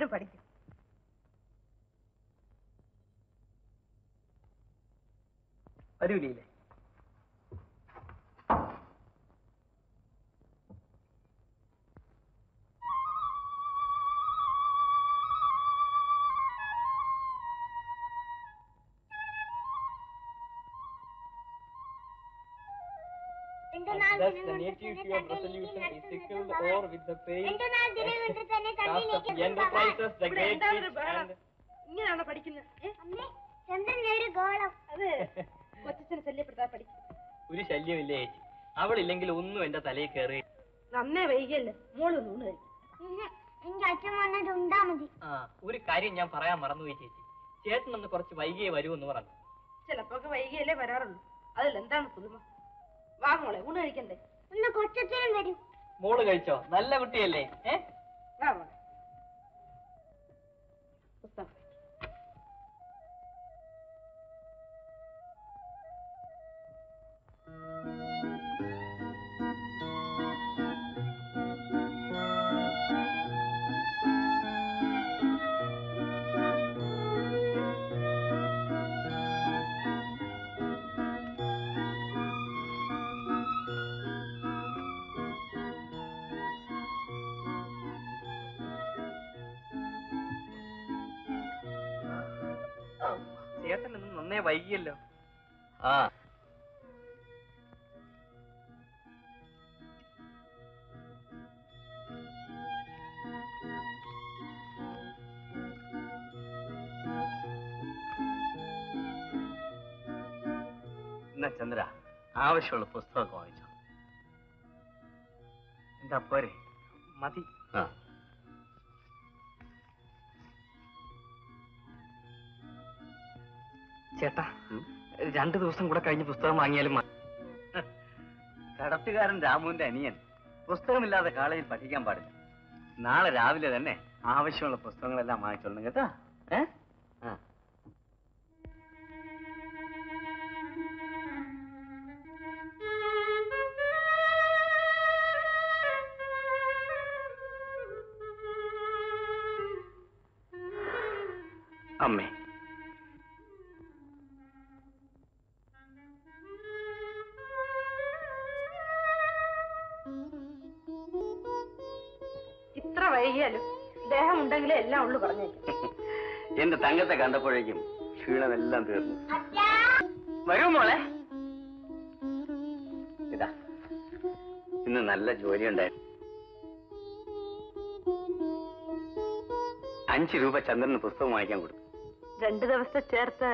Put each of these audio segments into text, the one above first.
രണ്ടുപേരും പഠിക്കും വരൂലേ Thus, the nativity of resolution is secured or with the paying task of the enterprises, the great ബഹളം? and ഇങ്ങനെയാണോ പഠിക്കുന്നത്? ഒരു ഗോളം. അത് കൊച്ചച്ഛനെ ശല്യപ്പെടുത്താൻ പഠിക്കും. ഒരു ശല്യമില്ല ചേച്ചി? അവളില്ലെങ്കിൽ ഒന്നും എന്റെ തലയിൽ കയറി നന്നേ വൈകിയല്ലേ? മോൾ നൂണ് കഴിക്കും. ഒരു കാര്യം ഞാൻ പറയാൻ മറന്നുപോയി ചേച്ചി. ചേട്ടൻ ഒന്ന് കുറച്ച് വൈകിയേ വരൂ എന്ന് പറഞ്ഞു. ചിലപ്പോ ഒക്കെ വൈകിയല്ലേ വരാറുള്ളൂ. അതിൽ എന്താണ് പുതുമ? വാ മോളെ ഊണ് കഴിക്കണ്ടേ? ഒന്ന് കൊച്ചച്ഛനും വരും. മോൾ കഴിച്ചോ? നല്ല കുട്ടിയല്ലേ ഏ? വാ മോളെ. വൈകിയല്ലോ ആ. ചന്ദ്ര ആവശ്യമുള്ള പുസ്തകമൊക്കെ വാങ്ങിച്ചോ. എന്താ പോരെ? രണ്ടു ദിവസം കൂടെ കഴിഞ്ഞ് പുസ്തകം വാങ്ങിയാലും കടത്തുകാരൻ രാമുവിന്റെ അനിയൻ. പുസ്തകമില്ലാതെ കോളേജിൽ പഠിക്കാൻ പാടില്ല. നാളെ രാവിലെ തന്നെ ആവശ്യമുള്ള പുസ്തകങ്ങളെല്ലാം വാങ്ങിച്ചോളണം കേട്ടോ. എന്റെ കണ്ടപ്പോഴേക്കും ക്ഷീണമെല്ലാം തീർന്നു. വരൂ മോളെ. ഇതാ. ഇന്ന് നല്ല ജോലി ഉണ്ടായിരുന്നു അഞ്ച് രൂപ ചന്ദ്രന് പുസ്തകം വാങ്ങിക്കാൻ കൊടുത്തു. രണ്ടു ദിവസത്തെ ചേർത്ത്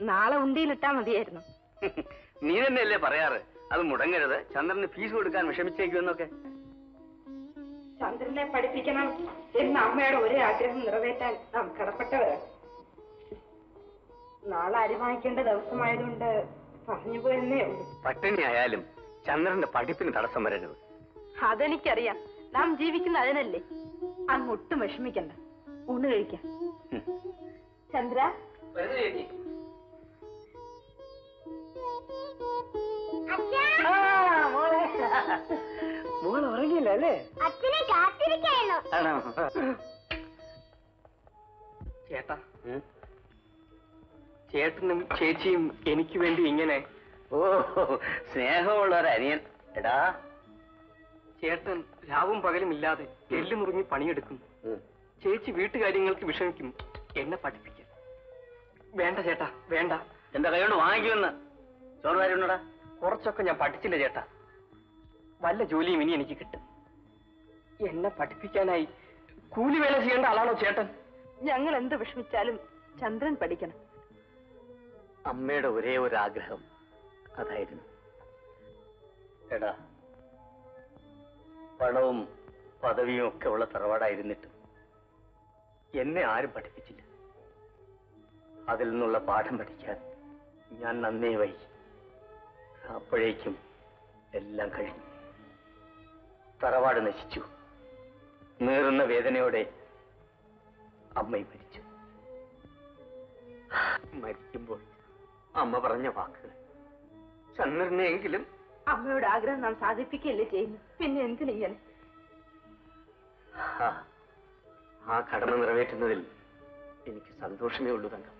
നാളെ ഉണ്ടിയിലിട്ടാ മതിയായിരുന്നു. നീ തന്നെയല്ലേ പറയാറ്? അത് മുടങ്ങരുത്. ചന്ദ്രന് ഫീസ് കൊടുക്കാൻ വിഷമിച്ചേക്കുമെന്നൊക്കെ. ചന്ദ്രനെ പഠിപ്പിക്കണം എന്ന അമ്മയുടെ ഒരേ ആഗ്രഹം നിറവേറ്റാൻ നാം കടപ്പെട്ടവരാണ്. നാളെ അരി വാങ്ങിക്കേണ്ട ദിവസമായതുകൊണ്ട് പറഞ്ഞു പോയെന്നേ ഉള്ളൂ. പട്ടിണി ആയാലും ചന്ദ്രന്റെ പഠിപ്പിന് തടസ്സം വരരുത്. അതെനിക്കറിയാം. നാം ജീവിക്കുന്ന അതിനല്ലേ? അങ്ങ് ഒട്ടും വിഷമിക്കണ്ട. ഊണ് കഴിക്കാം. ചന്ദ്ര? അച്ഛാ മോൾ ഉറങ്ങിയില്ല അല്ലേ? അച്ഛനെ കാത്തിരിക്കായിരുന്നു. ആണോ? ചേട്ടാ. ചേട്ടനും ചേച്ചിയും എനിക്ക് വേണ്ടി ഇങ്ങനെ. ഓ സ്നേഹമുള്ള ഒരു അനിയൻ. എടാ. ചേട്ടൻ രാവും പകലും ഇല്ലാതെ എല്ലു മുറിഞ്ഞ് പണിയെടുക്കും. ചേച്ചി വീട്ടുകാര്യങ്ങൾക്ക് വിഷമിക്കും. എന്നെ പഠിപ്പിക്കാൻ വേണ്ട ചേട്ടാ വേണ്ട. എന്റെ കൈകൊണ്ട് വാങ്ങിക്കുമെന്ന്? ചോറുകാരി കുറച്ചൊക്കെ ഞാൻ പഠിച്ചില്ല ചേട്ടാ. വല്ല ജോലിയും ഇനി എനിക്ക് കിട്ടും. എന്നെ പഠിപ്പിക്കാനായി കൂലി വേല ചെയ്യേണ്ട ആളാണോ ചേട്ടൻ? ഞങ്ങൾ എന്ത് വിഷമിച്ചാലും ചന്ദ്രൻ പഠിക്കണം. അമ്മയുടെ ഒരേ ഒരു ആഗ്രഹം അതായിരുന്നു. എടാ പണവും പദവിയും ഒക്കെ ഉള്ള തറവാടായിരുന്നിട്ടും എന്നെ ആരും പഠിപ്പിച്ചില്ല. അതിൽ നിന്നുള്ള പാഠം പഠിക്കാൻ ഞാൻ നന്നേ വൈകി. അപ്പോഴേക്കും എല്ലാം കഴിഞ്ഞു. തറവാട് നശിച്ചു. നീറുന്ന വേദനയോടെ അമ്മയും മരിച്ചു. മരിക്കുമ്പോൾ അമ്മ പറഞ്ഞ വാക്കുകൾ ചന്ദ്രനെങ്കിലും അമ്മയുടെ ആഗ്രഹം നാം സാധിപ്പിക്കുകയല്ലേ ചെയ്യുന്നു പിന്നെ എന്തിനിങ്ങനെ ആ, ആ കടമ നിറവേറ്റുന്നതിൽ എനിക്ക് സന്തോഷമേ ഉള്ളൂ തങ്കം.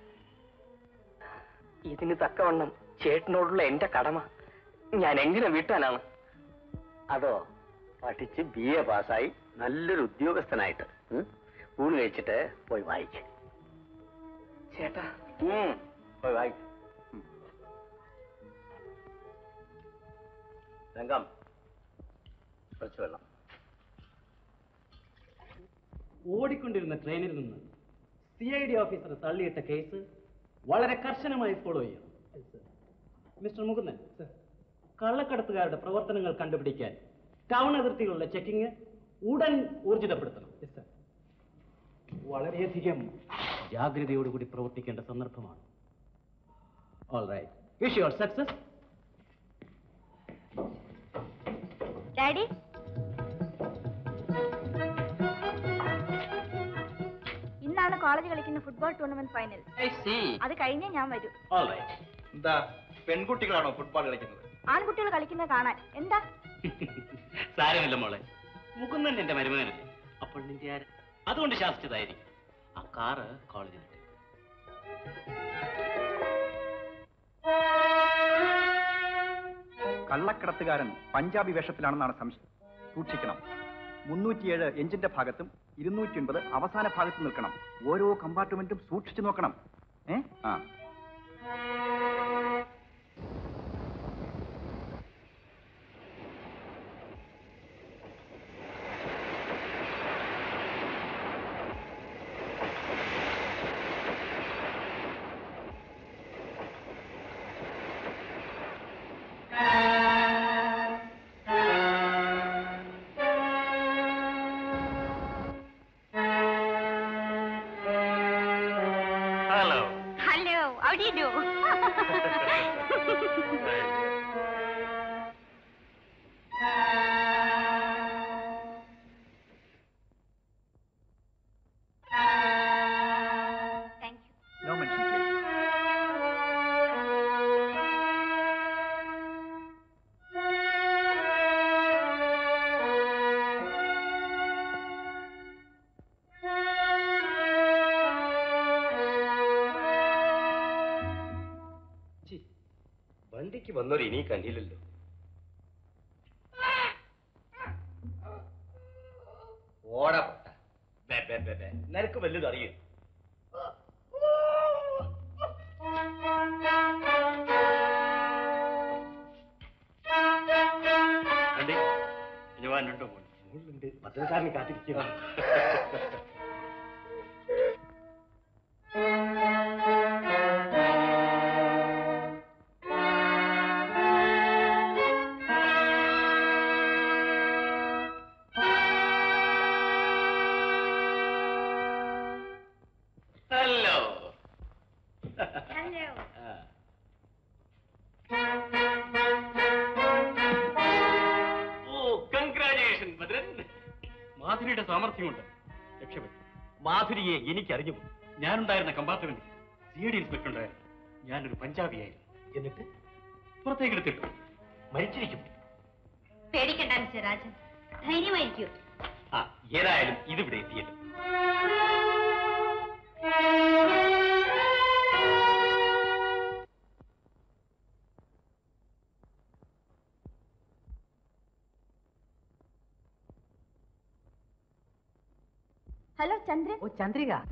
ഇതിന് തക്കവണ്ണം ചേട്ടനോടുള്ള എന്റെ കടമ ഞാൻ എങ്ങനെ വീട്ടാനാണ്? അതോ പഠിച്ച് ബി എ പാസ്സായി നല്ലൊരു ഉദ്യോഗസ്ഥനായിട്ട്? ഊണ് കഴിച്ചിട്ട് പോയി വായിക്ക്. ചേട്ടാ. പോയി വായിക്ക്. രംഗം കുറച്ച് വെള്ളം. ഓടിക്കൊണ്ടിരുന്ന ട്രെയിനിൽ നിന്ന് സി ഐ ഡി ഓഫീസർ തള്ളിയിട്ട കേസ് വളരെ കർശനമായി ഫോളോ ചെയ്യണം. മിസ്റ്റർ മുകുന്ദൻ കള്ളക്കടത്തുകാരുടെ പ്രവർത്തനങ്ങൾ കണ്ടുപിടിക്കാൻ ടൗൺ അതിർത്തിയിലുള്ള ചെക്കിംഗ് ഉടൻ ഊർജിതപ്പെടുത്തണം. വളരെയധികം ജാഗ്രതയോടുകൂടി പ്രവർത്തിക്കേണ്ട സന്ദർഭമാണ്. All right wish your success daddy ഇന്നാണ് കോളേജ് കളിക്കുന്ന ഫുട്ബോൾ ടൂർണമെന്റ് ഫൈനൽ അത് കഴിഞ്ഞേ ഞാൻ വരൂ. എന്താ പെൺകുട്ടികളാണോ ഫുട്ബോൾ കളിക്കുന്നത്? ആൺകുട്ടികൾ കളിക്കുന്നത് കാണാൻ. എന്താ? സാരമില്ല മോളെ. മുകുന്ദൻ എന്റെ മരുമകനല്ലേ അപ്പോൾ നിന്റെ ആര്? അതുകൊണ്ട് ശാസിച്ചതായിരിക്കും. ആ കാറ് കോളേജിലിട്ട് കള്ളക്കടത്തുകാരൻ പഞ്ചാബി വേഷത്തിലാണെന്നാണ് സംശയം. സൂക്ഷിക്കണം. മുന്നൂറ്റിയേഴ് എഞ്ചിന്റെ ഭാഗത്തും ഇരുന്നൂറ്റി ഒൻപത് അവസാന ഭാഗത്തും നിൽക്കണം. ഓരോ കമ്പാർട്ട്മെന്റും സൂക്ഷിച്ചു നോക്കണം. ഏ? ആ. and he'll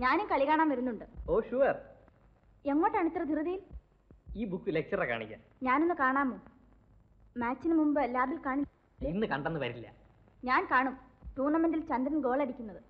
ഞാനും കളി കാണാൻ വരുന്നുണ്ട്. ഓ ഷുവർ എങ്ങോട്ടാണ് ഇത്ര ധൃതിയിൽ? ഈ ബുക്ക് ലെക്ചറെ കാണിക്കാൻ. ഞാനൊന്ന് കാണാമോ? മാച്ചിന് മുമ്പ് ലാബിൽ കാണി ഇന്ന് കണ്ടെന്ന് വരില്ല. ഞാൻ കാണും. ടൂർണമെന്റിൽ ചന്ദ്രൻ ഗോൾ അടിക്കുന്നത്.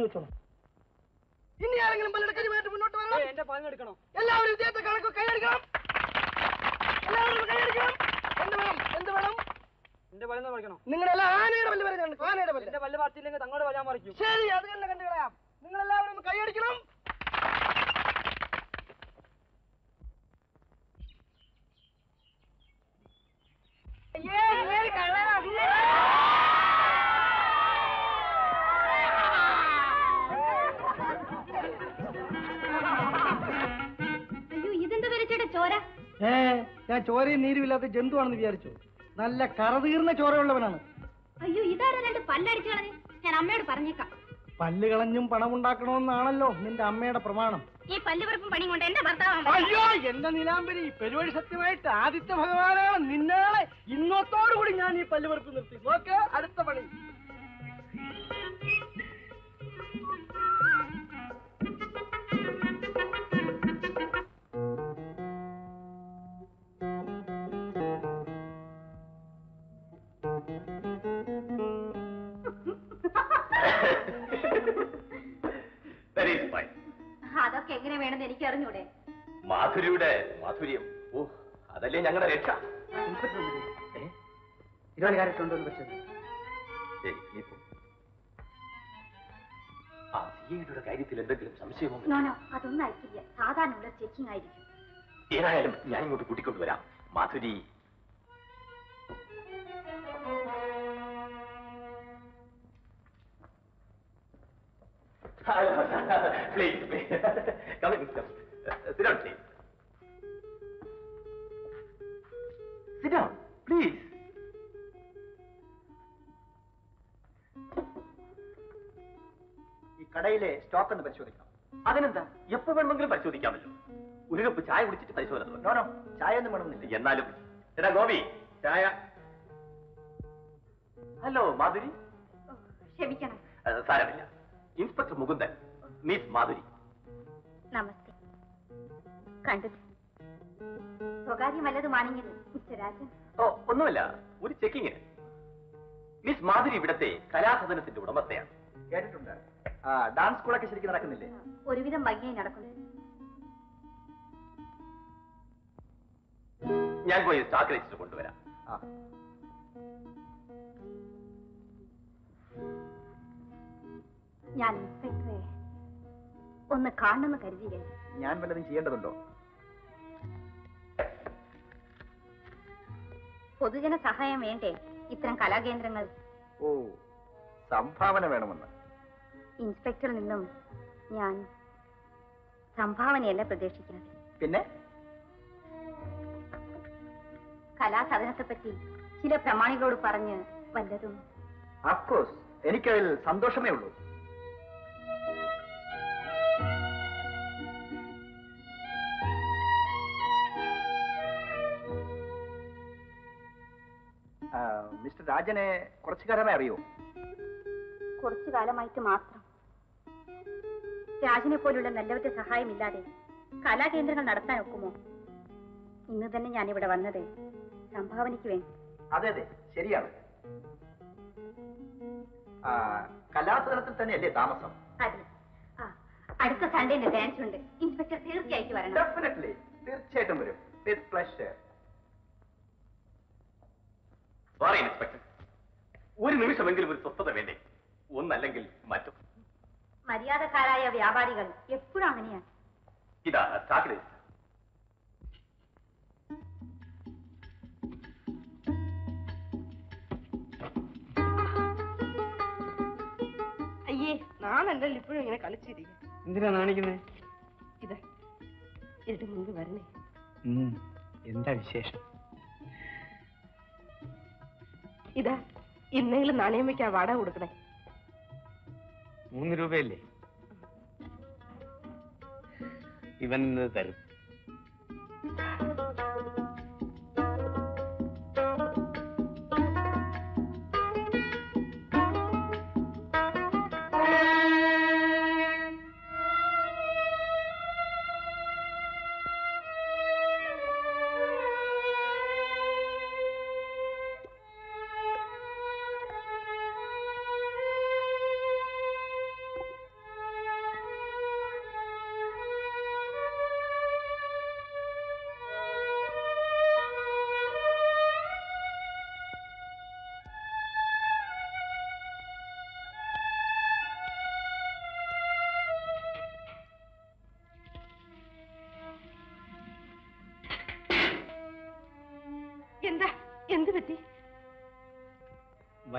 就走了。ഞാൻ ചോരയും നീരുമില്ലാത്ത ജന്തുവാണെന്ന് വിചാരിച്ചു. നല്ല കറതീർന്ന ചോരയുള്ളവനാണ്. അയ്യോ ഇതാരാ രണ്ട് പല്ലടിച്ചു ഞാൻ അമ്മയോട് പറഞ്ഞേക്കാം. പല്ല് കളഞ്ഞും പണം ഉണ്ടാക്കണമെന്നാണല്ലോ നിന്റെ അമ്മയുടെ പ്രമാണം. ഈ പല്ലുപറപ്പും പണി കൊണ്ട് എന്റെ ഭർത്താവ് അയ്യോ എന്റെ നിലാമ്പരി പെരുവഴി സത്യമായിട്ട് ആദിത്യ ഭഗവാനാണ്. നിന്നാളെ ഇന്നത്തോടുകൂടി ഞാൻ ഈ പല്ലുപറപ്പ് നിർത്തി. നോക്ക് to the ചായ കുടിച്ചിട്ട് പരിശോധന നോനോ ചായ ഒന്നും വേണമെന്നില്ല. എന്നാലും എടാ ഗോപി ചായ. ഹലോ മാധുരി. ക്ഷമിക്കണം. സാരമില്ല. Inspector Mukundan miss Madhuri. നമസ്തേ. കണ്ടു. ഓ ഒന്നുമല്ല ഒരു ചെക്കിങ്ങിന്. മിസ് മാധുരി ഇവിടത്തെ കലാസദനത്തിന്റെ ഉടമസ്ഥയാണ്. കേട്ടിട്ടുണ്ട്. ഡാൻസ് സ്കൂളൊക്കെ ശരിക്കും നടക്കുന്നില്ലേ? ഒരുവിധം ഭംഗിയായി നടക്കുന്നു. ഞാൻ പോയി സ്റ്റോക്ക് കൊണ്ടുവരാം. ഞാൻ ഇൻസ്പെക്ടറെ ഒന്ന് കാണണമെന്ന് കരുതിയേ ഞാൻ വല്ലതും ചെയ്യേണ്ടതുണ്ടോ? പൊതുജന സഹായം വേണ്ടേ? ഇത്തരം കലാകേന്ദ്രങ്ങൾ. ഓ സംഭാവന വേണമെന്ന്. ഇൻസ്പെക്ടറിൽ നിന്നും ഞാൻ സംഭാവനയല്ല പ്രതീക്ഷിക്കുന്നത്. പിന്നെ? കലാസദനത്തെപ്പറ്റി ചില പ്രമാണികളോട് പറഞ്ഞ് വല്ലതും? അഫ്കോഴ്സ് എനിക്കതിൽ സന്തോഷമേ ഉള്ളൂ. മിസ്റ്റർ രാജനെ കുറച്ചു കാലമായി അറിയോ കുറച്ചു കാലമായിട്ട് മാത്രം. രാജനെ പോലുള്ള നല്ലവരുടെ സഹായമില്ലാതെ കലാകേന്ദ്രങ്ങൾ നടത്താൻ ഒക്കുമോ? ഇന്ന് തന്നെ ഇവിടെ വന്നത്. സംഭാവനയ്ക്ക് വേണ്ടി. അതെ അതെ. ശരിയാണ്. ആ, കലാസദനത്തിൽ തന്നെയല്ലേ താമസം? അതെ. അടുത്ത സൺഡേന്റെ ഡാൻസ് ഉണ്ട്. ഇൻസ്പെക്ടർ തീർച്ചയായിട്ടും വരണം. ഡെഫിനറ്റ്ലി തീർച്ചയായിട്ടും വരും. വിത്ത് പ്ലഷർ സോറി ഇൻസ്പെക്ടർ ഒരു നിമിഷമെങ്കിലും ഒരു സ്വസ്ഥത വേണ്ടേ? ഒന്നല്ലെങ്കിൽ മറ്റും? മര്യാദക്കാരായ വ്യാപാരികൾ എപ്പോഴും അങ്ങനെയാണ്. ഇതാ സ്റ്റാർട്ട് ചെയ്ത് നാണല്ലല്ലോ ഇപ്പോഴും ഇങ്ങനെ കളിച്ചിരിക്കും എന്തിനാ നാണിക്കുന്നേ? ഇത് എന്റെ മുമ്പ് വരണേ എന്താ വിശേഷം? ഇതാ ഇന്നെങ്കിലും നാണയമ്മയ്ക്ക് ആ വാടക കൊടുക്കണേ. മൂന്ന് രൂപയല്ലേ? ഇവൻ തരും.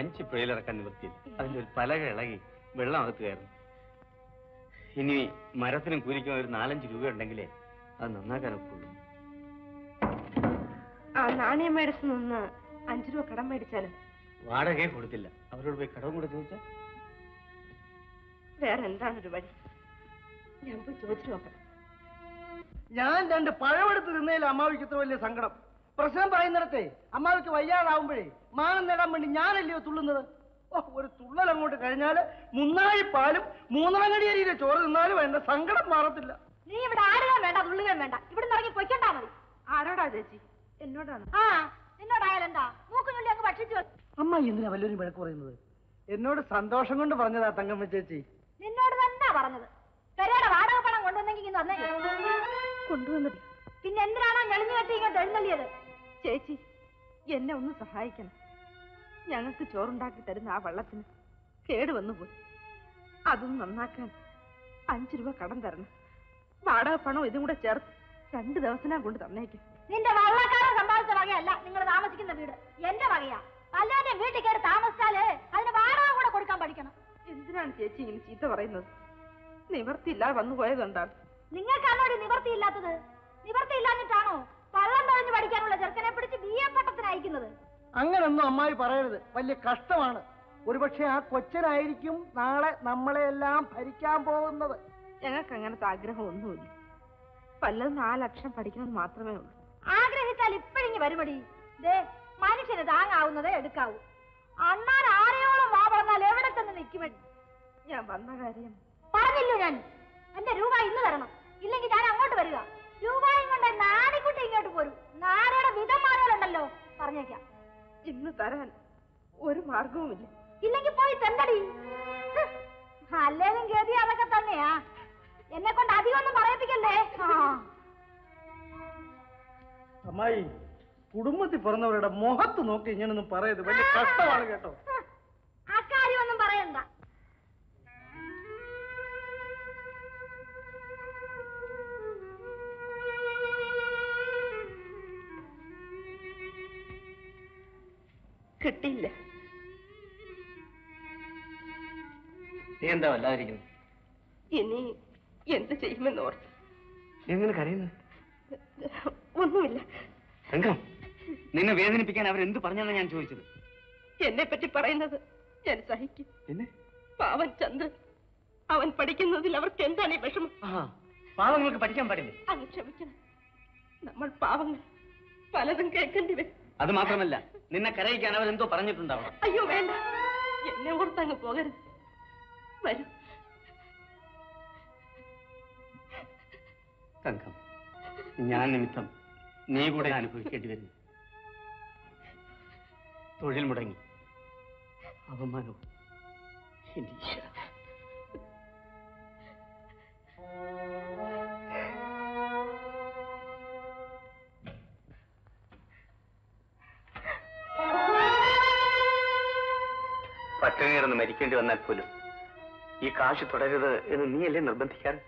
വഞ്ചി പുഴയിലിറക്കാൻ നിവൃത്തിയില്ല. അതിന്റെ ഒരു പലക ഇളകി വെള്ളം അകത്ത് കയറുന്നു ഇനി മരത്തിനും കൂലിക്കും ഒരു നാലഞ്ച് രൂപ ഉണ്ടെങ്കിലേ അത് നന്നാക്കാൻ ഒക്കുള്ളൂ. ആ നാണയം മേടിച്ചു നിന്ന് അഞ്ചു രൂപ കടം മേടിച്ചാലും? വാടകയെ കൊടുത്തില്ല. അവരോട് പോയി കടവും കൂടെ ചോദിച്ചാൽ വേറെ എന്താണ് ഒരു വഴി? ഞാൻ പോയി ചോദിച്ചു നോക്കാം. ഞാൻ രണ്ട് പഴമെടുത്ത് തിന്നതിൽ അമ്മാവിക്കത്ര വലിയ സങ്കടം. പ്രശ്നം പറയുന്നിടത്തെ അമ്മാവിക്ക് വയ്യാതാവുമ്പോഴേ മാനം നേടാൻ വേണ്ടി ഞാനല്ലയോ തുള്ളുന്നത്? ഓ ഒരു തുള്ളൽ അങ്ങോട്ട് കഴിഞ്ഞാൽ മുന്നാഴി പാലും മൂന്നരങ്ങടി അരിയിലെ ചോറ് നിന്നാലും വേണ്ട സങ്കടം മാറത്തില്ല. നീ ഇവിടെ ആടുകയും വേണ്ട തുള്ളുകയും വേണ്ട. ഇവിടെ നിന്ന് ഇറങ്ങി പൊയ്ക്കണ്ടാ മതി. ആരോടാ ചേച്ചി? എന്നോടാണ്? ആ മൂക്കുനുള്ളി അങ്ങ് ഭക്ഷിച്ചു അമ്മ എന്തിനാ വല്ലവരും വഴക്ക് പറയുന്നത്? എന്നോട് സന്തോഷം കൊണ്ട് പറഞ്ഞതാ തങ്കമ്മ ചേച്ചി. നിന്നോട് തന്നെ പറഞ്ഞത്. പെരയുടെ വാടക പണം കൊണ്ടുവന്നെങ്കിൽ കൊണ്ടുവന്നില്ല പിന്നെ എന്തിനാണോ ഞെളിഞ്ഞു കെട്ടി ഇങ്ങോട്ട് എഴുന്നള്ളിയത്? ചേച്ചി എന്നെ ഒന്ന് സഹായിക്കണം. ഞങ്ങൾക്ക് ചോറുണ്ടാക്കി തരുന്ന ആ വള്ളത്തിന് കേട് വന്നു പോയി അതൊന്ന് നന്നാക്കാൻ അഞ്ചു രൂപ കടം തരണം. വാടക പണം ഇതും കൂടെ ചേർത്ത് രണ്ട് ദിവസം കൊണ്ട് തന്നേക്കും. നിന്റെ വള്ളക്കാരൻ സമ്പാദിച്ച വകയല്ല നിങ്ങൾ താമസിക്കുന്ന വീട്. എന്റെ വകയാ. അല്ലാതെ വീട്ടിൽ കയറി താമസിച്ചാൽ അതിന് വാടക കൂടെ കൊടുക്കാൻ പഠിക്കണം. എന്തിനാണ് ചേച്ചി ഇങ്ങനെ ചീത്ത പറയുന്നത്? നിവർത്തിയില്ലാതെ വന്നു പോയതുകൊണ്ടാണ് നിങ്ങൾക്കാണോടി നിവർത്തിയില്ലാത്തത്? നിവർത്തിയില്ലാഞ്ഞിട്ടാണോ? പള്ളം പറഞ്ഞു പഠിക്കാനുള്ള ചെറുക്കനെ പിടിച്ച് ബി എ പട്ടത്തിന് അയക്കുന്നത്. അങ്ങനൊന്നും അമ്മായി പറയരുത്. വലിയ കഷ്ടമാണ്. ഒരുപക്ഷെ ആ കൊച്ചനായിരിക്കും നാളെ നമ്മളെ എല്ലാം ഭരിക്കാൻ പോകുന്നത്. ഞങ്ങൾക്ക് അങ്ങനത്തെ ആഗ്രഹം ഒന്നുമില്ല വല്ലതും നാലക്ഷരം പഠിക്കണമെന്ന് മാത്രമേ ഉള്ളൂ. ആഗ്രഹിച്ചാൽ ഇപ്പഴിങ്ങി വരുമടി. ദേ മനുഷ്യന് താങ്ങാവുന്നതേ എടുക്കാവൂ. അണ്ണാൻ ആരെയോളം വാ പറഞ്ഞാൽ എവിടെ തന്നെ നിൽക്കുമടി. ഞാൻ വന്ന കാര്യം പറഞ്ഞില്ലോ ഞാൻ. എന്റെ രൂപ ഇന്ന് തരണം. ഇല്ലെങ്കിൽ ഞാൻ അങ്ങോട്ട് വരിക. രൂപയും കൊണ്ട് നാടിക്കുട്ടി ഇങ്ങോട്ട് പോരും. നാടയുടെ വിധം മാറിയാലുണ്ടല്ലോ പറഞ്ഞേക്കാം. ഇന്ന് തരാൻ ഒരു മാർഗവുമില്ല. ഇല്ലെങ്കിൽ പോയി തെണ്ടടി. അല്ലേലും ഗതി അതൊക്കെ തന്നെയാ. എന്നെ കൊണ്ട് അധികം ഒന്നും പറയിപ്പിക്കല്ലേ? അമ്മായി കുടുംബത്തിൽ പിറന്നവരുടെ മുഖത്ത് നോക്കി ഇങ്ങനൊന്നും പറയരുത്. വലിയ കഷ്ടമാണ് കേട്ടോ. കിട്ടിയില്ല. നീ എന്താ വല്ലാതിരിക്കുന്നു? ഇനി എന്ത് ചെയ്യുമെന്ന് ഓർത്ത്. എങ്ങനെ കരയുന്നു? ഒന്നുമില്ല. തങ്കം നിന്നെ വേദനിപ്പിക്കാൻ അവരെന്ത് പറഞ്ഞാണ് ഞാൻ ചോദിച്ചത്? എന്നെ പറ്റി പറയുന്നത് ഞാൻ സഹിക്കും. പിന്നെ? പാവൻ ചന്ദ്രൻ. അവൻ പഠിക്കുന്നതിൽ അവർക്ക് എന്താണ് ഈ വിഷമം? പാവങ്ങൾക്ക് പഠിക്കാൻ പാടില്ലേ? അങ്ങ് ക്ഷമിക്കണം. നമ്മൾ പാവങ്ങൾ. പലതും കേൾക്കേണ്ടി വരും. അത് മാത്രമല്ല നിന്നെ കരയിക്കാൻ അവരെന്തോ പറഞ്ഞിട്ടുണ്ടാവണം. അയ്യോ വേണ്ട. എന്നെ ഓർത്ത് അങ്ങ് പോകരുത്. വരൂ. തങ്കം ഞാൻ നിമിത്തം നീ കൂടെ അനുഭവിക്കേണ്ടി വരുന്നു തൊഴിൽ മുടങ്ങി. അപമാനവും ഈശ്വര. പട്ടിണി കിടന്ന് മരിക്കേണ്ടി വന്നാൽ പോലും ഈ കാശ് തുടരരുത് എന്ന് നീയല്ലേ നിർബന്ധിക്കാറ്?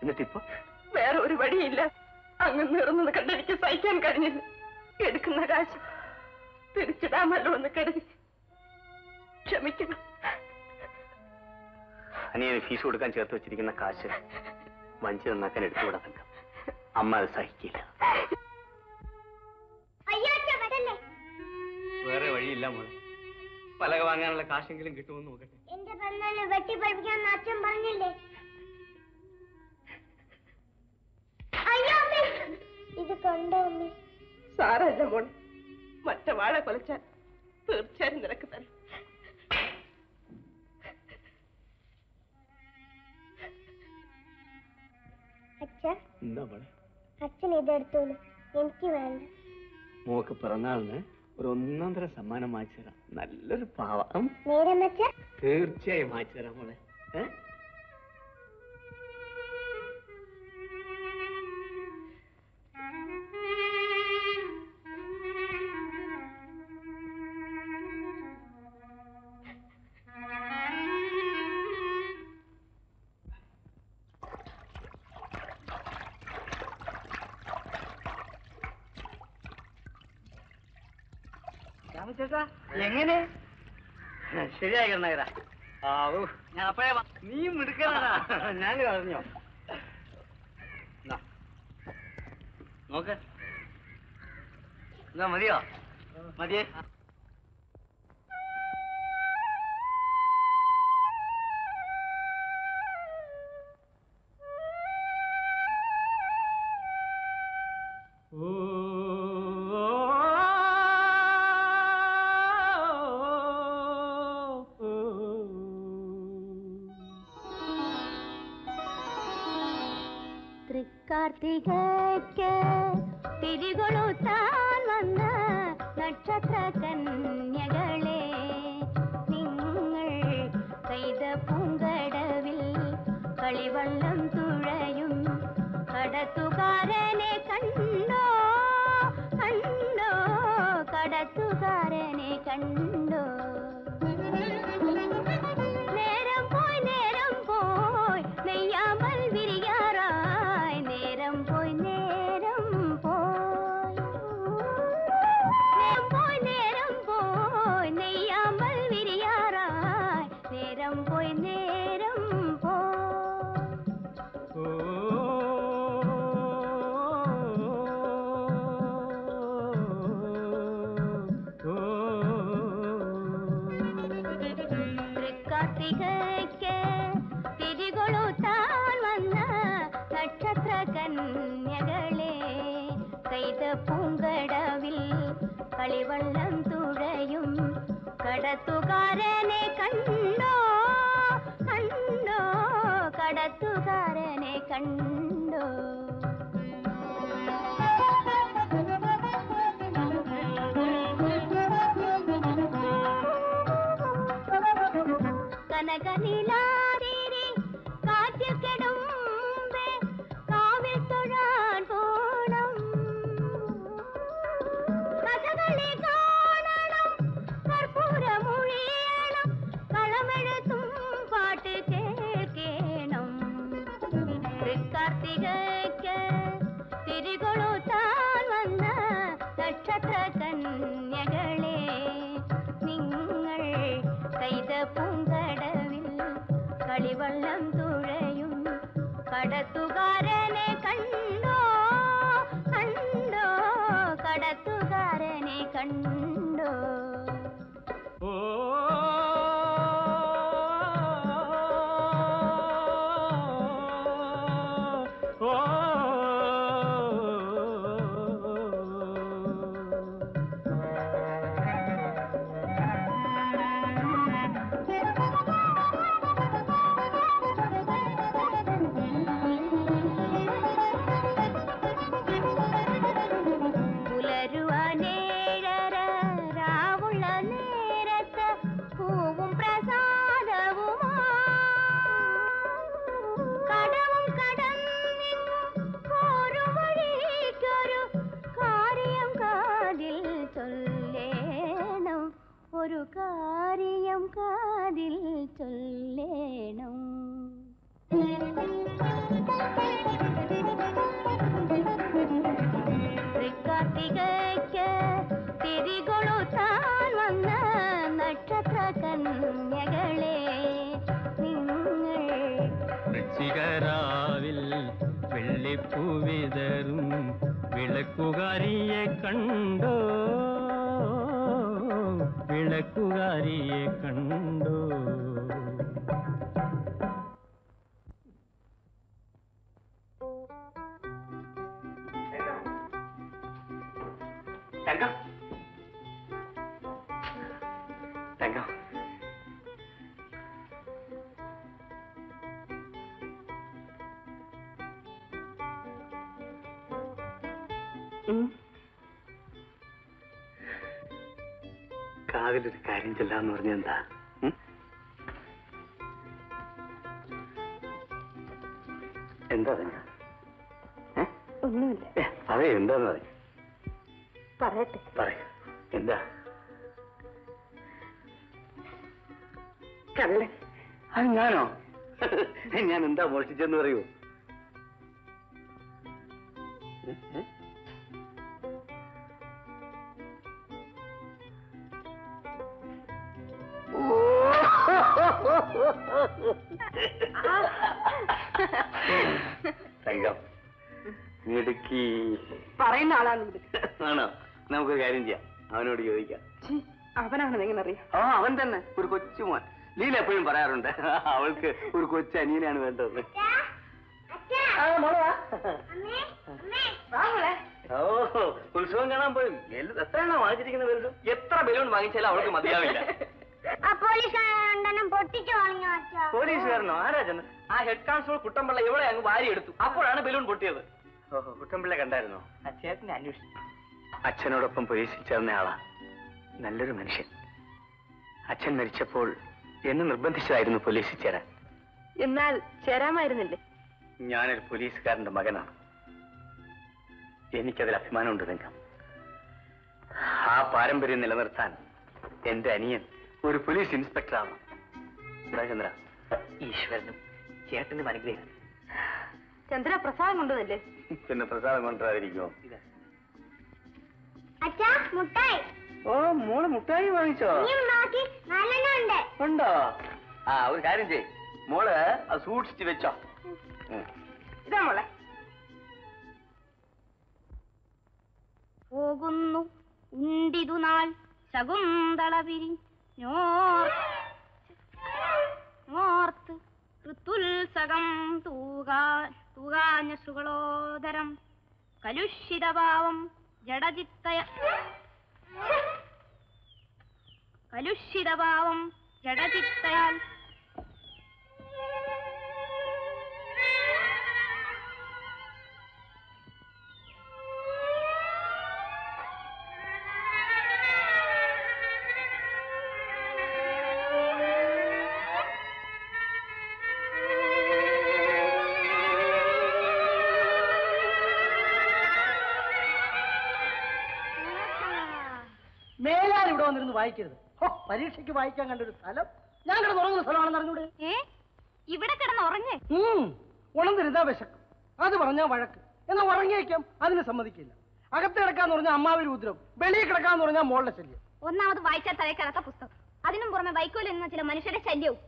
എന്നിട്ടിപ്പോ? വേറെ ഒരു വഴിയില്ല. അങ്ങ് നിറന്നത് കണ്ട് എനിക്ക് സഹിക്കാൻ കഴിഞ്ഞില്ല. എടുക്കുന്ന കാശ് തിരിച്ചിടാമല്ലോ എന്ന് കരുതി. ക്ഷമിക്കണം. അനിയന് ഫീസ് കൊടുക്കാൻ ചേർത്ത് വെച്ചിരിക്കുന്ന കാശ് വഞ്ചി നന്നാക്കാൻ എടുത്തുകൂടാ തങ്കം അമ്മ അത് സഹിക്കില്ല. വേറെ വഴിയില്ല മോളെ. പലക വാങ്ങാനുള്ള കാശെങ്കിലും കിട്ടുമെന്ന് നോക്കട്ടെ. എന്റെ പെണ്ണാണ് വെട്ടി പഠിപ്പിക്കാൻ അച്ഛൻ പറഞ്ഞില്ലേ? അയ്യോ ഇത് കണ്ടോ അമ്മേ? സാരല്ല മോളെ മറ്റ വാഴ കൊലച്ചാൽ തീർച്ചയായും നിനക്ക് മോളെ? അച്ഛൻ ഇതെടുത്തോളൂ. എനിക്ക് വേണ്ട. മോക്ക് പിറന്നാളിന് ഒരു ഒന്നാം തരം സമ്മാനം വാങ്ങിച്ചു തരാം നല്ലൊരു പാവം. തീർച്ചയായും വാങ്ങിച്ചു തരാം മോളെ. ഏ? അപ്പോഴേ നീ മിടുക്കനാടാ. ഞാൻ എന്നാ. നോക്ക്. എന്നാ മതിയോ? മതിയേ? കാതിലൊരു കാര്യം ചെല്ലാന്ന് പറഞ്ഞ എന്താ? എന്താ പറഞ്ഞ? ഒന്നുമില്ല. പറയൂ എന്താന്ന് പറയും? പറയട്ടെ. പറയൂ. എന്താ? കള്ളൻ. അത് ഞാനോ? ഞാൻ എന്താ മോഷ്ടിച്ചെന്ന് പറയൂ. അവനോട് ചോദിക്കാം. ഛീ, അവനാണെന്ന് എങ്ങനെ അറിയാം? ആ അവൻ തന്നെ. ഒരു കൊച്ചുമോൻ ലീല എപ്പോഴും പറയാറുണ്ട്. അവൾക്ക് ഒരു കൊച്ചു അനിയനാണ് വേണ്ടത് ആ, മോളെ വാ. ഓ ഉത്സവം കാണാൻ പോയി. എത്ര എത്രയാണോ വാങ്ങിച്ചിരിക്കുന്ന ബലൂൺ എത്ര ബലൂൺ വാങ്ങിച്ചാലും അവൾക്ക് മതിയാവില്ല. പോലീസുകാരനോ? ആരാ ചെന്ന്? ആ ഹെഡ് കോൺസ്റ്റബിൾ കുട്ടമ്പിള്ള ഇവിടെ അങ്ങ് വാരി എടുത്തു അപ്പോഴാണ് ബലൂൺ പൊട്ടിയത്. ഓഹോ കുട്ടമ്പിള്ള കണ്ടായിരുന്നോ? ആ ചേട്ടനെ അന്വേഷിച്ചു. അച്ഛനോടൊപ്പം പോലീസിൽ ചേർന്ന ആളാ. നല്ലൊരു മനുഷ്യൻ. അച്ഛൻ മരിച്ചപ്പോൾ എന്നെ നിർബന്ധിച്ചതായിരുന്നു പോലീസിൽ ചേരാൻ. എന്നാൽ ചേരാമായിരുന്നില്ലേ? ഞാനൊരു പോലീസുകാരന്റെ മകനാണ്. എനിക്കതിൽ അഭിമാനമുണ്ട് രംഗം. ആ പാരമ്പര്യം നിലനിർത്താൻ എന്റെ അനിയൻ ഒരു പോലീസ് ഇൻസ്പെക്ടറാണ്. ചന്ദ്ര ഈശ്വരനും ചേട്ടനും അനുഗ്രഹിക്കും ചന്ദ്ര പ്രസാദം കൊണ്ടുവന്നല്ലേ? പിന്നെ പ്രസാദം കൊണ്ടുവരാതിരിക്കുമോ അച്ഛാ മുട്ടായി. ഓ മോൾ മുട്ടായി വാങ്ങിച്ചോ? ഉണ്ട്. ആ ഒരു കാര്യം ചെയ് മോൾ അത് സൂക്ഷിച്ചു വെച്ചോ. ഇതാ മോളെ. പോകുന്നു ഉണ്ടിതു നാൾ ശകുന്തള പിരിഞ്ഞോർ ഓർത്ത് ഋതുത്സകം തൂകാ തൂകാഞ്ഞ സുഗളോദരം. കലുഷിതഭാവം ജഡചിത്തയ കലുഷിതഭാവം ജഡചിത്തയാൽ വായിക്കരുത്. പരീക്ഷയ്ക്ക് വായിക്കാൻ കണ്ടൊരു സ്ഥലം. ഞാൻ കിടന്ന് ഉറങ്ങുന്ന സ്ഥലമാണെന്ന് അറിഞ്ഞൂടെ? ഇവിടെ കിടന്ന് ഉറങ്ങേ. ഉണർന്നിരുന്നാ വിശക്കും. അത് പറഞ്ഞാ വഴക്ക്. എന്നാ ഉറങ്ങിയേക്കാം അതിന് സമ്മതിക്കില്ല. അകത്ത് കിടക്കാന്ന് പറഞ്ഞാൽ അമ്മാവൊരു ഉദ്രം. വെളിയിൽ കിടക്കാന്ന് പറഞ്ഞാൽ മോളുടെ ശല്യം. ഒന്നാമത് വായിച്ചാൽ തലക്കകത്ത പുസ്തകം. അതിനും പുറമെ വൈക്കോൽ എന്ന ചില മനുഷ്യരുടെ ശല്യവും.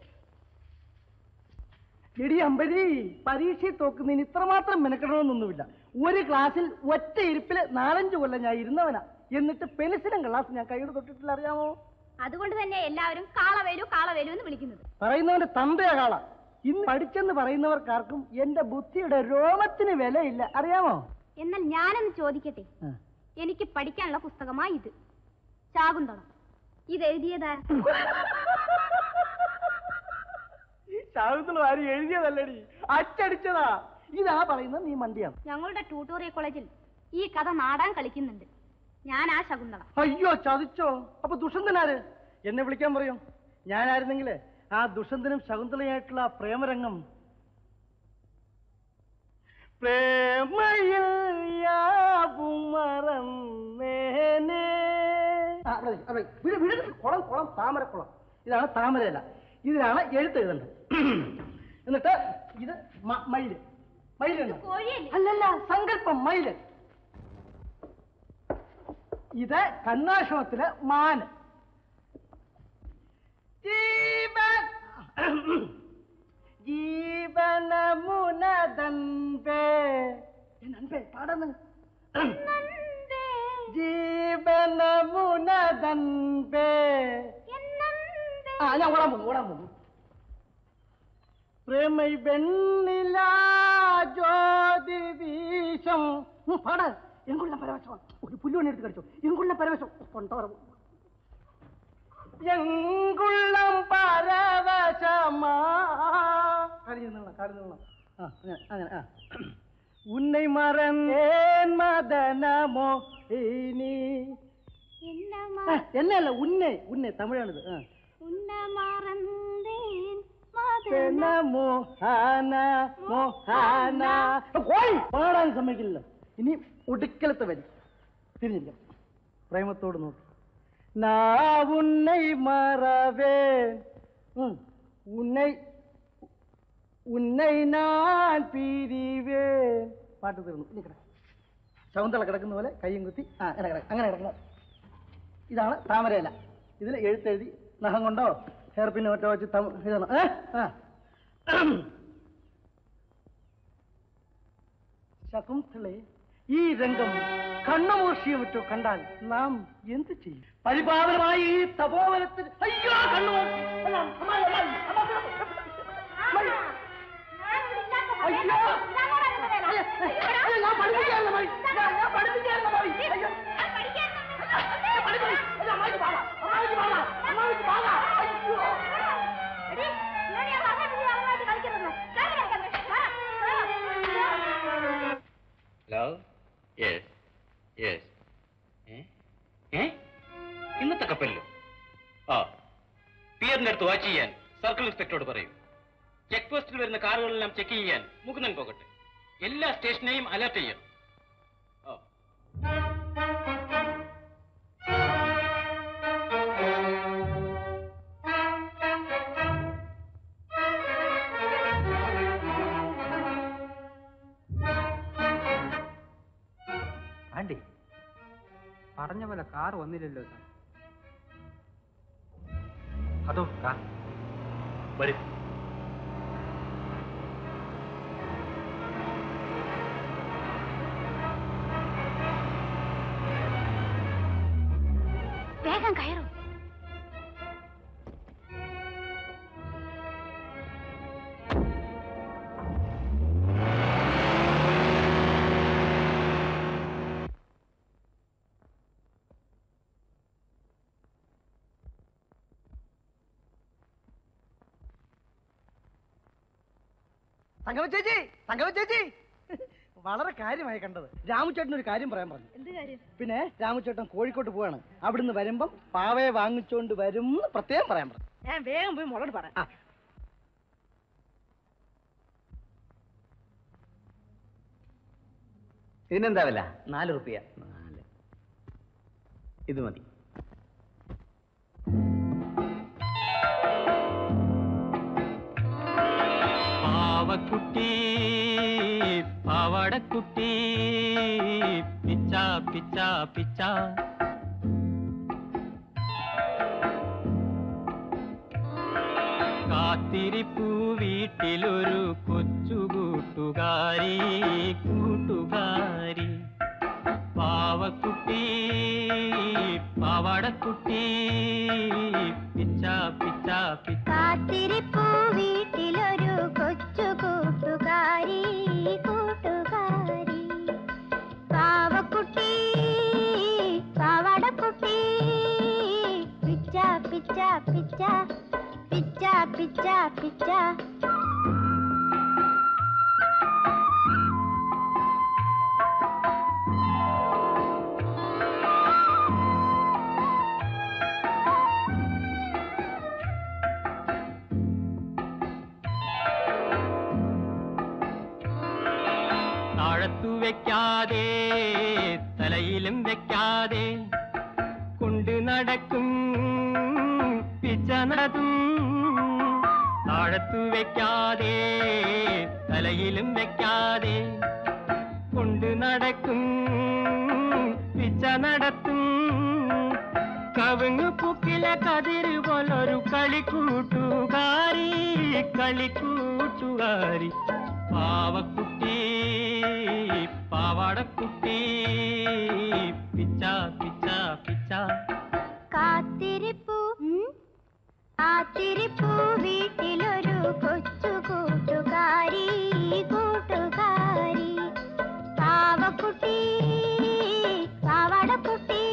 എടി അമ്പരി പരീക്ഷയിൽ തോക്കുന്നതിന് ഇത്രമാത്രം മെനക്കെടണമെന്നൊന്നുമില്ല. ഒരു ക്ലാസ്സിൽ ഒറ്റ ഇരിപ്പിൽ നാലഞ്ച് കൊല്ലം ഞാൻ ഇരുന്നവനാ. എന്നിട്ട് പെലിസിലും ക്ലാസ് ഞാൻ കൈയുടെ തൊട്ടിട്ടില്ല അറിയാമോ? അതുകൊണ്ട് തന്നെ എല്ലാവരും കാളവേലു കാളവേലു എന്ന് വിളിക്കുന്നത്. പറയുന്നവന്റെ തന്തയാ കാള. ഇന്ന് പഠിച്ചെന്ന് പറയുന്നവർക്കാർക്കും എന്റെ ബുദ്ധിയുടെ രോമത്തിന് വിലയില്ല അറിയാമോ? എന്നാൽ ഞാനൊന്ന് ചോദിക്കട്ടെ? എനിക്ക് പഠിക്കാനുള്ള പുസ്തകമാ ഇത്. ശാകുന്തളം. ഇത് എഴുതിയതാ? ശാകുന്തളം ആരും എഴുതിയതല്ലടി? അച്ചടിച്ചതാ. ഇതാ പറയുന്നത് നീ മണ്ടിയാണ്. ഞങ്ങളുടെ ട്യൂട്ടോറിയൽ കോളേജിൽ ഈ കഥ നാടാൻ കളിക്കുന്നുണ്ട്. ഞാൻ ആ ശകുന്തള. അയ്യോ ചതിച്ചോ. അപ്പൊ ദുഷന്തനാര് എന്നെ വിളിക്കാൻ പറയും. ഞാനായിരുന്നെങ്കിലേ ആ ദുഷന്തനും ശകുന്തളയായിട്ടുള്ള ആ പ്രേമരംഗം പ്രേമയിൽ യാവും മറന്നേനെ. കുളം കുളം താമരക്കുളം ഇതാണ് താമരയല്ല ഇതിലാണ് എഴുത്ത് എഴുതേണ്ടത്. എന്നിട്ട് ഇത് മയിൽ. മയിലുണ്ട് അല്ലല്ല സങ്കല്പം മയിൽ. ഇത് കണ്ണാശ്രമത്തിലെ മാന് ജീവൻ ജീവനമുനതൻപേ നൻപേ പാടന്ന് ജീവനമുനതൻപേ ആ ഞാൻ ഓടാൻ പോകുന്നു ഓടാൻ പോകുന്നു പ്രേമൈ വെണ്ണില ജ്യോതി വീശം ഉം, പാട് എങ്കുള്ള പരവശം ഒരു പുല്ലുവണി എടുത്ത് കടിച്ചു എങ്കുള്ള പരവശം കൊണ്ടോറും എങ്കുള്ളം പരവശമാ കാര്യം നിന്നോളാം കാര്യം നിന്നോളാം ആ അങ്ങനെ അങ്ങനെ ആ ഉன்னை മറന്നേൻ മദനമോ ഇനി ആ, എന്നല്ല ഉന്നെ ഉന്നെ തമിഴാണിത് ആ ഒടുക്കലത്തെ വരി. തിരിഞ്ഞില്ല പ്രേമത്തോട് നോക്കി. ഉന്നൈ മറവേ. ഉം, ഉന്നൈ ഞാൻ പിരിവേ. പാട്ട് തീർന്നു. ശകുന്തള കിടക്കുന്ന പോലെ കയ്യും കുത്തി. ആ അങ്ങനെ കിടക്ക. അങ്ങനെ കിടക്കണം ഇതാണ് താമരയില. ഇതിൽ എഴുത്തെഴുതി നഖം കൊണ്ടോ ഹെയർ പിന്നെ മറ്റോ വെച്ച് ആ. ശകുന്തളെ ഈ രംഗം കണ്ണമോഷിയെ മറ്റോ കണ്ടാൽ നാം എന്ത് ചെയ്യും? പരിപാലനമായി ഈ തപോവനത്തിൽ അയ്യോ കണ്ണുമൂർഷി അല്ല, യെസ് യെസ് ഇന്നത്തെ കപ്പലിലോ? ആ. പിയറിന്റെ അടുത്ത് വാച്ച് ചെയ്യാൻ സർക്കിൾ ഇൻസ്പെക്ടറോട് പറയും. ചെക്ക് പോസ്റ്റിൽ വരുന്ന കാറുകളെല്ലാം ചെക്ക് ചെയ്യാൻ മുകുന്ദൻ പോകട്ടെ. എല്ലാ സ്റ്റേഷനെയും അലർട്ട് ചെയ്യണം. ആണ്ടി പറഞ്ഞ പോലെ കാർ വന്നില്ലല്ലോ അതോ കാർ വരും. തങ്കമ്മ ചേച്ചി തങ്കമ്മ ചേച്ചി. വളരെ കാര്യമായി കണ്ടത്. രാമുചേട്ടൻ ഒരു കാര്യം പറയാൻ പറഞ്ഞു. എന്ത് കാര്യം? പിന്നെ രാമുചേട്ടൻ കോഴിക്കോട്ട് പോവാണ്. അവിടുന്ന് വരുമ്പം പാവയെ വാങ്ങിച്ചോണ്ട് വരും എന്ന് പ്രത്യേകം പറയാൻ പറഞ്ഞു. ഞാൻ വേഗം പോയി മുളോട് പറയാം. ഇതിനെന്താ വില? നാല് റുപ്യ. നാല്. ഇത് മതി. പാവക്കുട്ടി പാവാടക്കുട്ടി പിച്ച പിച്ച പിച്ച കാത്തിരിപ്പൂ വീട്ടിലൊരു കൊച്ചു കൂട്ടുകാരി കൂട്ടുകാരി പാവക്കുട്ടി പാവാടക്കുട്ടി പിച്ച പിച്ച പിച്ച കാത്തിരിപ്പൂ വീട്ടിലൊരു കൊച്ചു കൂട്ടുകാരി കൂട്ടുകാരി പാവക്കുട്ടി പാവാടക്കുട്ടി പിച്ച പിച്ച പിച്ച പിച്ച പിച്ച പിച്ച വെക്കാതെ തലയിലും വെക്കാതെ കൊണ്ട് നടക്കും പിച്ചനതും താഴത്തു വെക്കാതെ തലയിലും വെക്കാതെ കൊണ്ട് നടക്കും പിച്ച നടത്തും കവ കവുങ്ങു പൂക്കിലെ കതിര് പോലൊരു കളിക്കൂട്ടുകാരി കളിക്കൂട്ടുകാരി. പാവക്കുട്ടി పావాడ కుట్టి. పిచ్చా పిచ్చా పిచ్చా. కాతిరిపు. ఆ తిరిపు వీటిలొరు కొచ్చు కూటుకారి కూటుకారి. పావ కుట్టి పావాడ కుట్టి.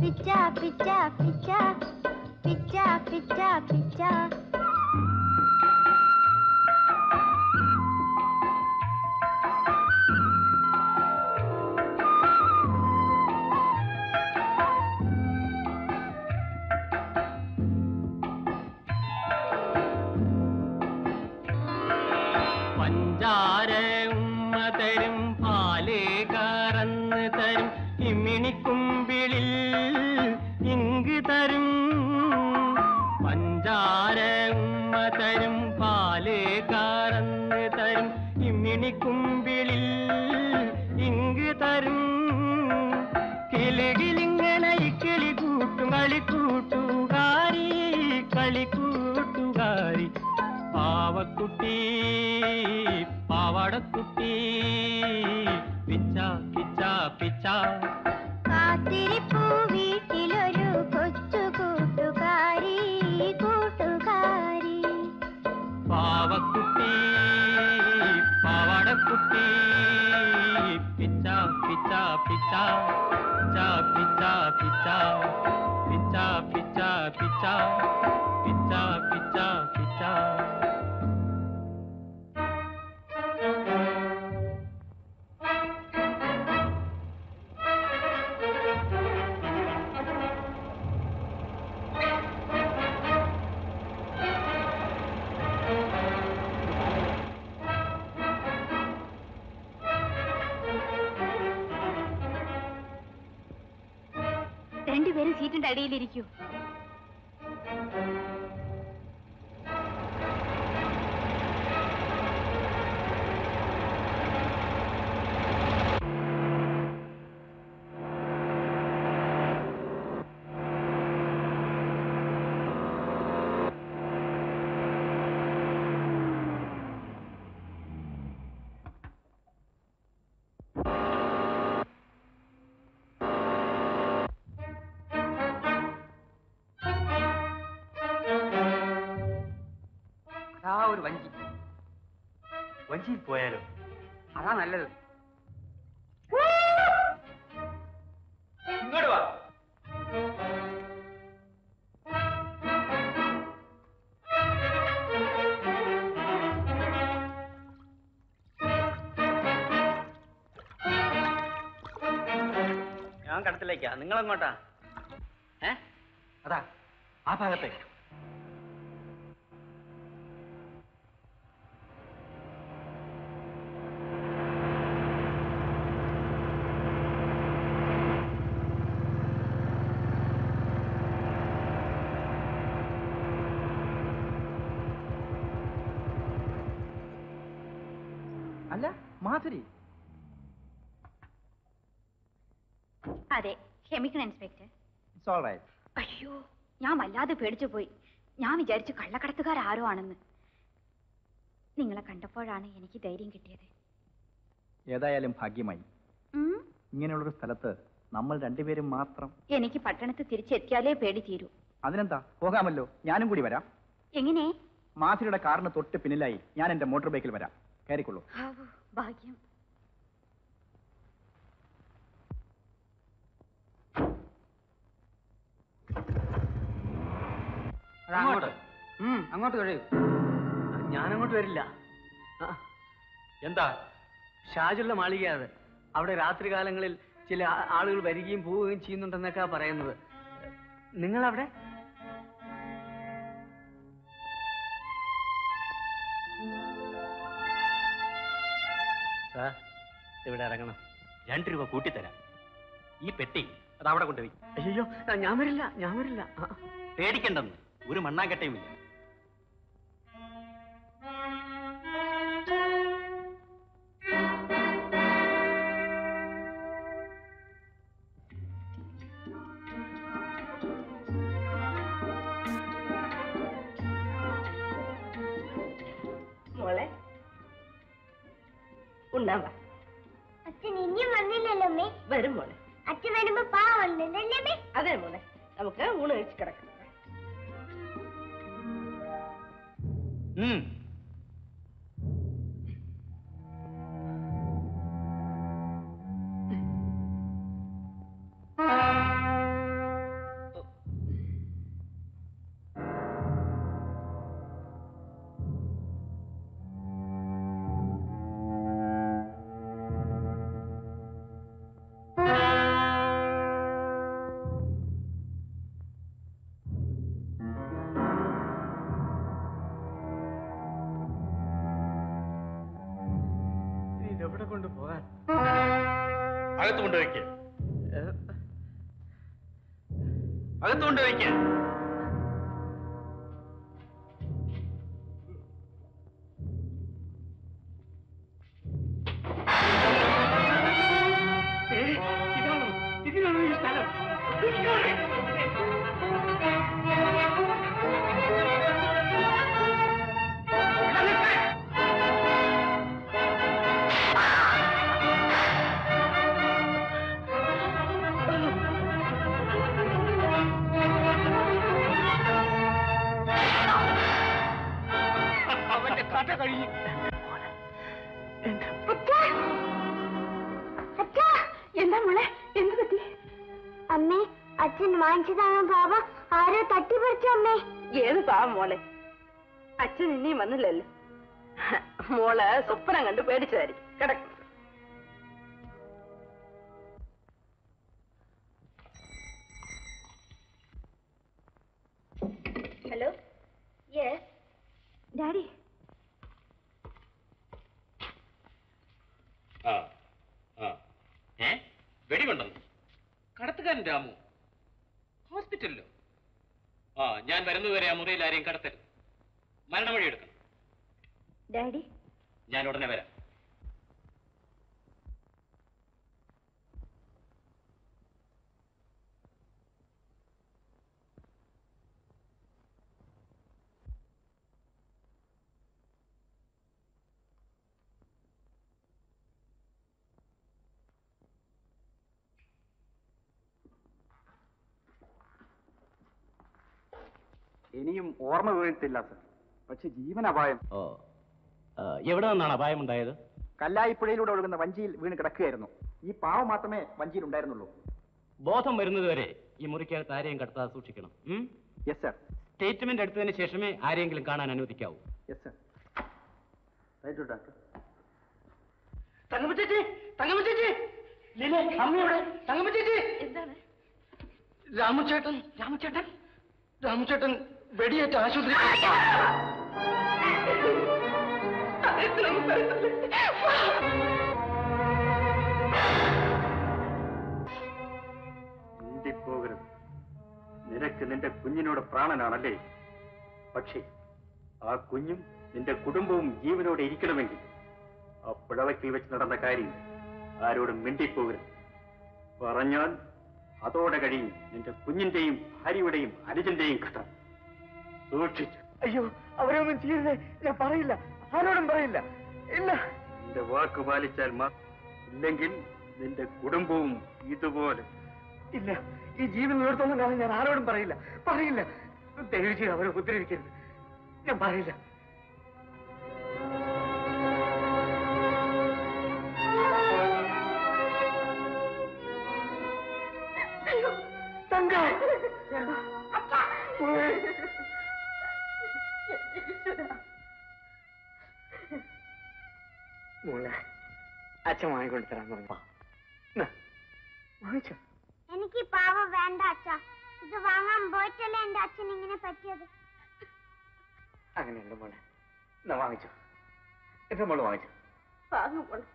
పిచ్చా పిచ్చా పిచ్చా. పిచ్చా పిచ్చా పిచ్చా. നിങ്ങൾ എങ്ങോട്ടാ ഏ? അതാ ആ ഭാഗത്തേക്ക് അല്ല മാധുരി അതെ ക്ഷമിക്കണം ഇൻസ്പെക്ടർ ഇറ്റ്സ് ഓൾ റൈറ്റ് അയ്യോ ഞാൻ വല്ലാതെ പേടിച്ചു പോയി. ഞാൻ വിചാരിച്ചു കള്ളക്കടത്തുകാരാരോ ആണെന്ന്. നിങ്ങളെ കണ്ടപ്പോഴാണ് എനിക്ക് ധൈര്യം കിട്ടിയത്. ഏതായാലും ഭാഗ്യമായി. ഇങ്ങനെയുള്ളൊരു സ്ഥലത്ത് നമ്മൾ രണ്ടുപേരും മാത്രം. എനിക്ക് പട്ടണത്ത് തിരിച്ചെത്തിയാലേ പേടി തീരൂ. അതിനെന്താ? പോകാമല്ലോ. ഞാനും കൂടി വരാം. എങ്ങനെ? മാധുരിയുടെ കാറിന് തൊട്ട് പിന്നിലായി ഞാൻ എന്റെ മോട്ടോർ ബൈക്കിൽ വരാം. കയറിക്കൊള്ളൂ. ഭാഗ്യം. അങ്ങോട്ട്. അങ്ങോട്ട്. കഴിയൂ. ഞാനങ്ങോട്ട് വരില്ല. എന്താ? ഷാജുള്ള മാളിക അത് അവിടെ രാത്രികാലങ്ങളിൽ ചില ആളുകൾ വരികയും പോവുകയും ചെയ്യുന്നുണ്ടെന്നൊക്കെ പറയുന്നത്. നിങ്ങൾ അവിടെ ഇവിടെ ഇറങ്ങണം. രണ്ട് രൂപ കൂട്ടിത്തരാം. ഈ പെട്ടി അത് അവിടെ കൊണ്ടുപോയി. അയ്യോ ഞാൻ വരില്ല ഞാൻ വരില്ല. പേടിക്കണ്ടെന്ന്. ഒരു മണ്ണാങ്കട്ടയുമില്ല മോളെ ഉണ്ടാവാ അച്ഛൻ ഇനിയും വന്നില്ലല്ലോ വരും മോളെ. അച്ഛൻ വരുമ്പോ പാവണ്ടല്ലേ അമ്മേ അതെ മോനെ നമുക്ക് ഊണ് കഴിച്ച് കിടക്കാം കൊണ്ടുവയ്ക്ക് വരുന്നതുവരെ ആ മുറിയിൽ ആരെയും മരണമൊഴി എടുക്കണം ഡാഡി ഞാൻ ഉടനെ വരാം ഇനിയും ഓർമ്മ വീഴ്ത്തില്ല സർ. പക്ഷെ ജീവൻ അപായം ഓ ആ, എവിടെ നിന്നാണ് അപായമുണ്ടായത് കല്ലായിപ്പുഴയിലൂടെ ഒഴുകുന്ന വഞ്ചിയിൽ വീണ് കിടക്കുകയായിരുന്നു. ഈ പാവം മാത്രമേ വഞ്ചിയിൽ ഉണ്ടായിരുന്നുള്ളൂ. ബോധം വരുന്നതുവരെ ഈ മുറിക്കകത്ത് ആരെയും കടത്താതെ സൂക്ഷിക്കണം. ഉം? യെസ് സർ സ്റ്റേറ്റ്മെന്റ് എടുത്തതിന് ശേഷമേ ആരെങ്കിലും കാണാൻ അനുവദിക്കാവൂ. യെസ് സർ ഡോക്ടർ രാമുചേട്ടൻ ചേച്ചി തങ്കമ്മ ചേച്ചി. ലീലേ അമ്മയോടെ എന്താണ്? രാമചേട്ടൻ രാമചേട്ടൻ രാമചേട്ടൻ വെടിയേറ്റ് ആശുപത്രി മിണ്ടിപ്പോകരുത്. നിനക്ക് നിന്റെ കുഞ്ഞിനോട് പ്രാണനാണല്ലേ? പക്ഷേ ആ കുഞ്ഞും നിന്റെ കുടുംബവും ജീവനോടെ ഇരിക്കണമെങ്കിൽ ആ പിഴവയ്ക്കിൽ വെച്ച് നടന്ന കാര്യം ആരോടും മിണ്ടിപ്പോകരുത്. പറഞ്ഞാൽ അതോടെ കഴിയും നിന്റെ കുഞ്ഞിന്റെയും ഭാര്യയുടെയും അനുജന്റെയും കഥ. സൂക്ഷിച്ചു. അയ്യോ അവരെ ഒന്നും ചെയ്യരുതേ. ഞാൻ പറയില്ല. ആരോടും പറയില്ല. ഇല്ല. നിന്റെ വാക്ക് പാലിച്ചാൽ ഇല്ലെങ്കിൽ നിന്റെ കുടുംബവും ഇതുപോലെ ഇല്ല. ഈ ജീവൻ ഉയർത്തുന്ന കാലം ഞാൻ ആരോടും പറയില്ല. പറയില്ല. ദയവ് ചെയ്ത് അവരെ ഉപദ്രവിക്കരുത്. ഞാൻ പറയില്ല. മോളെ അച്ഛൻ വാങ്ങിക്കൊണ്ട് തരാൻ പറഞ്ഞു. വാങ്ങിച്ചോ. എനിക്ക് പാവ വേണ്ട അച്ഛ. ഇത് വാങ്ങാൻ പോയിട്ടല്ലേ എന്റെ അച്ഛൻ ഇങ്ങനെ പറ്റിയത്? അങ്ങനെയല്ല മോളെ. എന്നാ വാങ്ങിച്ചോ. എന്റെ മോൾ വാങ്ങിച്ചോ? വാങ്ങും മോളെ.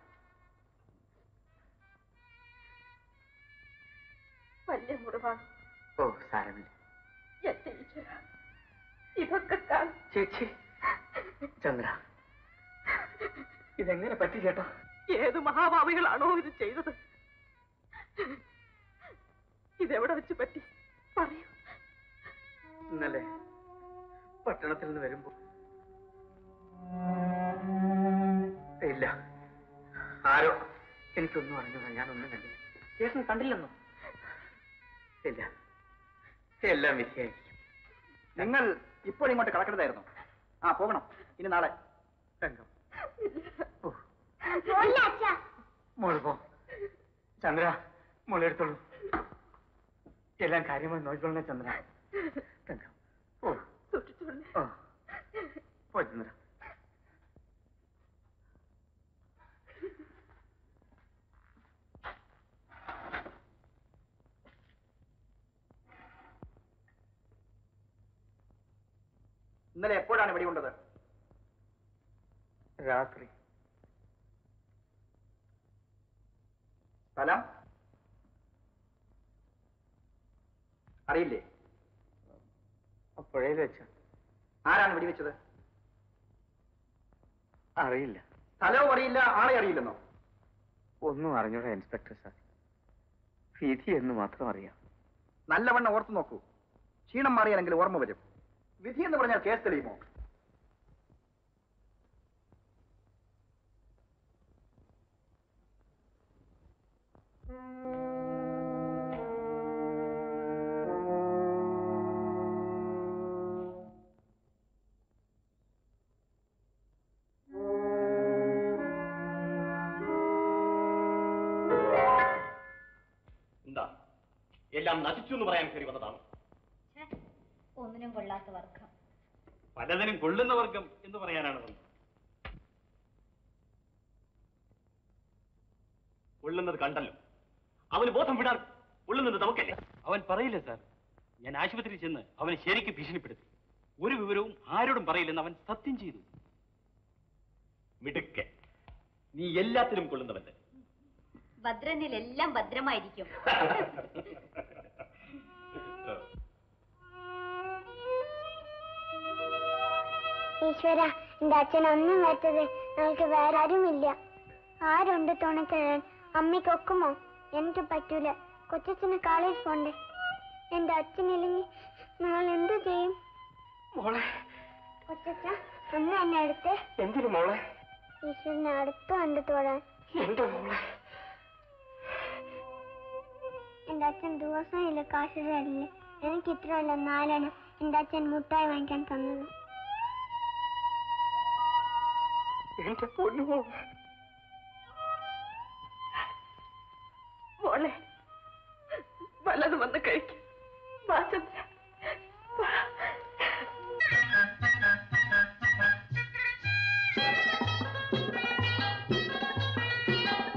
വലിയ മുറിവാണ് ഓ സാരമില്ല. എന്റെ ഈശ്വര ഇതൊക്കെ ചേച്ചി ചന്ദ്ര. ഇതെങ്ങനെ പറ്റി ചേട്ടാ? ഏത് മഹാഭാവികളാണോ ഇത് ചെയ്തത്? ഇതെവിടെ വെച്ച് പറ്റി? പറയൂ. ഇന്നലെ പട്ടണത്തിൽ നിന്ന് വരുമ്പോ ഇല്ല. ആരോ എനിക്കൊന്നും അറിഞ്ഞില്ല ഞാനൊന്നും കണ്ടില്ല. ചേട്ടൻ കണ്ടില്ലെന്നോ? ഇല്ല. എല്ലാം വിധിയായിരിക്കും നിങ്ങൾ ഇപ്പോഴിങ്ങോട്ട് കളക്കരുതായിരുന്നു ആ പോകണം. ഇനി നാളെ. രംഗം മോൾ പോ ചന്ദ്ര മോളെ എടുത്തോളൂ. എല്ലാം കാര്യമായി നോക്കിക്കൊള്ളണേ ചന്ദ്ര. തങ്കം ഓ. ഓ പോ ചന്ദ്ര. ഇന്നലെ എപ്പോഴാണ് വെടികൊണ്ടത്? രാത്രി. സ്ഥലം അറിയില്ലേ? പുഴയിൽ വെച്ച. ആരാണ് വെടിവെച്ചത്? അറിയില്ല. സ്ഥലവും അറിയില്ല ആളെ അറിയില്ലെന്നോ? ഒന്നും അറിഞ്ഞൂടാ ഇൻസ്പെക്ടർ സാർ. വിധി എന്ന് മാത്രം അറിയാം. നല്ലവണ്ണം ഓർത്തു നോക്കൂ. ക്ഷീണം മാറിയാലെങ്കിൽ ഓർമ്മ വരും. വിധി എന്ന് പറഞ്ഞാൽ കേസ് തെളിയുമോ? എല്ലാം എന്ന് പറയാൻ കയറി വന്നതാണ്. ഒന്നിനും കൊള്ളാത്ത വർഗം. പലതിനും കൊള്ളുന്ന വർഗം എന്ന് പറയാനാണ് വന്നത്. കൊള്ളുന്നത് കണ്ടല്ലോ. അവന് ബോധം വിടാൻ കൊള്ളുന്നത് നമുക്കല്ലേ? അവൻ പറയില്ല സാർ? ഞാൻ ആശുപത്രിയിൽ ചെന്ന് അവനെ ശരിക്ക് ഭീഷണിപ്പെടുത്തി. ഒരു വിവരവും ആരോടും പറയില്ലെന്ന് അവൻ സത്യം ചെയ്തു. മിടുക്ക നീ എല്ലാത്തിനും കൊള്ളുന്നവല്ലേ ഭദ്രനിലെല്ലാം ഭദ്രമായിരിക്കും. ഈശ്വര എന്റെ അച്ഛൻ ഒന്നും പറ്റത് നമുക്ക് വേറെ ആരുമില്ല. ആരുണ്ട് തുണക്കിഴൻ അമ്മയ്ക്കൊക്കുമോ എനിക്ക് പറ്റൂല. കൊച്ചച്ഛന് കോളേജ് പോണ്ടേ? എന്റെ അച്ഛനില്ലെങ്കിൽ നാളെ എന്തു ചെയ്യും? മോളെ. കൊച്ചച്ഛ ഒന്ന് എന്നെ അടുത്ത് എന്തിനു മോളെ? ഈശ്വരനെ അടുത്ത് കണ്ടു തൊഴാൻ. എന്റെ മോളെ. എന്റെ അച്ഛൻ ദിവസം ഇല്ല കാശ് തരില്ലേ? എനിക്ക് ഇത്രയല്ല നാലാണ് എന്റെ അച്ഛൻ മുട്ടായി വാങ്ങിക്കാൻ തന്നത്. എന്റെ പൊന്നു മോളെ മോളെ വല്ലതും വന്ന് കഴിക്കും വാ ചന്ദ്ര വാ.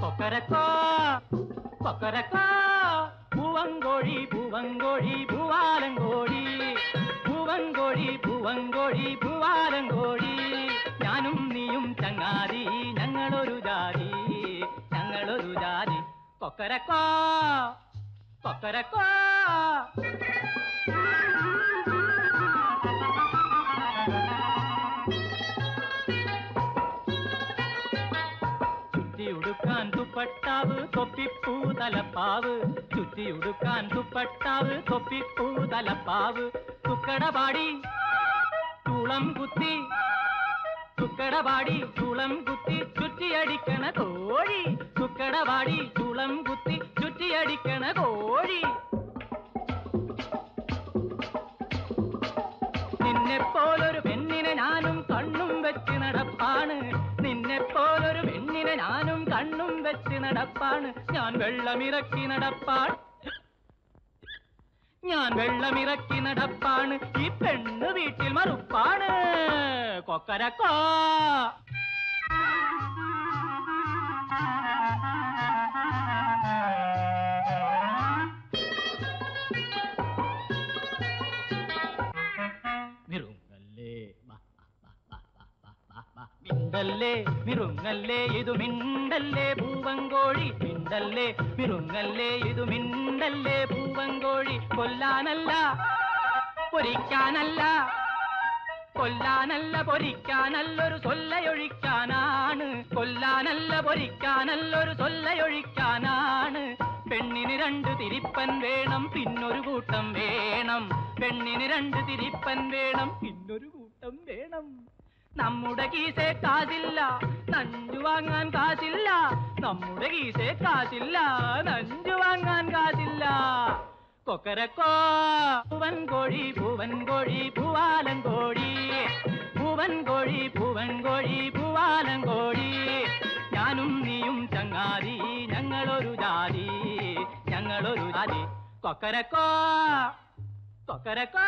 കൊക്കരക്കോ കൊക്കരക്കോ പൂവങ്കോഴി പൂവങ്കോഴി പൂവാലങ്കോഴി പൂവങ്കോഴി പൂവങ്കോഴി പൂവാലങ്കോഴി ഞാനും ചങ്ങാതി ഞങ്ങളൊരു ജാതി ഞങ്ങളൊരു ജാതി. കൊക്കരക്കോ കൊക്കരക്കോ. ചുറ്റിയുടുക്കാൻ തുപ്പട്ടാവ് തൊപ്പിപ്പൂ തലപ്പാവ് ചുറ്റിയുടുക്കാൻ തുപ്പട്ടാവ് തൊപ്പിപ്പൂ തലപ്പാവ് തുക്കടപാടി തുളം കുത്തി. തുക്കടപാടി ചുളം കുത്തി ചുറ്റിയടിക്കണ കോഴി. ചുക്കടവാടി ചുളം കുത്തി ചുറ്റിയടിക്കണ കോഴി. നിന്നെപ്പോലൊരു പെണ്ണിനെ ഞാനും കണ്ണും വെച്ച് നടപ്പാണ്. നിന്നെപ്പോലൊരു പെണ്ണിനെ ഞാനും കണ്ണും വെച്ച് നടപ്പാണ്. ഞാൻ വെള്ളമിറക്കി നടപ്പാണ്. ഞാൻ വെള്ളമിറക്കി നടപ്പാണ്. ഈ പെണ്ണ് വീട്ടിൽ മറുപ്പാണ്. കൊക്കരക്കോ േ മിറുങ്ങല്ലേ? ഇതു മിണ്ടല്ലേ? പൂവങ്കോഴി മിണ്ടല്ലേ? മിറുങ്ങല്ലേ ഇതു മിണ്ടല്ലേ? പൂവങ്കോഴി കൊല്ലാനല്ല പൊരിക്കാനല്ല. കൊല്ലാനല്ല പൊരിക്കാനല്ലൊരു സൊല്ലയൊഴിക്കാനാണ്. കൊല്ലാനല്ല പൊരിക്കാനല്ലൊരു സൊല്ലയൊഴിക്കാനാണ്. പെണ്ണിന് രണ്ട് തിരിപ്പൻ വേണം പിന്നൊരു കൂട്ടം വേണം. പെണ്ണിന് രണ്ട് തിരിപ്പൻ വേണം പിന്നൊരു കൂട്ടം വേണം. നമ്മുടെ കീസേ കാശില്ല. നഞ്ചു വാങ്ങാൻ കാശില്ല. നമ്മുടെ കീസേ കാശില്ല. നഞ്ചു വാങ്ങാൻ കാശില്ല. കൊക്കരക്കോ പൂവൻ കോഴി പൂവൻ കോഴി പൂവാലൻ കോഴി. പൂവൻ കോഴി പൂവൻ കോഴി പൂവാലൻ കോഴി. ഞാനും നീയും ചങ്ങാതി ഞങ്ങളൊരു ജാതി ഞങ്ങളൊരു ജാതി. കൊക്കരക്കോ കൊക്കരക്കോ.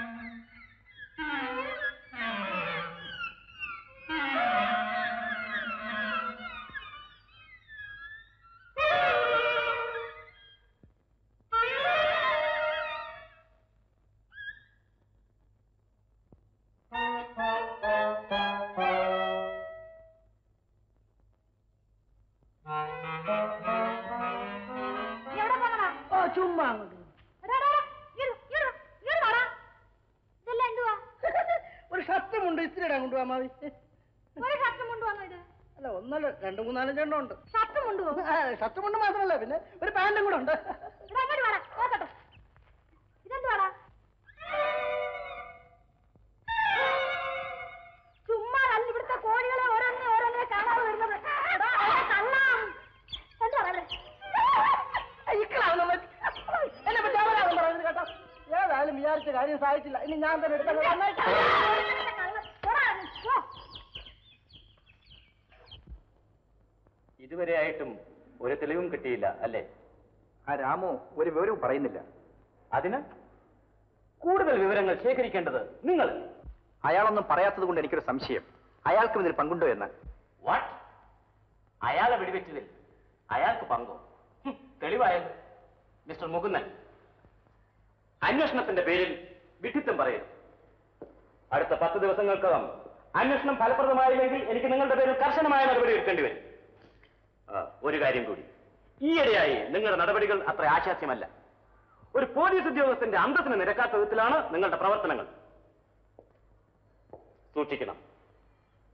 പറയുന്നില്ല. അതിന് കൂടുതൽ വിവരങ്ങൾ ശേഖരിക്കേണ്ടത് നിങ്ങൾ. അയാളൊന്നും പറയാത്തത് കൊണ്ട് എനിക്കൊരു സംശയം. അയാൾക്കും ഇതിൽ പങ്കുണ്ടോ എന്ന്? വാട്ട് അയാളെ വെടിവെച്ചതിൽ അയാൾക്ക് പങ്കോ? തെളിവായത് മിസ്റ്റർ മുകുന്ദൻ. അന്വേഷണത്തിന്റെ പേരിൽ വിഡിത്തം പറയും അടുത്ത പത്ത് ദിവസങ്ങൾക്കകം അന്വേഷണം ഫലപ്രദമായില്ലെങ്കിൽ എനിക്ക് നിങ്ങളുടെ പേരിൽ കർശനമായ നടപടി എടുക്കേണ്ടി വരും. ഒരു കാര്യം കൂടി. ഈയിടെയായി നിങ്ങളുടെ നടപടികൾ അത്ര ആശാസ്യമല്ല. ഒരു പോലീസ് ഉദ്യോഗസ്ഥന്റെ അന്തസ്സിന് നിരക്കാത്ത വിധത്തിലാണ് നിങ്ങളുടെ പ്രവർത്തനങ്ങൾ. സൂക്ഷിക്കണം.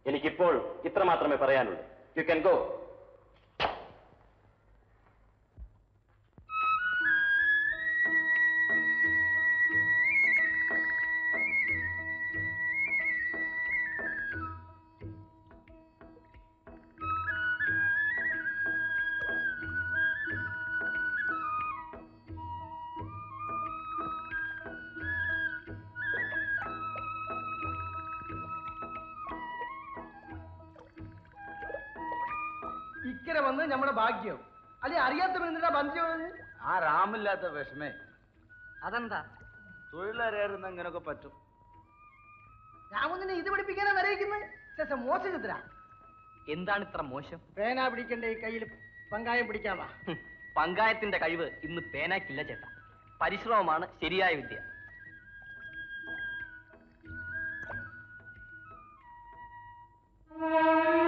എനിക്കിപ്പോൾ ഇത്ര മാത്രമേ പറയാനുള്ളൂ. യു ക്യാൻ ഗോ രാമില്ലാത്ത വിഷമേ. അതെന്താ? തൊഴിലറിയാറുന്ന ഇങ്ങനൊക്കെ പറ്റും. രാമൊന്നിനെ ഇത് പഠിപ്പിക്കാനാണ് അറിയിക്കുന്നത് മോശം എന്താണ് ഇത്ര മോശം? പേന പിടിക്കണ്ട ഈ കയ്യിൽ പങ്കായം പിടിക്കാമാ പങ്കായത്തിന്റെ കഴിവ് ഇന്ന് പേനാക്കില്ല ചേട്ടാ. പരിശ്രമമാണ് ശരിയായ വിദ്യ. ഓടി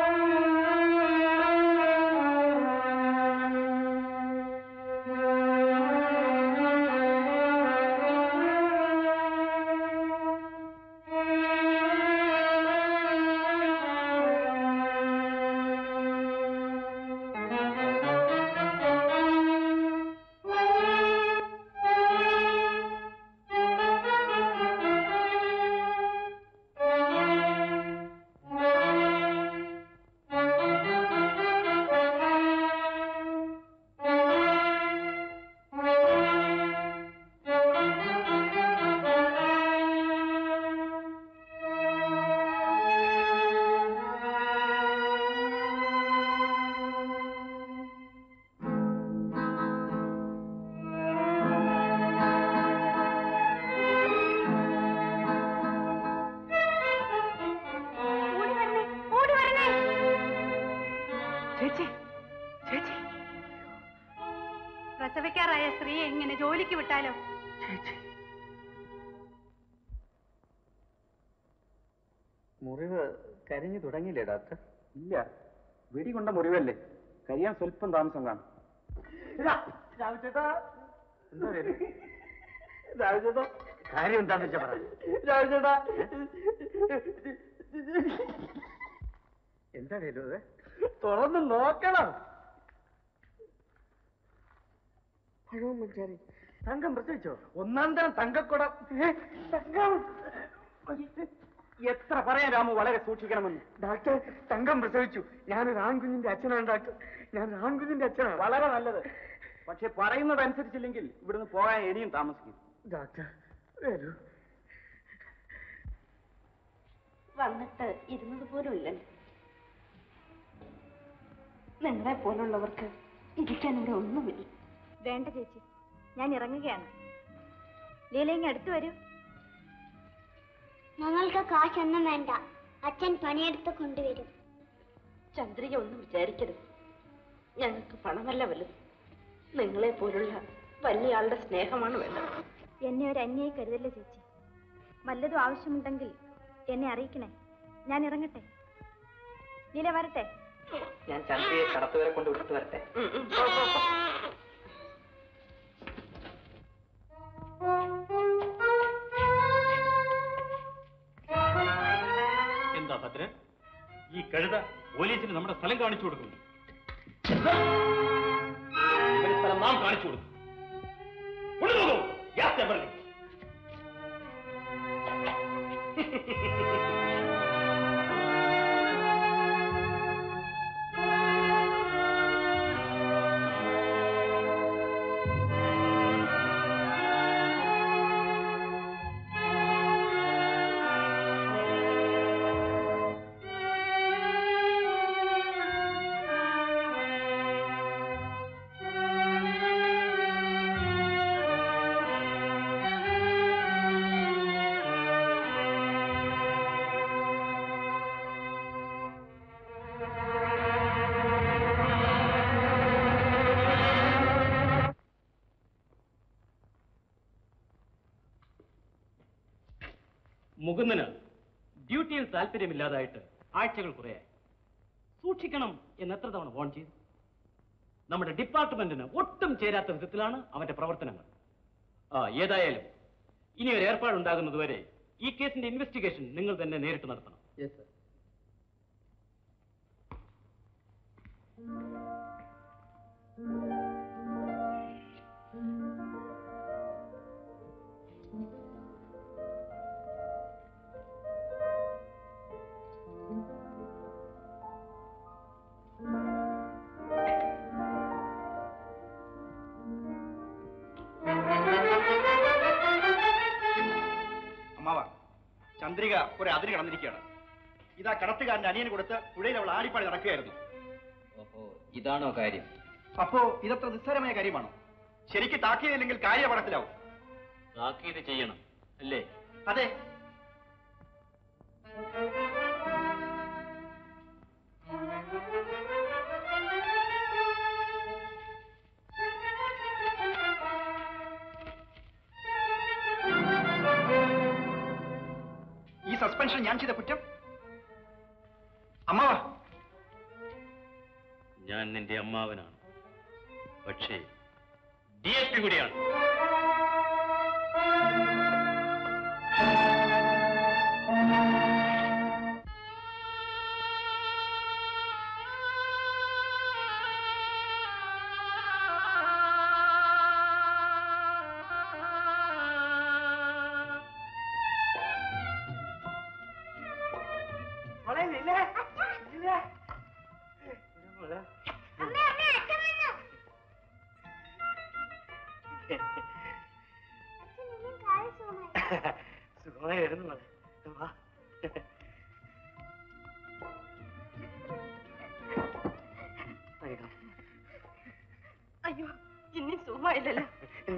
ജോലിക്ക് വിട്ടാലോ? മുറിവ് കരിഞ്ഞു തുടങ്ങിയില്ലേ ഡോക്ടർ? ഇല്ല. വെടി കൊണ്ട മുറിവല്ലേ? കരിയാൻ സ്വല്പം താമസം കാണും. കാര്യം എന്താന്ന് വെച്ചാ പറ. രാമചേട്ടാ എന്താ പേര് അത്? തുറന്ന് നോക്കണം. ഭഗവാൻ മഞ്ചാരി തങ്കം പ്രസവിച്ചോ ഒന്നാം തരം തങ്കക്കുട. തങ്കം. എത്ര പറയാൻ രാമു വളരെ സൂക്ഷിക്കണമെന്ന്. ഡാക്ടർ തങ്കം പ്രസവിച്ചു. ഞാൻ ആൺകുഞ്ഞിന്റെ അച്ഛനാണ് ഡാക്ടർ. ഞാൻ ആൺകുഞ്ഞിന്റെ അച്ഛനാണ്. വളരെ നല്ലത്. പക്ഷെ പറയുന്നതനുസരിച്ചില്ലെങ്കിൽ ഇവിടുന്ന് പോകാൻ ഇനിയും താമസിക്കും. ഡാക്ടർ വരൂ. വന്നിട്ട് ഇരുന്നത് പോലും ഇല്ലല്ലോ. നിങ്ങളെ പോലുള്ളവർക്ക് ഇരിക്കാൻ ഇവിടെ ഒന്നുമില്ല. വേണ്ട ചേച്ചി ഞാൻ ഇറങ്ങുകയാണ്. ലീലയിങ് അടുത്തു വരൂ. ഞങ്ങൾക്ക് കാശൊന്നും വേണ്ട. അച്ഛൻ പണിയെടുത്ത് കൊണ്ടുവരും. ചന്ദ്രിക ഒന്നും വിചാരിക്കരുത്. ഞങ്ങൾക്ക് പണമല്ല വലുത്. നിങ്ങളെ പോലുള്ള വലിയ ആളുടെ സ്നേഹമാണ് വേണ്ടത്. എന്നെ ഒരു അന്യായി കരുതല്ലേ ചേച്ചി? വല്ലതും ആവശ്യമുണ്ടെങ്കിൽ എന്നെ അറിയിക്കണേ. ഞാൻ ഇറങ്ങട്ടെ? ലീല വരട്ടെ? ഞാൻ ചന്ദ്രിയെ കടത്തുവരെ കൊണ്ട് വിട്ടു വരട്ടെ. എന്താ ഭദ്രൻ? ഈ കഴുത പോലീസിന് നമ്മുടെ സ്ഥലം കാണിച്ചു കൊടുക്കുന്നു. സ്ഥലം നാം കാണിച്ചു കൊടുക്കും. യാത്ര പറഞ്ഞു താല്പര്യമില്ലാതായിട്ട് ആഴ്ചകൾ കുറയായി സൂക്ഷിക്കണം എന്ന് എത്ര തവണ ഫോൺ ചെയ്തു? നമ്മുടെ ഡിപ്പാർട്ട്മെന്റിന് ഒട്ടും ചേരാത്ത വിധത്തിലാണ് അവന്റെ പ്രവർത്തനങ്ങൾ. ആ ഏതായാലും ഇനി ഒരു ഏർപ്പാടുണ്ടാകുന്നതുവരെ ഈ കേസിന്റെ ഇൻവെസ്റ്റിഗേഷൻ നിങ്ങൾ തന്നെ നേരിട്ട് നടത്തണം. ചന്ദ്രിക ഒരു അതിര് കടന്നിരിക്കുകയാണ്. ഇതാ കടത്തുകാരന്റെ അനിയന് കൊടുത്ത് പുഴയിൽ അവൾ ആടിപ്പാടി നടക്കുകയായിരുന്നു. ഓഹോ ഇതാണോ കാര്യം? അപ്പോ ഇതത്ര നിസ്സാരമായ കാര്യമാണോ? ശരിക്ക് താക്കിയതില്ലെങ്കിൽ കാര്യപടത്തിലാവും താക്കീത് ചെയ്യണം അല്ലേ? അതെ. സസ്പെൻഷൻ ഞാൻ ചെയ്ത കുറ്റം? അമ്മാവ. ഞാൻ നിന്റെ അമ്മാവനാണ്. പക്ഷേ ഡി എസ് പി കൂടിയാണ്. അയ്യോ ഇനി സുഖമായില്ലല്ലോ.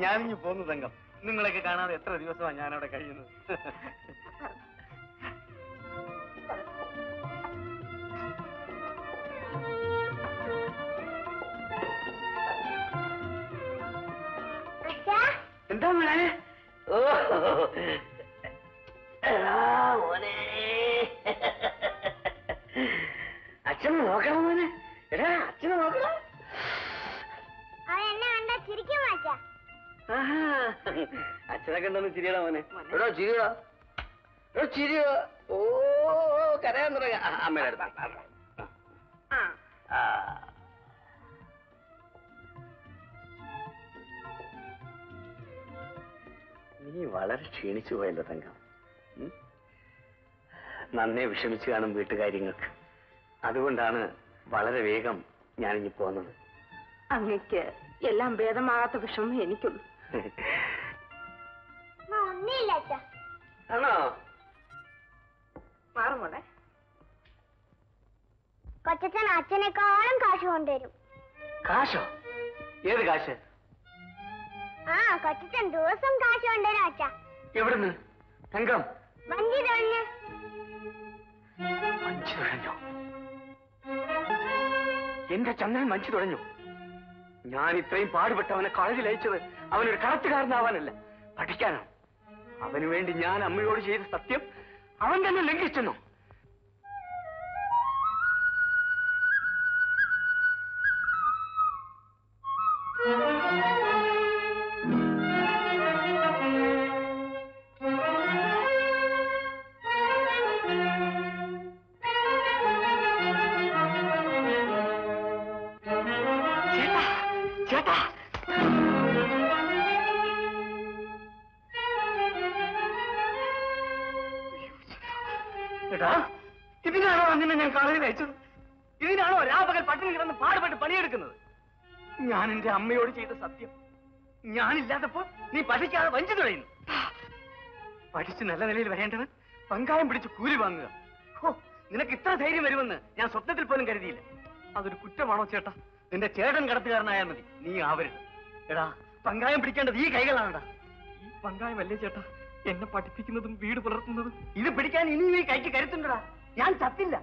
ഞാനിങ്ങ് പോന്നു തങ്കം. നിങ്ങളൊക്കെ കാണാതെ എത്ര ദിവസമാണ് ഞാനവിടെ കഴിയുന്നത്? എടോ ചിരിയടാ. എടോ ചിരിയോ ഓ കരയാൻ തുടങ്ങ. അമ്മയുടെ അടുത്ത്. നീ വളരെ ക്ഷീണിച്ചു പോയല്ലോ തങ്കം? നന്നേ വിഷമിച്ചു കാണും വീട്ടുകാര്യങ്ങൾക്ക്. അതുകൊണ്ടാണ് വളരെ വേഗം ഞാനിഞ്ഞി പോന്നത് അങ്ങക്ക് എല്ലാം ഭേദമാകാത്ത വിഷമം എനിക്കുള്ളൂ. ഒന്നുമില്ല അച്ഛാ. ആണോ? മാറുമോളെ കൊച്ചച്ഛൻ അച്ഛനേക്കാളും കാശ് കൊണ്ടുവരും. കാശോ? ഏത് കാശ്? ആ കൊച്ചച്ഛൻ ദിവസം കാശ് കൊണ്ടുവരും അച്ഛാ. എവിടുന്ന്? തങ്കം? വഞ്ചി തുഴഞ്ഞ് മഞ്ചു തുഴഞ്ഞോ? എന്റെ ചന്ദ്രൻ മഞ്ചു തുഴഞ്ഞു. ഞാൻ ഇത്രയും പാടുപെട്ട് അവനെ കോളേജിൽ അയച്ചത് അവനൊരു കടത്തുകാരനാവാനല്ല പഠിക്കാനാണ്. അവന് വേണ്ടി ഞാൻ അമ്മയോട് ചെയ്ത സത്യം അവൻ തന്നെ ലംഘിച്ചെന്നു? വഞ്ചി തുഴയുന്നു പഠിച്ച് നല്ല നിലയിൽ വരേണ്ടവൻ പങ്കായം പിടിച്ച് കൂലി വാങ്ങുക. ഓ നിനക്ക് ഇത്ര ധൈര്യം വരുമെന്ന് ഞാൻ സ്വപ്നത്തിൽ പോലും കരുതിയില്ല. അതൊരു കുറ്റമാണോ ചേട്ടാ? നിന്റെ ചേട്ടൻ കടത്തുകാരനായാൽ മതി. നീ ആവരുത്. എടാ പങ്കായം പിടിക്കേണ്ടത് ഈ കൈകളാണെടാ. ഈ പങ്കായം പങ്കായമല്ലേ ചേട്ടാ? എന്നെ പഠിപ്പിക്കുന്നതും വീട് പുലർത്തുന്നതും. ഇത് പിടിക്കാൻ ഇനിയും ഈ കൈക്ക് കരുത്തുണ്ടടാ. ഞാൻ ചത്തില്ല.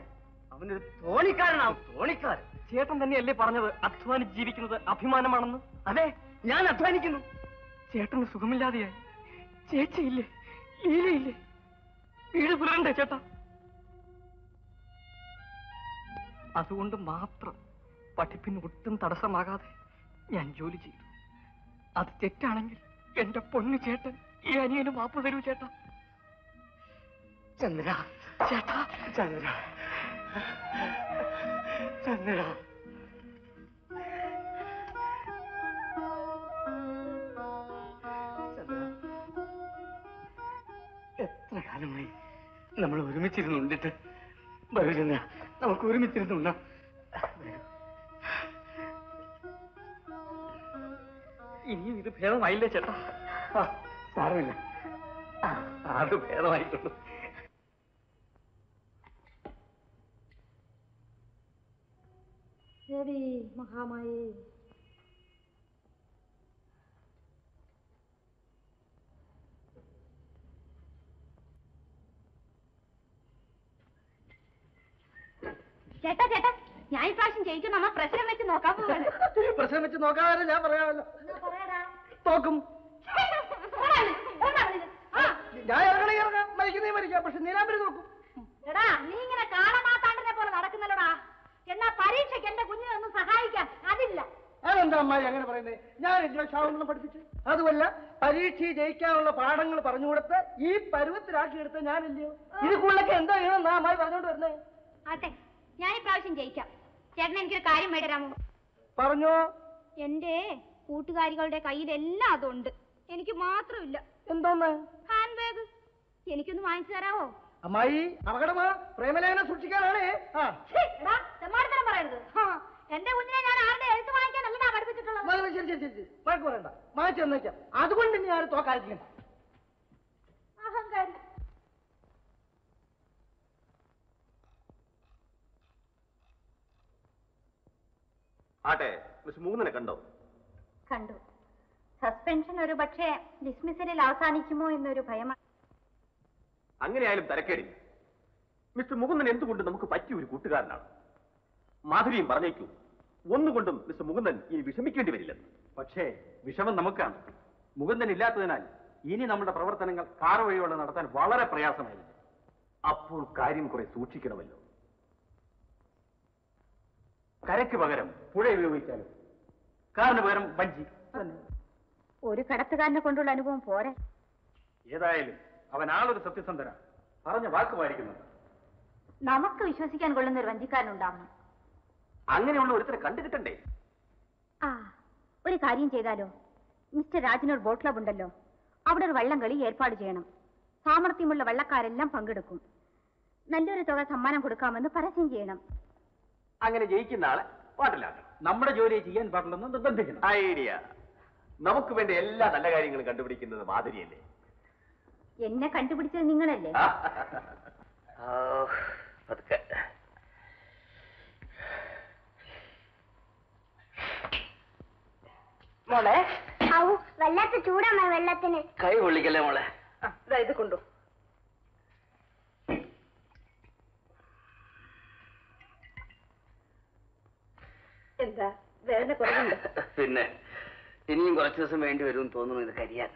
അവനൊരു തോണിക്കാരനാവും തോണിക്കാരൻ. ചേട്ടൻ തന്നെയല്ലേ പറഞ്ഞത് അധ്വാനിച്ച് ജീവിക്കുന്നത് അഭിമാനമാണെന്ന്? അതെ ഞാൻ അധ്വാനിക്കുന്നു. ചേട്ടന് സുഖമില്ലാതെയായി. ചേച്ചിയില്ലേ ലീലയില്ലേ? വീട് പുലരണ്ടേ ചേട്ടാ? അതുകൊണ്ട് മാത്രം പഠിപ്പിന് ഒട്ടും തടസ്സമാകാതെ ഞാൻ ജോലി ചെയ്തു. അത് തെറ്റാണെങ്കിൽ എന്റെ പൊന്നു ചേട്ടൻ ഈ അനിയന് മാപ്പ് തരൂ ചേട്ടാ. ചന്ദ്ര ചേട്ടാ. ചന്ദ്ര ചന്ദ്ര. കാലമായി നമ്മൾ ഒരുമിച്ചിരുന്നുണ്ടിട്ട്. ഉണ്ടിട്ട് ചന്ദ്ര നമുക്ക് ഒരുമിച്ചിരുന്നുണ്ടോ. ഇനിയും ഇത് ഭേദമായില്ലേ ചേട്ടാ? സാരമില്ല. അത് ഭേദമായിട്ടുള്ളൂ. രവി മഹാമായേ. ചേട്ടാ ചേട്ടാ ഞാൻ ഇപ്രാവശ്യം ജയിക്കും നമ്മ പ്രശ്നം വെച്ച് നോക്കാൻ പോവാണ്. പ്രശ്നം വെച്ച് നോക്കാതെ ഞാൻ പറയാമല്ലോ. തോക്കും. ഞാൻ ഇറങ്ങണേ ഇറങ്ങാം. മരിക്കുന്നേ മരിക്കാം. പക്ഷെ നീലാമ്പരി നോക്കും. എടാ നീ ഇങ്ങനെ കാണാമാത്താണ്ടിനെ പോലെ നടക്കുന്നല്ലോടാ. എന്നാ പരീക്ഷയ്ക്ക് എന്റെ കുഞ്ഞിനെ ഒന്ന് സഹായിക്കാൻ അതില്ല. അതെന്താ അമ്മായി അങ്ങനെ പറയുന്നത് ഞാൻ ഇല്ല ശാവണം പഠിപ്പിച്ചു. അതുമല്ല പരീക്ഷ ജയിക്കാനുള്ള പാഠങ്ങൾ പറഞ്ഞു കൊടുത്ത് ഈ പരുവത്തിലാക്കി എടുത്ത ഞാനില്ലയോ? ഇത് കൂടുതലൊക്കെ എന്താ ചെയ്യണം അമ്മായി പറഞ്ഞോണ്ട് വരുന്നേ? ഞാൻ ഇപ്രാവശ്യം ജയിക്കാം. ചേട്ടൻ എനിക്കൊരു കാര്യം മേടിരാമോ പറഞ്ഞോ? എന്റെ കൂട്ടുകാരികളുടെ കയ്യിലെല്ലാം അതുണ്ട്. എനിക്ക് മാത്രമില്ല. എന്തോന്ന്? Hand bag. എനിക്കൊന്ന് വാങ്ങിച്ചു തരാമോ അമ്മായി അപകടമാ? പ്രേമലേഖനം സൂക്ഷിക്കാനാണേ. എടാ, പറയരുത്. എന്റെ കുഞ്ഞിനെ ഞാൻ ആരുടെ എഴുത്ത് വാങ്ങിക്കാനല്ല പഠിപ്പിച്ചിട്ടുള്ളത്? ശരി ശരി ശരി വഴക്ക് പറയണ്ട. മാറ്റി തന്നേക്കാം അതുകൊണ്ട് ഇനി ആരും തോക്കാതിരിക്കണം ആട്ടെ മിസ് മൂന്നിനെ കണ്ടോ? കണ്ടു. സസ്പെൻഷൻ ഒരു പക്ഷേ ഡിസ്മിസലിൽ അവസാനിക്കുമോ എന്നൊരു ഭയമാണ് അങ്ങനെയായാലും തരക്കേടില്ല. മിസ്റ്റർ മുകുന്ദൻ എന്തുകൊണ്ട് നമുക്ക് പറ്റിയ ഒരു കൂട്ടുകാരനാണ്? മാധുരിയും പറഞ്ഞേക്കൂ. ഒന്നുകൊണ്ടും മിസ്റ്റർ മുകുന്ദൻ ഇനി വിഷമിക്കേണ്ടി വരില്ലെന്ന്. പക്ഷേ വിഷമം നമുക്കാണ്. മുകുന്ദൻ ഇല്ലാത്തതിനാൽ ഇനി നമ്മുടെ പ്രവർത്തനങ്ങൾ കാർ വഴിയോടെ നടത്താൻ വളരെ പ്രയാസമായിരിക്കും അപ്പോൾ കാര്യം കുറെ സൂക്ഷിക്കണമല്ലോ. കരയ്ക്ക് പകരം പുഴ ഉപയോഗിച്ചാലും. കാറിന് പകരം വഞ്ചി ഒരു കടത്തുകാരനെ കൊണ്ടുള്ള അനുഭവം പോരെ. ഏതായാലും അവൻ ആളൊരു സത്യസന്ധന പറഞ്ഞ വാക്ക് പാലിക്കുന്നു നമുക്ക് വിശ്വസിക്കാൻ കൊള്ളുന്ന ഒരു വഞ്ചിക്കാരനുണ്ടാവണം. അങ്ങനെയുള്ള ഒരുത്തരെ കണ്ടുകിട്ടണ്ടേ ആ ഒരു കാര്യം ചെയ്താലോ? മിസ്റ്റർ രാജിനൊരു ബോട്ട് ക്ലബ് ഉണ്ടല്ലോ. അവിടെ ഒരു വള്ളം കളി ഏർപ്പാട് ചെയ്യണം. സാമർഥ്യമുള്ള വള്ളക്കാരെല്ലാം പങ്കെടുക്കും. നല്ലൊരു തുക സമ്മാനം കൊടുക്കാമെന്ന് പരസ്യം ചെയ്യണം. അങ്ങനെ ജയിക്കുന്ന ആളെ പാട്ടിലാക്കണം. നമ്മുടെ ജോലി ചെയ്യാൻ പാടില്ലെന്ന് നിർബന്ധിക്കണം. ഐഡിയ. നമുക്ക് വേണ്ട എല്ലാ നല്ല കാര്യങ്ങളും കണ്ടുപിടിക്കുന്നത് മാധുരിയല്ലേ? എന്നെ കണ്ടുപിടിച്ചത് നിങ്ങളല്ലേ? പതുക്കെ. മോളെ? വല്ലാത്ത ചൂടാണ് വെള്ളത്തിന്. കൈ പൊള്ളിക്കല്ലേ മോളെ? ഇതാ ഇത് കൊണ്ടു. എന്താ? വേദന കുറവുണ്ട്? പിന്നെ ഇനിയും കുറച്ചു ദിവസം വേണ്ടി വരും തോന്നുന്നു ഇത് കരിയാൻ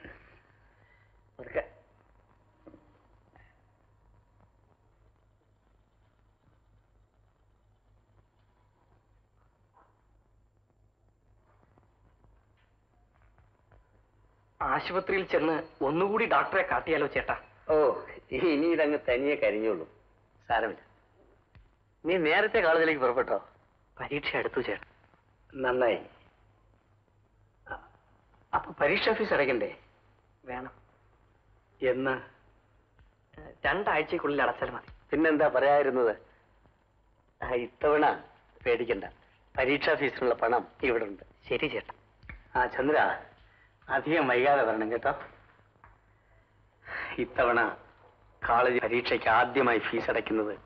ആശുപത്രിയിൽ ചെന്ന് ഒന്നുകൂടി ഡോക്ടറെ കാട്ടിയാലോ ചേട്ടാ? ഓ ഇനി ഇതങ്ങ് തനിയെ കരിഞ്ഞോളൂ. സാരമില്ല. നീ നേരത്തെ കോളേജിലേക്ക് പുറപ്പെട്ടോ? പരീക്ഷ എടുത്തു ചേട്ടാ. നന്നായി. അപ്പൊ പരീക്ഷ ഫീസ് അടയ്ക്കണ്ടേ? വേണം. എന്ന്? രണ്ടാഴ്ചക്കുള്ളിൽ അടച്ചാൽ മതി. പിന്നെന്താ പറയാതിരുന്നത് ഇത്തവണ പേടിക്കണ്ട. പരീക്ഷാ ഫീസിനുള്ള പണം ഇവിടെ ഉണ്ട് ശരി ചേട്ടാ. ആ ചന്ദ്ര അധികം വൈകാതെ വരണം കേട്ടോ. ഇത്തവണ കോളേജ് പരീക്ഷയ്ക്ക് ആദ്യമായി ഫീസ് അടയ്ക്കുന്നത്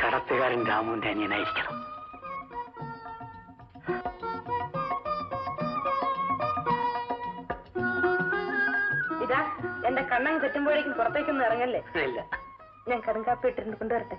കടത്തുകാരൻ രാമുവിന്റെ അനിയനായിരിക്കണം. എന്റെ കണ്ണങ്ങ് തെറ്റുമ്പോഴേക്കും പുറത്തേക്കൊന്നും ഇറങ്ങല്ലേ? ഇല്ല. ഞാൻ കടുങ്കാപ്പി ഇട്ടിട്ട് കൊണ്ടുവരട്ടെ.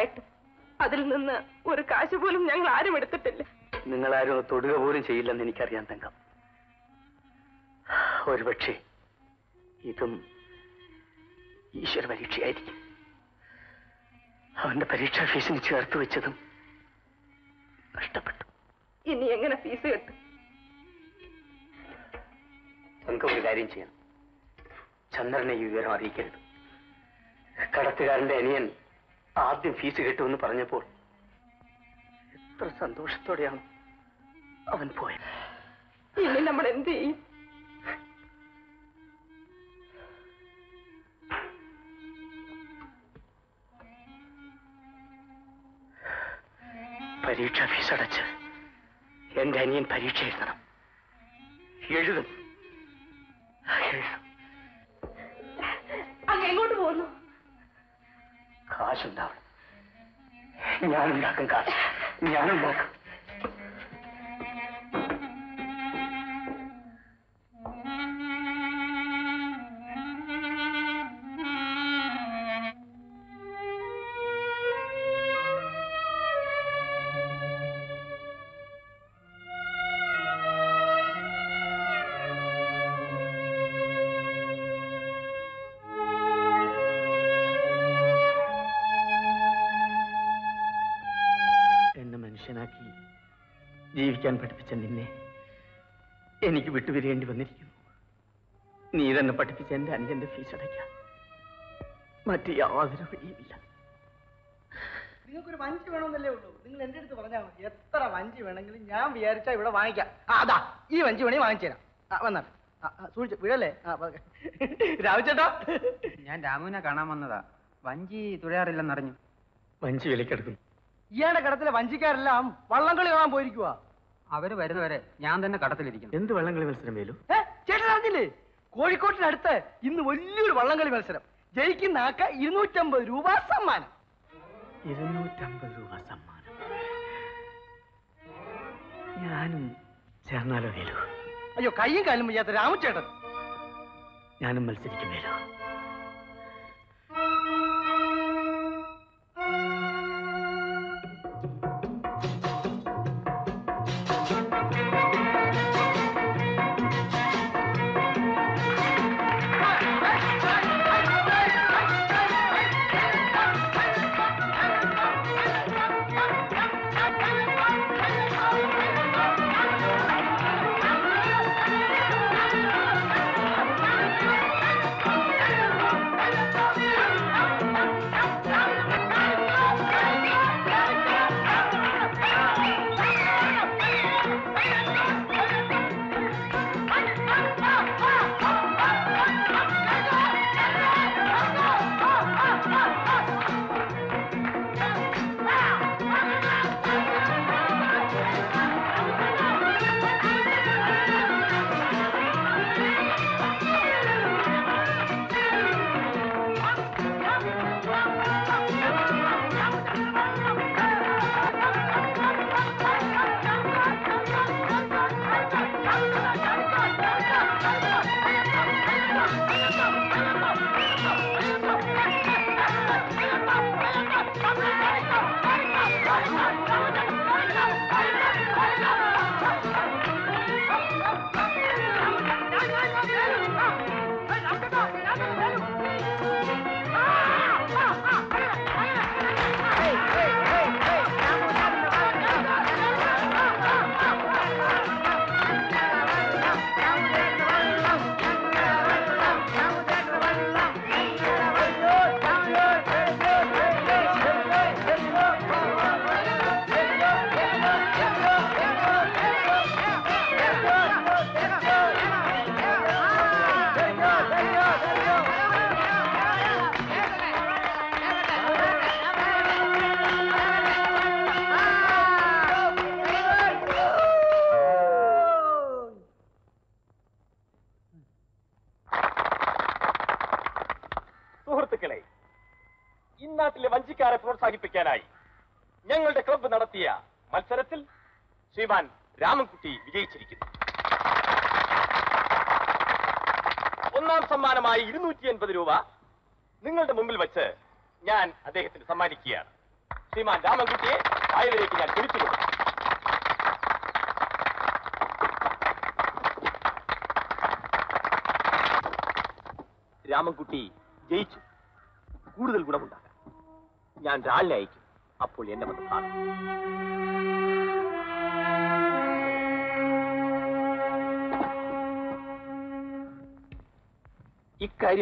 ഉണ്ടായിട്ട് അതിൽ നിന്ന് ഒരു കാശ് പോലും ഞങ്ങൾ ആരും എടുത്തിട്ടില്ല. നിങ്ങൾ ആരും തൊടുക പോലും ചെയ്യില്ലെന്ന് എനിക്കറിയാം തങ്കം. ഒരുപക്ഷെ ഇതും ഈശ്വര പരീക്ഷയായിരിക്കും. അവന്റെ പരീക്ഷാ ഫീസിന് ചേർത്ത് വെച്ചതും നഷ്ടപ്പെട്ടു. ഇനി എങ്ങനെ ഫീസ് കെട്ടും? നമുക്ക് ഒരു കാര്യം ചെയ്യണം. ചന്ദ്രനെ ഈ വിവരം അറിയിക്കരുത്. കടത്തുകാരന്റെ അനിയൻ ആദ്യം ഫീസ് കിട്ടുമെന്ന് പറഞ്ഞപ്പോൾ എത്ര സന്തോഷത്തോടെയാണ് അവൻ പോയത്. ഇനി നമ്മൾ എന്ത് ചെയ്യും? പരീക്ഷാ ഫീസ് അടച്ച് എന്റെ അനിയൻ പരീക്ഷ എഴുതണം. എഴുതും. എഴുതും. കാശുണ്ടാവണം. ഞാനുണ്ടാക്കും കാശ്. ഞാനുണ്ടാക്കും. ജീവിക്കാൻ പഠിപ്പിച്ച നിന്നെ എനിക്ക് വിട്ടുപിരിയേണ്ടി വന്നിരിക്കുന്നു. നീ തന്നെ പഠിപ്പിച്ച എന്റെ അഞ്ചന്റെ ഫീസ് അടയ്ക്കാൻ മറ്റു യാതൊരു വഴിയുമില്ല. നിങ്ങൾക്കൊരു വഞ്ചി വേണമെന്നല്ലേ ഉള്ളൂ. നിങ്ങൾ എന്റെ അടുത്ത് പറഞ്ഞാൽ മതി. എത്ര വഞ്ചി വേണമെങ്കിലും ഞാൻ വിചാരിച്ചാ ഇവിടെ വാങ്ങിക്കാം. അതാ ഈ വഞ്ചി വേണേ വാങ്ങിച്ചു തരാം ആ, സൂക്ഷിച്ചു വീഴല്ലേ രാവിച്ചേട്ടാ ഞാൻ രാമുവിനെ കാണാൻ വന്നതാ. വഞ്ചി തുഴയാറില്ലെന്നറിഞ്ഞു. വഞ്ചി വിലക്കെടുക്കുന്നു ഇയാളുടെ കടത്തിലെ വഞ്ചിക്കാരെല്ലാം വള്ളംകളി കാണാൻ പോയിരിക്കുവാ. അവർ വരുന്നവരെ ഞാൻ തന്നെ കടത്തിലിരിക്കുന്നു. എന്ത് വള്ളംകളി മത്സരം വേലു ചേട്ടൻ അറിഞ്ഞില്ലേ? കോഴിക്കോട്ടിനടുത്ത് ഇന്ന് വലിയൊരു വള്ളംകളി മത്സരം. ജയിക്കുന്ന ആക്ക ഇരുന്നൂറ്റമ്പത് രൂപ സമ്മാനം. ഇരുന്നൂറ്റമ്പത് രൂപ സമ്മാനം. ഞാനും ചേർന്നാലോ വേലു അയ്യോ കയ്യും കാലും വയ്യാത്ത രാമചേട്ടൻ ഞാനും മത്സരിക്കും വേലു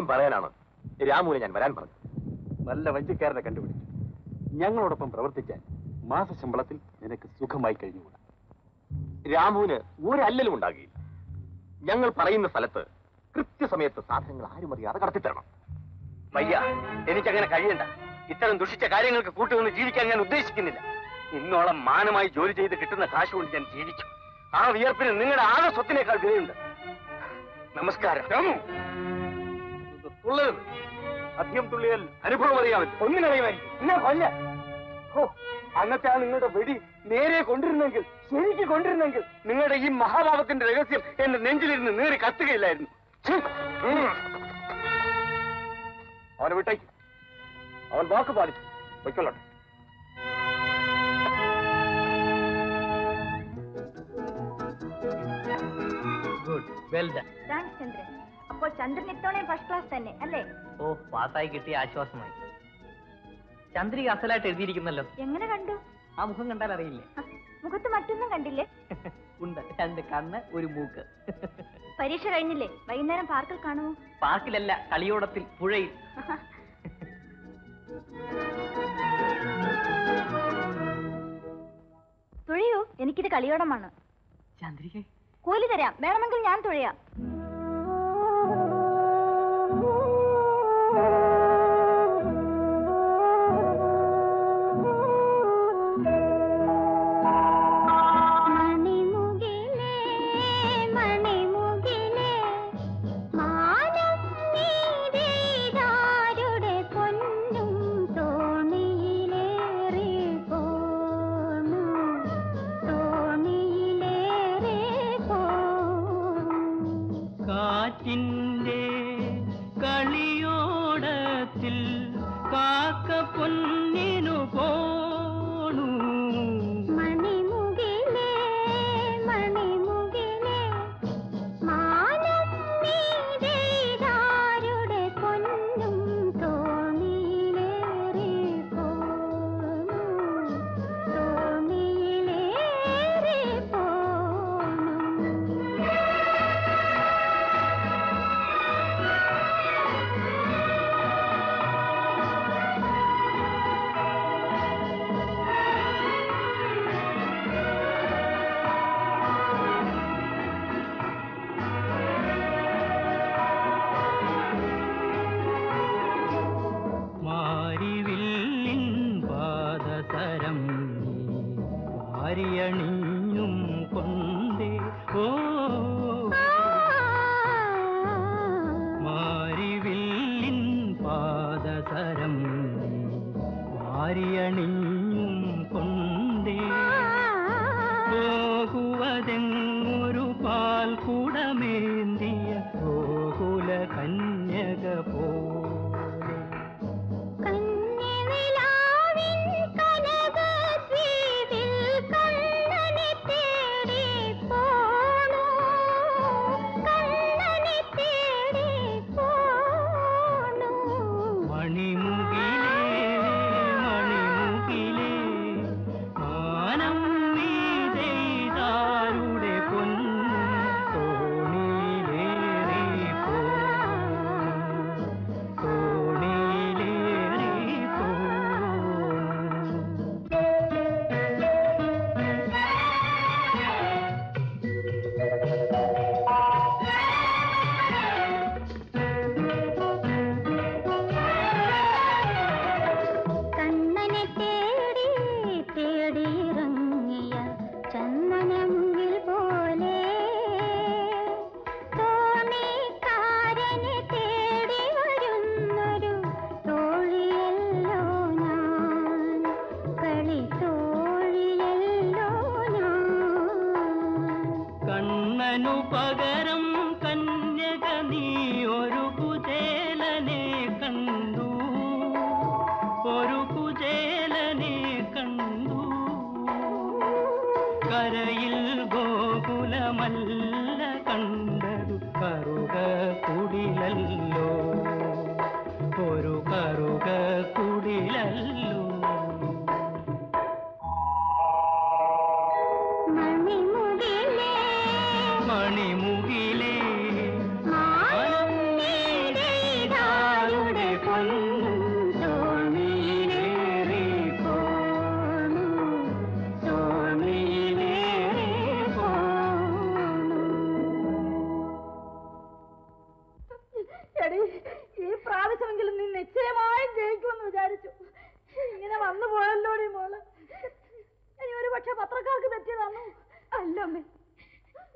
പറയാനാണ്. രാമുവിനെ ഞാൻ വരാൻ പറഞ്ഞു. നല്ല വഞ്ചിക്കാരനെ കണ്ടുപിടിച്ചു. ഞങ്ങളോടൊപ്പം പ്രവർത്തിക്കാൻ മാസശമ്പളത്തിൽ നിനക്ക് സുഖമായി കഴിഞ്ഞുകൂടാ. രാമുവിന് ഒരല്ലലും ഉണ്ടാകില്ല ഞങ്ങൾ പറയുന്ന സ്ഥലത്ത് കൃത്യസമയത്ത് സാധനങ്ങൾ ആരും അറിയാതെ കടത്തിത്തരണം. വയ്യ എനിക്കങ്ങനെ കഴിയണ്ട. ഇത്തരം ദുഷിച്ച കാര്യങ്ങൾക്ക് കൂട്ടുനിന്ന് ജീവിക്കാൻ ഞാൻ ഉദ്ദേശിക്കുന്നില്ല. ഇന്നോളം മാനമായി ജോലി ചെയ്ത് കിട്ടുന്ന കാശ് കൊണ്ട് ഞാൻ ജീവിച്ചു. ആ വിയർപ്പിന് നിങ്ങളുടെ ആകെ സ്വത്തിനേക്കാൾ വിലയുണ്ട്. നമസ്കാരം. രാമു തുള്ളരുത് അധികം തുള്ളിയാൽ അനുഭവം അറിയാമല്ലോ. ഒന്നിനറിയുമായിരിക്കും. എന്നാ കൊല്ല അന്നത്തെ ആ നിങ്ങളുടെ വെടി നേരെ കൊണ്ടിരുന്നെങ്കിൽ ശരിക്ക് കൊണ്ടിരുന്നെങ്കിൽ നിങ്ങളുടെ ഈ മഹാഭാവത്തിന്റെ രഹസ്യം എന്റെ നെഞ്ചിലിരുന്ന് നേറി കത്തുകയില്ലായിരുന്നു. അവനെ വിട്ടേക്ക്. അവൻ വാക്ക് പാലിച്ചു. വയ്ക്കൊള്ളട്ടെ good well done thanks Chandran അപ്പോൾ ചന്ദ്രൻ ഇത്തവണയും ഫസ്റ്റ് ക്ലാസ് തന്നെ അല്ലേ? ഓ പാസ്സായി കിട്ടിയ ആശ്വാസമായി. ചന്ദ്രിക അസലായിട്ട് എഴുതിയിരിക്കുന്നല്ലോ. എങ്ങനെ കണ്ടു? ആ മുഖം കണ്ടാൽ അറിയില്ലേ? മുഖത്ത് മറ്റൊന്നും കണ്ടില്ലേ? ഉണ്ട് രണ്ട് കണ്ണ് ഒരു മൂക്ക്. പരീക്ഷ കഴിഞ്ഞില്ലേ? വൈകുന്നേരം പാർക്കിൽ കാണുമോ? പാർക്കിലല്ല കളിയോടത്തിൽ പുഴയിൽ. തുഴയൂ എനിക്കിത് കളിയോടമാണ്. ചന്ദ്രിക. കൂലി തരാം വേണമെങ്കിൽ ഞാൻ തുഴയാം.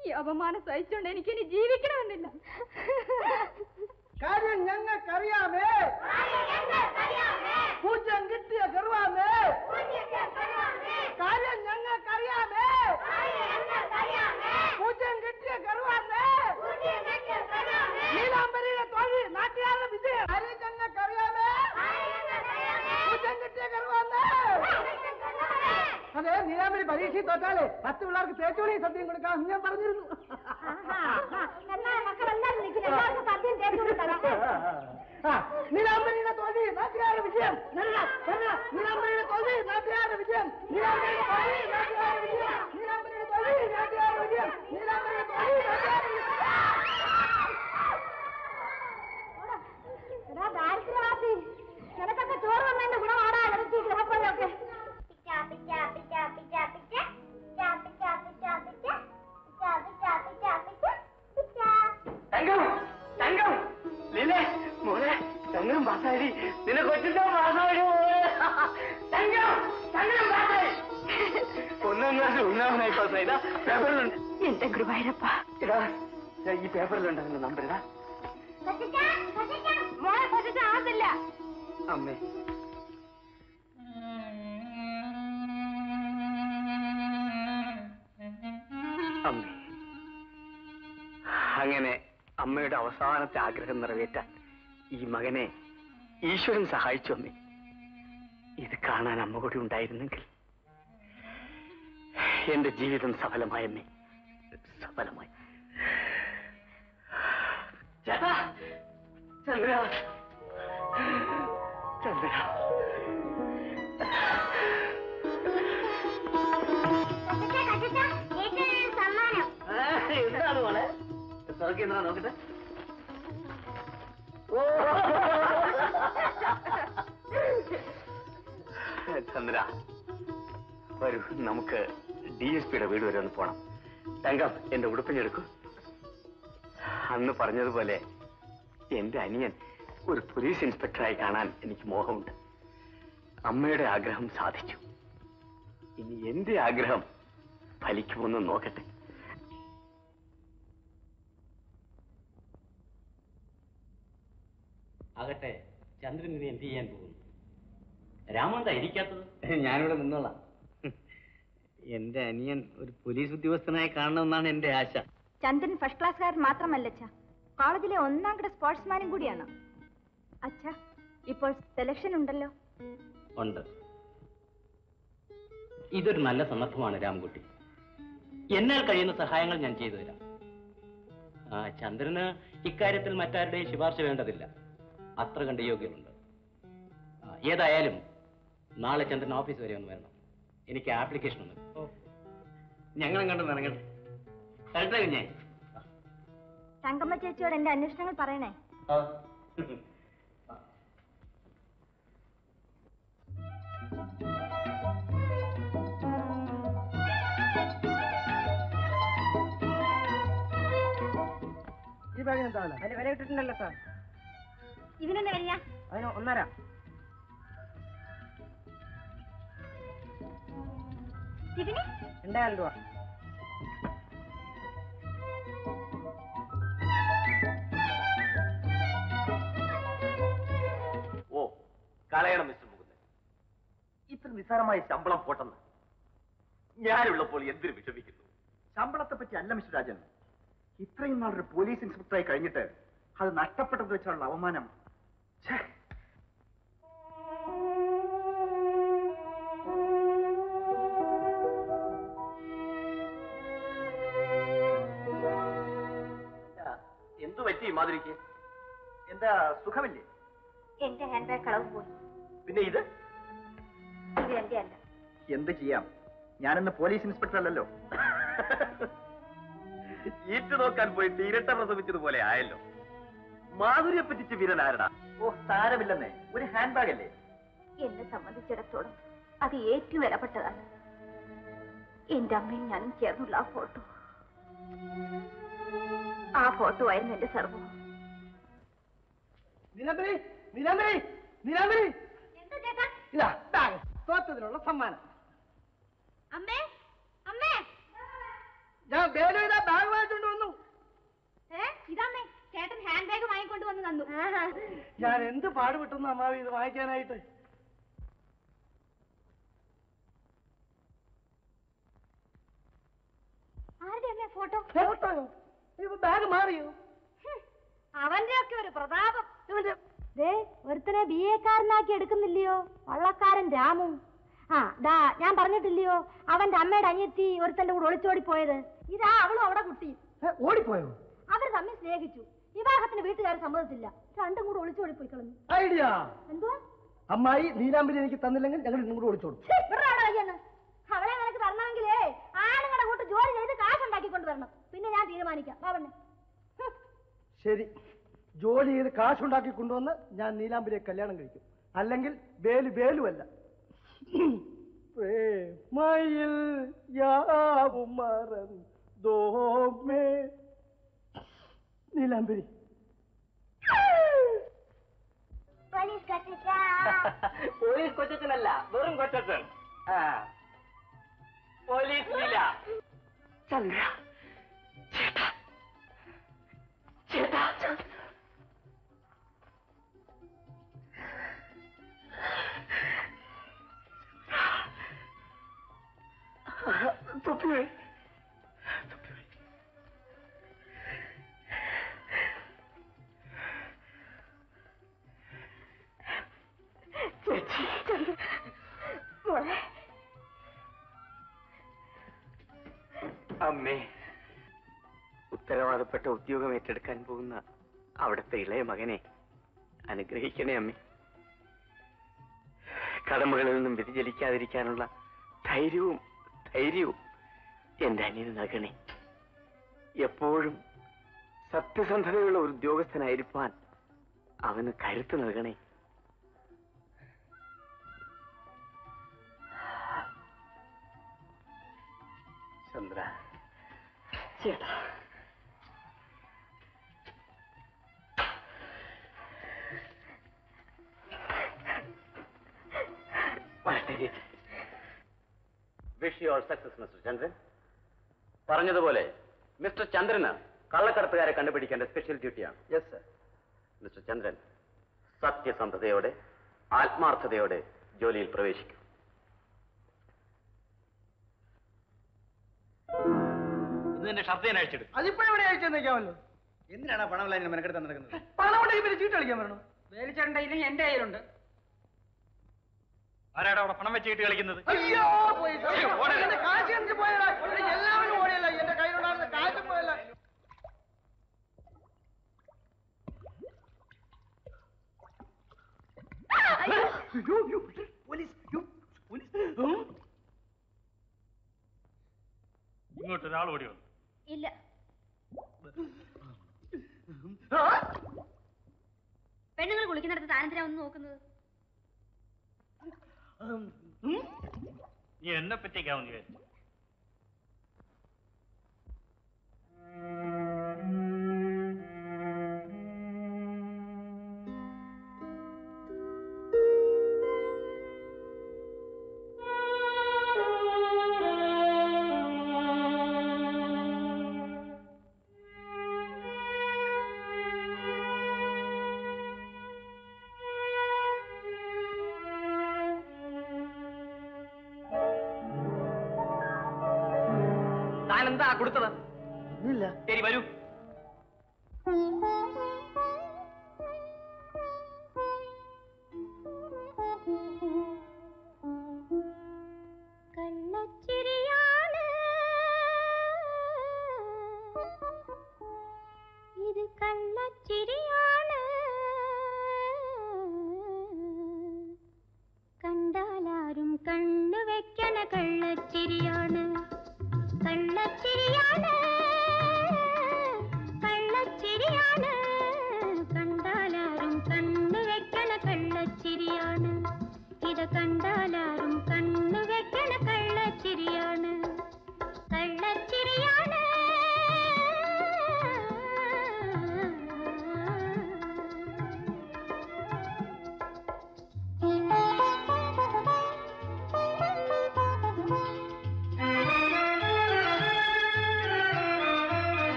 ഈ അപമാനം സഹിച്ചുകൊണ്ട് എനിക്കിനി ജീവിക്കണമെന്നില്ല കാര്യം ഞങ്ങൾക്കറിയാമേ പൂജ്യം കിട്ടിയ കറുവാമേ കാര്യം അതെ നീലാംബരി പരീക്ഷയിൽ തോറ്റാലേ പത്ത് പിള്ളേർക്ക് തേച്ചോളി സദ്യം കൊടുക്കാം ഞാൻ പറഞ്ഞിരുന്നു. നീലാംബരിയുടെ തോൽവി നാട്ടുകാരുടെ വിജയം. നീലാംബരിയുടെ തോൽവി നാട്ടുകാരുടെ വിജയം. നീലാംബരിയുടെ തോൽവി നാട്ടുകാരുടെ വിജയം. നീലാംബരിയുടെ തോൽവി നാട്ടുകാരുടെ വിജയം. നീലാംബരിയുടെ തോൽവി നാട്ടുകാരുടെ ദാരിദ്ര്യവാസി നിനക്കൊക്കെ ചോറ് വന്നതിന്റെ ഗുണമാടാ ഇറച്ചി ഗ്രഹപ്പണിയൊക്കെ തങ്കം തങ്കം. ലീലേ മോനെ തങ്കം പാസ്സായി. നിന്നെ കൊച്ചിന്റെ പാസ്സായി മോനെ. തങ്കം തങ്കം പാസ്സായി. ഒന്നാം ക്ലാസ് ഒന്നാമനായി പാസ്സായി. പേപ്പറിലുണ്ട്. എന്റെ ഗുരുവായൂരപ്പ. ഇതാ ഈ പേപ്പറിലുണ്ട് അതിന്റെ നമ്പർ. ഇതാ. മോളെ കൊച്ചിട്ട് ആകത്തില്ല അമ്മേ. അമ്മേ അങ്ങനെ അമ്മയുടെ അവസാനത്തെ ആഗ്രഹം നിറവേറ്റാൻ ഈ മകനെ ഈശ്വരൻ സഹായിച്ചു അമ്മേ. ഇത് കാണാൻ അമ്മ കൂടി ഉണ്ടായിരുന്നെങ്കിൽ എന്റെ ജീവിതം സഫലമായമ്മേ സഫലമായി. ചേട്ടാ ചന്ദ്ര. ചന്ദ്ര. തുറക്കി എന്നാ നോക്കട്ടെ? ചന്ദ്ര വരൂ നമുക്ക് ഡി എസ് പിയുടെ വീട് വരെ ഒന്ന് പോണം. തങ്കം എന്റെ ഉടുപ്പിനെടുക്കൂ അന്ന് പറഞ്ഞതുപോലെ എന്റെ അനിയൻ ഒരു പോലീസ് ഇൻസ്പെക്ടറായി കാണാൻ എനിക്ക് മോഹമുണ്ട്. അമ്മയുടെ ആഗ്രഹം സാധിച്ചു. ഇനി എന്റെ ആഗ്രഹം ഫലിക്കുമെന്ന് നോക്കട്ടെ. ആകട്ടെ ചന്ദ്രൻ ഇനി എന്ത് ചെയ്യാൻ പോകുന്നു? രാമന്താ ഇരിക്കാത്തത്? ഞാനിവിടെ നിന്നോളാം. എന്റെ അനിയൻ ഒരു പോലീസ് ഉദ്യോഗസ്ഥനായി കാണണമെന്നാണ് എന്റെ ആശ. ചന്ദ്രൻ ഫസ്റ്റ് ക്ലാസ്സുകാരൻ മാത്രമല്ല അച്ഛാ. കോളേജിലെ ഒന്നാം കിട സ്പോർട്സ്മാനും കൂടിയാണ്. അച്ഛ ഇപ്പോൾ സെലക്ഷൻ ഉണ്ടല്ലോ. ഉണ്ട്. ഇതൊരു നല്ല സന്ദർഭമാണ് രാംകുട്ടി. എന്നാൽ കഴിയുന്ന സഹായങ്ങൾ ഞാൻ ചെയ്തു തരാം. ആ ചന്ദ്രന് ഇക്കാര്യത്തിൽ മറ്റാരുടെയും ശുപാർശ വേണ്ടതില്ല. അത്ര കണ്ട് യോഗ്യമുണ്ട് ഏതായാലും നാളെ ചന്ദ്രൻ ഓഫീസ് വരെ ഒന്ന് വരണം. എനിക്ക് ആപ്ലിക്കേഷൻ ഒന്ന്. ഞങ്ങളും കണ്ടു ഇറങ്ങട്ടെ തരട്ടെ കുഞ്ഞേ. തങ്കമ്മ ചേച്ചിയോട് എന്റെ അന്വേഷണങ്ങൾ പറയണേ. ഈ ബാഗിന് എന്താണ് അതിന് വില ഇട്ടിട്ടുണ്ടല്ലോ സാർ. ഇതിനെന്താ വരിക? അതിന് ഒന്നര. ഇതിന്? രണ്ടായിരം രൂപ. ഓ കളയണം മിസ്റ്റർ മുകുന്ദൻ. ഇത്ര നിസ്സാരമായ ശമ്പളം പോട്ടെന്ന്. ഞാനുള്ളപ്പോൾ എന്തിനു വിഷമിക്കുന്നു? ശമ്പളത്തെ പറ്റി അല്ല മിസ്റ്റർ രാജൻ. ഇത്രയും നാളൊരു പോലീസ് ഇൻസ്പെക്ടറായി കഴിഞ്ഞിട്ട് അത് നഷ്ടപ്പെട്ടത് വെച്ചുള്ള അവമാനം എന്തു? പറ്റി മാധുരിക്ക്? എന്താ സുഖമില്ലേ? എന്റെ ഹാൻഡ് ബാഗ് കളവ് പോയി. പിന്നെ ഇത്? ഇത് എന്റെ അല്ല. എന്ത് ചെയ്യാം? ഞാനിന്ന് പോലീസ് ഇൻസ്പെക്ടർ അല്ലല്ലോ. ഈറ്റ് നോക്കാൻ പോയിട്ട് ഇരട്ട പ്രസവിച്ചതുപോലെ ആയല്ലോ. മാധുരിയെ പറ്റിച്ച് വീരനാരടാ ഓ ഒരു ഹാൻഡ് ബാഗ് അല്ലേ എന്നെ സംബന്ധിച്ചിടത്തോളം അത് ഏറ്റവും വിലപ്പെട്ടതാണ്. എന്റെ അമ്മയും ഞാനും ചേർന്നുള്ള ആ ഫോട്ടോ. ആ ഫോട്ടോ ആയിരുന്നു എന്റെ സർവം. നിലമ്പരി നിലമ്പരി നിലമ്പരി ഇതാ ബാഗ് തോറ്റതിനുള്ള സമ്മാനം. അമ്മേ അമ്മേ. ഞാൻ ബാഗ് വാങ്ങിച്ചോണ്ട് വന്നു. ഇതാ ചേട്ടൻ ഹാൻഡ് ബാഗ് വാങ്ങിക്കൊണ്ട് വന്ന് തന്നു. ഞാൻ എന്ത് പാടുപെട്ടെന്ന് അമ്മാവി ഇത് വാങ്ങിക്കാനായിട്ട് ആരുടെ അമ്മേ ഫോട്ടോ? ഫോട്ടോയോ ഇപ്പൊ ബാഗ് മാറിയോ? അവന്റെ ഒക്കെ ഒരു പ്രതാപം. ദേ ഒരുത്തനെ ബി എക്കാരനാക്കി എടുക്കുന്നില്ലയോ? വള്ളക്കാരൻ രാമു. ആ ദാ ഞാൻ പറഞ്ഞിട്ടില്ലയോ? അവന്റെ അമ്മയുടെ അനിയത്തി ഒരുത്തന്റെ കൂടെ ഒളിച്ചോടി പോയത് ഇതാ അവളും അവിടെ കുട്ടി. ഓടിപ്പോയോ? അവർ തമ്മിൽ സ്നേഹിച്ചു. വിവാഹത്തിന് വീട്ടുകാർ സമ്മതത്തില്ല രണ്ടും കൂടെ ഒളിച്ചോടി പോയി കളഞ്ഞു ഐഡിയ! എന്തുവാ? അമ്മായി നീലാമ്പരി എനിക്ക് തന്നില്ലെങ്കിൽ ഞങ്ങൾ ഇന്നും കൂടെ ഒളിച്ചോടും. അവളെ നിനക്ക് തരണമെങ്കിലേ ആണുങ്ങളുടെ കൂട്ട് ജോലി ചെയ്ത് കാശ് കാശുണ്ടാക്കി കൊണ്ടുവരണം. പിന്നെ ഞാൻ തീരുമാനിക്കാം. ബാബണ്ണെ ശരി. ജോലി ചെയ്ത് കാശുണ്ടാക്കി കൊണ്ടുവന്ന് ഞാൻ നീലാമ്പരിയെ കല്യാണം കഴിക്കും. അല്ലെങ്കിൽ വേലു വേലുവല്ല. പ്രേമയിൽ യാവും മറന്നോമേ. നീലാമ്പരി പോലീസ് കൊച്ചച്ചനല്ല വെറും കൊച്ചച്ചൻ ആ. പോലീസ് ലീല. ചന്ദ്ര ചേട്ടാ. ചേട്ടാ. തൊപ്പി അമ്മേ ഉത്തരവാദപ്പെട്ട ഉദ്യോഗം ഏറ്റെടുക്കാൻ പോകുന്ന അവിടുത്തെ ഇളയ മകനെ അനുഗ്രഹിക്കണേ അമ്മേ. കടമകളിൽ നിന്നും വ്യതിചലിക്കാതിരിക്കാനുള്ള ധൈര്യവും ധൈര്യവും എന്റെ അനിയന് നൽകണേ. എപ്പോഴും സത്യസന്ധതയുള്ള ഒരു ഉദ്യോഗസ്ഥനായിരിക്കാൻ അവന് കരുത്ത് നൽകണേ. ചന്ദ്ര ചേട്ടാ. Wish you all success mister Chandran പറഞ്ഞതുപോലെ മിസ്റ്റർ ചന്ദ്രന് കള്ളക്കടത്തുകാരെ കണ്ടുപിടിക്കേണ്ട സ്പെഷ്യൽ ഡ്യൂട്ടിയാണ് യെസ് സർ മിസ്റ്റർ ചന്ദ്രൻ സത്യസന്ധതയോടെ ആത്മാർത്ഥതയോടെ ജോലിയിൽ പ്രവേശിക്കും. നിന്റെ ഷർട്ട് ഞാൻ അഴിച്ചെടുക്കും. അതിപ്പോ എവിടെ അയച്ചെന്നേക്കാമല്ലോ എന്തിനാണ് പണം ഇങ്ങനെ മെനക്കെടുത്ത് നടക്കുന്നത് പണം ഉണ്ടെങ്കിൽ പിന്നെ ചീട്ട് കളിക്കാൻ വരണം? വേലിച്ചേട്ടന്റെ കയ്യിലും എന്റെ കയ്യിലുണ്ട്. ആരാടാ അവിടെ പണം വെച്ചിട്ട് കളിക്കുന്നത്? അയ്യോ പോയി അയ്യോ, ഓടരുത്. എന്റെ കാശ് എനിക്ക് എല്ലാവരും ഓടിയല്ല എന്റെ കയ്യിലുണ്ടായിരുന്ന കാശും പോയല്ല ഇങ്ങോട്ട് ഒരാൾ ഓടി വന്നു. ഇല്ല. പെണ്ണുങ്ങൾ കുളിക്കുന്നിടത്ത് താനെന്തിനാ ഒന്ന് നോക്കുന്നത്? നീ എന്നെ പറ്റിയേക്കാവുന്ന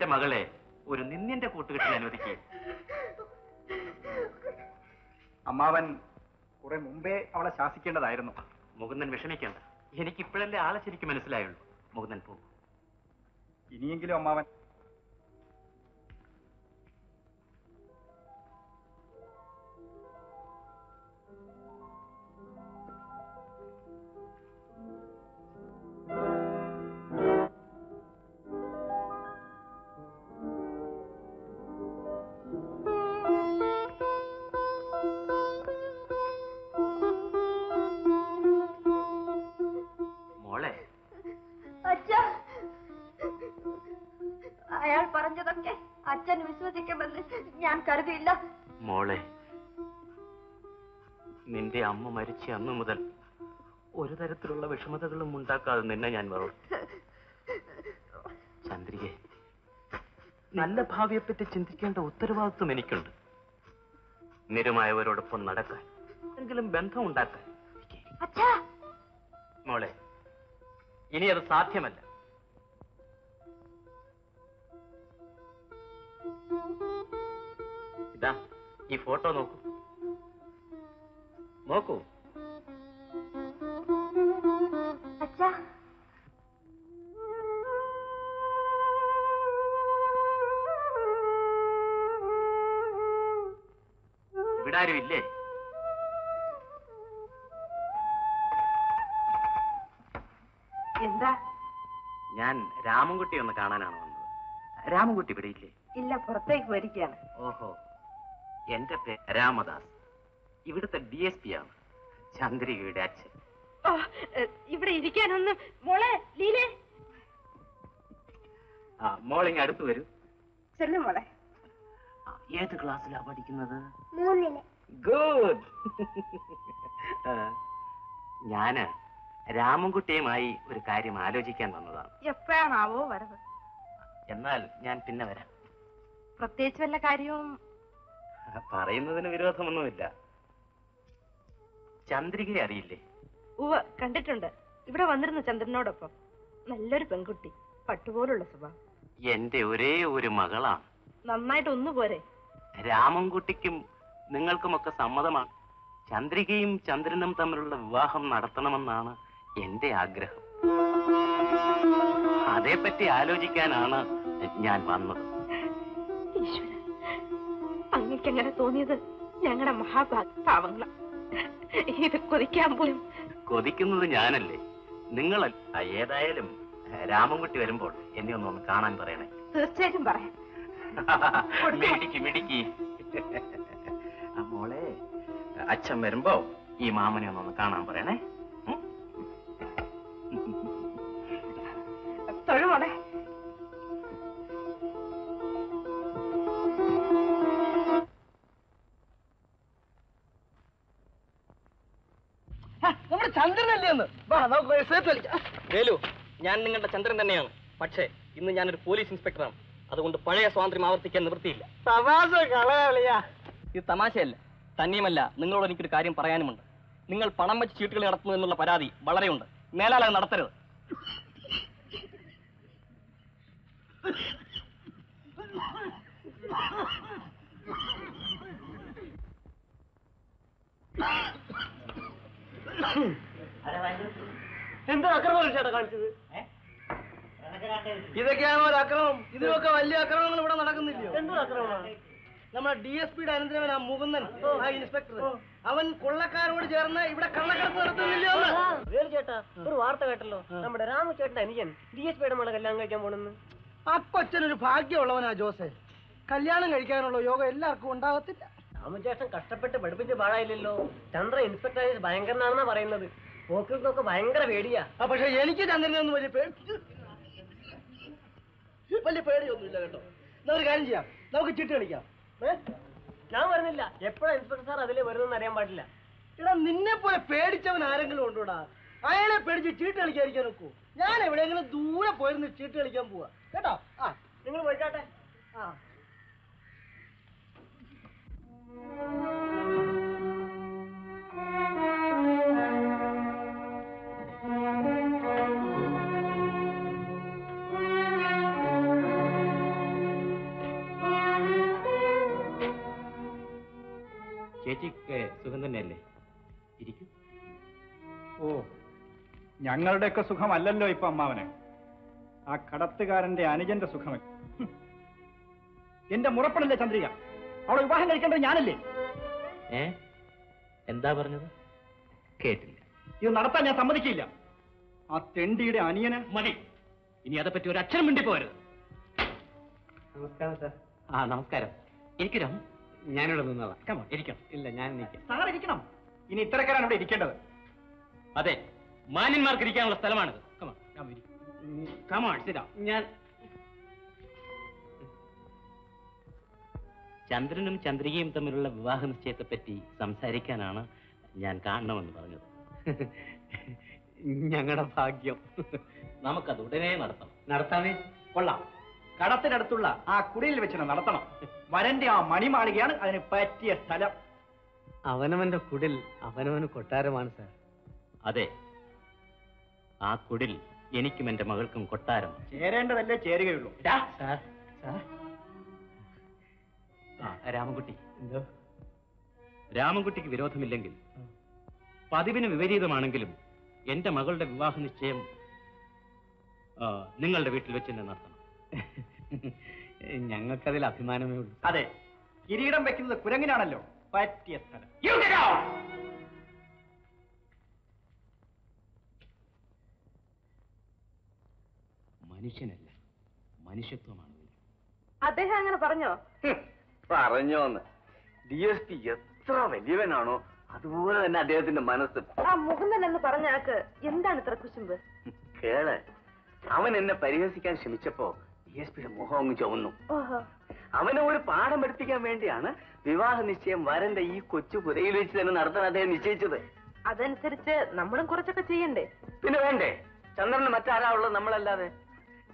എന്റെ മകളെ ഒരു നിന്യന്റെ കൂട്ടുകെട്ടിൽ അനുവദിക്കേ. അമ്മാവൻ കുറെ മുമ്പേ അവളെ ശാസിക്കേണ്ടതായിരുന്നു. മുകുന്ദൻ വിഷമിക്കേണ്ട. എനിക്ക് ഇപ്പോഴല്ലേ ആളെ ശരിക്കും മനസ്സിലായുള്ളൂ. മുകുന്ദൻ പോകും ഇനിയെങ്കിലും അമ്മാവൻ അച്ഛൻ വിശ്വസിക്കുമെന്ന് ഞാൻ കരുതിയില്ല. മോളെ നിന്റെ അമ്മ മരിച്ച അന്ന് മുതൽ ഒരു തരത്തിലുള്ള വിഷമതകളും ഉണ്ടാക്കാതെ നിന്നെ ഞാൻ വളർത്തും ചന്ദ്രികെ നല്ല ഭാവിയെപ്പറ്റി ചിന്തിക്കേണ്ട ഉത്തരവാദിത്വം എനിക്കുണ്ട്. നിരുമായവരോടൊപ്പം നടക്കാൻ എന്തെങ്കിലും ബന്ധം ഉണ്ടാക്കാൻ. അച്ഛാ! മോളെ ഇനി അത് സാധ്യമല്ല. ദാ ഈ ഫോട്ടോ നോക്കൂ. നോക്കൂ. അച്ഛാ. ഇല്ലേ എന്താ? ഞാൻ രാമൻകുട്ടി ഒന്ന് കാണാനാണ് വന്നത്. രാമൻകുട്ടി ഇവിടെ ഇല്ലേ? ഇല്ല പുറത്തേക്ക് വരികയാണ്. ഓഹോ. എന്റെ പേര് രാമദാസ്. ഇവിടുത്തെ ഡി എസ് പി ആണ്. ചന്ദ്രികയുടെ അച്ഛൻ. ഇവിടെ ഇരിക്കാനൊന്നും മോളെ ലീലേ. ആ മോളിങ് അടുത്ത് വരൂ. ചെല്ലു മോളെ. ആ, ഏത് ക്ലാസ്സിലാ പഠിക്കുന്നത്? മൂന്നിൽ. ഗുഡ്. ഞാൻ രാമൻകുട്ടിയുമായി ഒരു കാര്യം ആലോചിക്കാൻ വന്നതാണ്. എപ്പോഴാണാവോ വരവ്? എന്നാൽ ഞാൻ പിന്നെ വരാം. പ്രത്യേകിച്ച് വല്ല കാര്യവും പറയുന്നതിന് വിരോധമൊന്നുമില്ല. ചന്ദ്രികയെ അറിയില്ലേ? ഉവ കണ്ടിട്ടുണ്ട്. ഇവിടെ വന്നിരുന്നു ചന്ദ്രനോടൊപ്പം. നല്ലൊരു പെൺകുട്ടി പട്ടുപോലുള്ള സ്വഭാവം. എന്റെ ഒരേ ഒരു മകളാണ്. നന്നായിട്ട് ഒന്നു പോരെ. രാമൻകുട്ടിക്കും നിങ്ങൾക്കുമൊക്കെ സമ്മതമാണ്. ചന്ദ്രികയും ചന്ദ്രനും തമ്മിലുള്ള വിവാഹം നടത്തണമെന്നാണ് എന്റെ ആഗ്രഹം. അതേപ്പറ്റി ആലോചിക്കാനാണ് ഞാൻ വന്നത്. ഈശ്വര. അങ്ങക്കെങ്ങനെ തോന്നിയത്? ഞങ്ങളുടെ മഹാഭാഗ്യ പാവങ്ങള ഇത് കൊതിക്കാൻ പോലും. കൊതിക്കുന്നത് ഞാനല്ലേ. നിങ്ങൾ ഏതായാലും രാമൻകുട്ടി വരുമ്പോൾ എന്നെ ഒന്ന് ഒന്ന് കാണാൻ പറയണേ. തീർച്ചയായിട്ടും പറയാം. മിടിക്ക് മിടിക്ക്. ആ, മോളെ അച്ഛൻ വരുമ്പോ ഈ മാമനെ ഒന്നൊന്ന് കാണാൻ പറയണേ. വേലു ഞാൻ നിങ്ങളുടെ ചന്ദ്രൻ തന്നെയാണ്. പക്ഷേ ഇന്ന് ഞാനൊരു പോലീസ് ഇൻസ്പെക്ടറാണ്. അതുകൊണ്ട് പഴയ സ്വാതന്ത്ര്യം ആവർത്തിക്കാൻ നിവൃത്തിയില്ല. തമാശ കളയാളിയാ. ഇത് തമാശയല്ല. തന്നെയുമല്ല നിങ്ങളോട് എനിക്കൊരു കാര്യം പറയാനുമുണ്ട്. നിങ്ങൾ പണം വെച്ച് ചീട്ടുകൾ നടത്തുന്നു എന്നുള്ള പരാതി വളരെയുണ്ട്. മേലാൽ അത് നടത്തരുത്. എന്താ അക്രമം ചേട്ടാ കാണിച്ചത്? ഇതൊക്കെയാണോ ഒരു അക്രമം? ഇതിലൊക്കെ വലിയ അക്രമങ്ങൾ ഇവിടെ നടക്കുന്നില്ലയോ? എന്തോ അക്രമമാണ്? നമ്മുടെ ഡി എസ് പിയുടെ അനന്തരവൻ ആ മുകുന്ദൻ ആ ഇൻസ്പെക്ടർ അവൻ കൊള്ളക്കാരോട് ചേർന്ന് ഇവിടെ കള്ളക്കടത്ത് നടത്തുന്നില്ലോ വേറെ ചേട്ടാ ഒരു വാർത്ത കേട്ടല്ലോ. നമ്മുടെ രാമചേട്ടന്റെ അനിയൻ ഡി എസ് പിയുടെ മകളെ കല്യാണം കഴിക്കാൻ പോണെന്ന്. ആ കൊച്ചനൊരു ഭാഗ്യമുള്ളവനാ ജോസെ. കല്യാണം കഴിക്കാനുള്ള യോഗ എല്ലാവർക്കും ഉണ്ടാകത്തില്ല രാമചേട്ടൻ കഷ്ടപ്പെട്ട് പഠിപ്പിച്ച് പാടായില്ലല്ലോ ചന്ദ്ര ഇൻസ്പെക്ടർ ഭയങ്കരനാണെന്നാ പറയുന്നത്. പോക്കുകൾക്കൊക്കെ ഭയങ്കര പേടിയാ. ആ പക്ഷെ എനിക്ക് ചന്ദ്രനൊന്നും വലിയ പേടി വലിയ പേടിയൊന്നുമില്ല കേട്ടോ. എന്നാ ഒരു കാര്യം ചെയ്യാം. നമുക്ക് ചിട്ട് കളിക്കാം. ഏ? ഞാൻ വരുന്നില്ല. എപ്പോഴാ ഇൻസ്പെക്ടർ സാർ അതിലേ വരുന്നെന്ന് അറിയാൻ പാടില്ല. എടാ നിന്നെ പോലെ പേടിച്ചവൻ ആരെങ്കിലും ഉണ്ടോടാ? അയാളെ പേടിച്ച് ചീട്ട് കളിക്കാതിരിക്കാൻ നോക്കൂ. ഞാൻ എവിടെയെങ്കിലും ദൂരെ പോയിരുന്ന് ചീട്ട് കളിക്കാൻ പോവാ. കേട്ടോ? ആ. നിങ്ങൾ പോയിക്കാട്ടെ. ആ. ഞങ്ങളുടെയൊക്കെ സുഖമല്ലല്ലോ ഇപ്പൊ അമ്മാവന്. ആ കടത്തുകാരന്റെ അനുജന്റെ സുഖമല്ല. എന്റെ മുറപ്പണല്ലേ ചന്ദ്രിക? അവളെ വിവാഹം കഴിക്കേണ്ടത് ഞാനല്ലേ? ഏ? എന്താ പറഞ്ഞത്? കേട്ടില്ല. ഇത് നടത്താൻ ഞാൻ സമ്മതിക്കില്ല. ആ തെണ്ടിയുടെ അനിയന് മതി. ഇനി അതേപ്പറ്റി ഒരു അച്ഛനും മിണ്ടി പോരുത് നമസ്കാരം സാർ. ആ നമസ്കാരം. ഇരിക്കണം ഞാനിവിടെ നിന്നതാ. കമോ ഇരിക്കണം. ഇല്ല ഞാൻ നിൽക്കാം. സാർ ഇരിക്കണം. ഇനി ഇത്തരക്കാരാണ് ഇവിടെ ഇരിക്കേണ്ടത്. അതെ. മാന്യന്മാർക്ക് ഇരിക്കാനുള്ള സ്ഥലമാണിത് ഞാൻ ചന്ദ്രനും ചന്ദ്രികയും തമ്മിലുള്ള വിവാഹ നിശ്ചയത്തെപ്പറ്റി സംസാരിക്കാനാണ് ഞാൻ കാണണമെന്ന് പറഞ്ഞത്. ഞങ്ങളുടെ ഭാഗ്യം. നമുക്കത് ഉടനെ നടത്തണം. നടത്താമേ? കൊള്ളാം. കടത്തിനടുത്തുള്ള ആ കുടിയിൽ വെച്ച് നടത്തണം. വരന്റെ ആ മണിമാളികയാണ് അതിന് പറ്റിയ സ്ഥലം. അവനവന്റെ കുടിൽ അവനവന് കൊട്ടാരമാണ് സാർ. അതെ. ആ കുടിൽ എനിക്കും എന്റെ മകൾക്കും കൊട്ടാരം. ചേരേണ്ടതല്ലേ ചേരുകയുള്ളൂ. സാർ സാർ ആ രാമൻകുട്ടി. എന്തോ? രാമൻകുട്ടിക്ക് വിരോധമില്ലെങ്കിൽ പതിവിന് വിപരീതമാണെങ്കിലും എന്റെ മകളുടെ വിവാഹ നിശ്ചയം ആ, നിങ്ങളുടെ വീട്ടിൽ വെച്ച് തന്നെ നടത്തണം. ഞങ്ങൾക്കതിൽ അഭിമാനമേ ഉള്ളൂ. അതെ കിരീടം വെക്കുന്നത് കുരങ്ങിനാണല്ലോ. പറ്റിയ സ്ഥലം. മനുഷ്യനല്ല? മനുഷ്യത്വമാണ്. അദ്ദേഹം അങ്ങനെ പറഞ്ഞോ? പറഞ്ഞോന്ന്. ഡി എസ് പി എത്ര വലിയവനാണോ അതുപോലെ തന്നെ അദ്ദേഹത്തിന്റെ മനസ്സ്. ആ മുകുന്ദൻ എന്ന് പറഞ്ഞ ആൾക്ക് എന്താണ് ഇത്ര കുശുമ്പ്? കേൾ. അവൻ എന്നെ പരിഹസിക്കാൻ ശ്രമിച്ചപ്പോ ഡി എസ് പിയുടെ മുഖം അങ്ങ് ചുവന്നു. ഓഹോ. അവനെ ഒരു പാഠം പഠിപ്പിക്കാൻ വേണ്ടിയാണ് വിവാഹ നിശ്ചയം വരന്റെ ഈ കൊച്ചു പുരയിൽ വെച്ച് തന്നെ നടത്താൻ അദ്ദേഹം നിശ്ചയിച്ചത്. അതനുസരിച്ച് നമ്മളും കുറച്ചൊക്കെ ചെയ്യണ്ടേ? പിന്നെ വേണ്ടേ? ചന്ദ്രന് മറ്റാരാ ഉള്ളത് നമ്മളല്ലാതെ?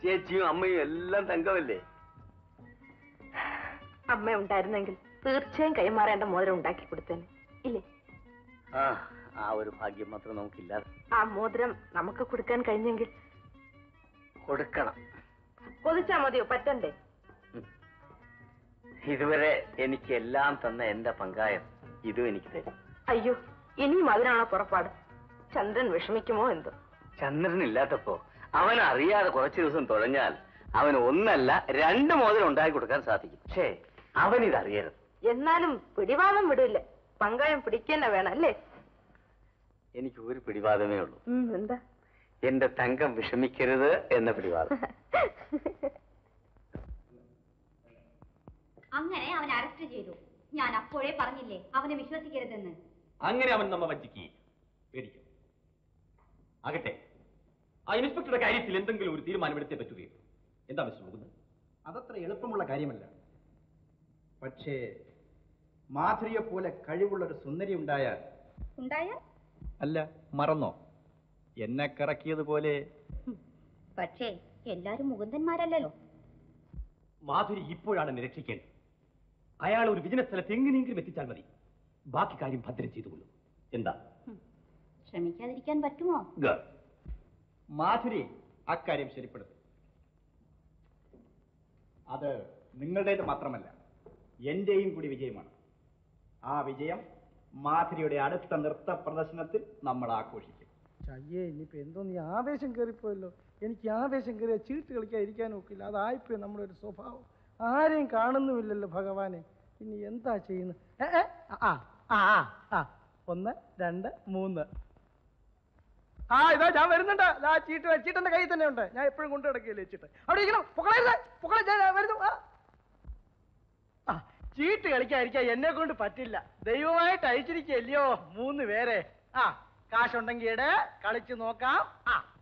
ചേച്ചിയും അമ്മയും എല്ലാം തങ്കമല്ലേ? അമ്മ ഉണ്ടായിരുന്നെങ്കിൽ തീർച്ചയായും കൈമാറേണ്ട മോതിരം ഉണ്ടാക്കി കൊടുത്തേനെ. ഇല്ലേ? ആ ഒരു ഭാഗ്യം മാത്രം നമുക്കില്ല ആ മോതിരം നമുക്ക് കൊടുക്കാൻ കഴിഞ്ഞെങ്കിൽ കൊടുക്കണം. കൊതിച്ചാ മതിയോ? പറ്റണ്ടേ? ഇതുവരെ എനിക്ക് എല്ലാം തന്ന എന്റെ പങ്കായം ഇതും എനിക്ക് തരും. അയ്യോ ഇനിയും അതിനാണോ പുറപ്പാട്? ചന്ദ്രൻ വിഷമിക്കുമോ എന്തോ? ചന്ദ്രൻ ഇല്ലാത്തപ്പോ അവൻ അറിയാതെ കുറച്ചു ദിവസം തുഴഞ്ഞാൽ അവൻ ഒന്നല്ല രണ്ട് മോതിരം ഉണ്ടാക്കി കൊടുക്കാൻ സാധിക്കും. പക്ഷേ അവൻ ഇതറിയരുത് എന്നാലും പിടിവാദം വിടില്ല. പങ്കായം പിടിക്കന്നെ വേണം അല്ലേ? എനിക്ക് ഒരു പിടിവാദമേ ഉള്ളൂ. എന്താ? എന്റെ തങ്കം വിഷമിക്കരുത് എന്ന പിടിവാദം. അങ്ങനെ അവൻ അറസ്റ്റ് ചെയ്തു. ഞാൻ അപ്പോഴേ പറഞ്ഞില്ലേ അവനെ വിശ്വസിക്കരുതെന്ന്. അങ്ങനെ അവൻ നമ്മ വഞ്ചിക്കുകയില്ല പേടിക്കും ആകട്ടെ. ആ ഇൻസ്പെക്ടറുടെ കാര്യത്തിൽ എന്തെങ്കിലും ഒരു തീരുമാനമെടുത്തേ പറ്റുകയുള്ളൂ. എന്താ മിസ്റ്റർ മുകുന്ദൻ? അതത്ര എളുപ്പമുള്ള കാര്യമല്ല. പക്ഷേ മാധുരിയെ പോലെ കഴിവുള്ള ഒരു സുന്ദരി ഉണ്ടായാൽ ഉണ്ടായാൽ? അല്ല മറന്നോ? എന്നെ കറക്കിയതുപോലെ പക്ഷേ എല്ലാരും മുകുന്ദന്മാരല്ലല്ലോ. മാധുരി ഇപ്പോഴാണ് എന്നെ രക്ഷിക്കേണ്ടത്. അയാൾ ഒരു ബിസിനസ് സ്ഥലത്ത് എങ്ങനെയെങ്കിലും എത്തിച്ചാൽ മതി. ബാക്കി കാര്യം ഭദ്രം ചെയ്തുകൊള്ളൂ. എന്താ? ശ്രമിക്കാതിരിക്കാൻ പറ്റുമോ? ഗർ മാധുരി അക്കാര്യം ശരിപ്പെടുത്തും. അത് നിങ്ങളുടേത് മാത്രമല്ല എന്റെയും കൂടി വിജയമാണ്. ആ വിജയം മാധുരിയുടെ അടുത്ത നൃത്ത പ്രദർശനത്തിൽ നമ്മൾ ആഘോഷിക്കും. അയ്യേ ഇനിയിപ്പോ എന്തോ നീ ആവേശം കയറിപ്പോയല്ലോ. എനിക്ക് ആവേശം കയറിയ ചീട്ട് കളിക്കാൻ ഇരിക്കാൻ ഒക്കില്ല. അതായിപ്പോയി നമ്മുടെ ഒരു സ്വഭാവം. ആരെയും കാണുന്നുമില്ലല്ലോ ഭഗവാനെ. ഇനി എന്താ ചെയ്യുന്നത്? ആ ആ ആ. ഒന്ന് രണ്ട് മൂന്ന്. ആ ഇതാ ഞാൻ വരുന്നുണ്ട്. ആ ചീട്ട് വെച്ചിട്ടുണ്ട് കയ്യിൽ തന്നെ ഉണ്ട്. ഞാൻ എപ്പോഴും കൊണ്ടു കിടക്കുകയല്ലേ ചീട്ട്. അവിടെ ഇരിക്കണം. വരുന്നു. ആ. ചീട്ട് കളിക്കാതിരിക്കാൻ എന്നെ കൊണ്ട് പറ്റില്ല. ദൈവമായിട്ട് അയച്ചിരിക്കല്ലയോ മൂന്ന് പേരെ. ആ കാശുണ്ടെങ്കിൽ കളിച്ചു നോക്കാം. ആ.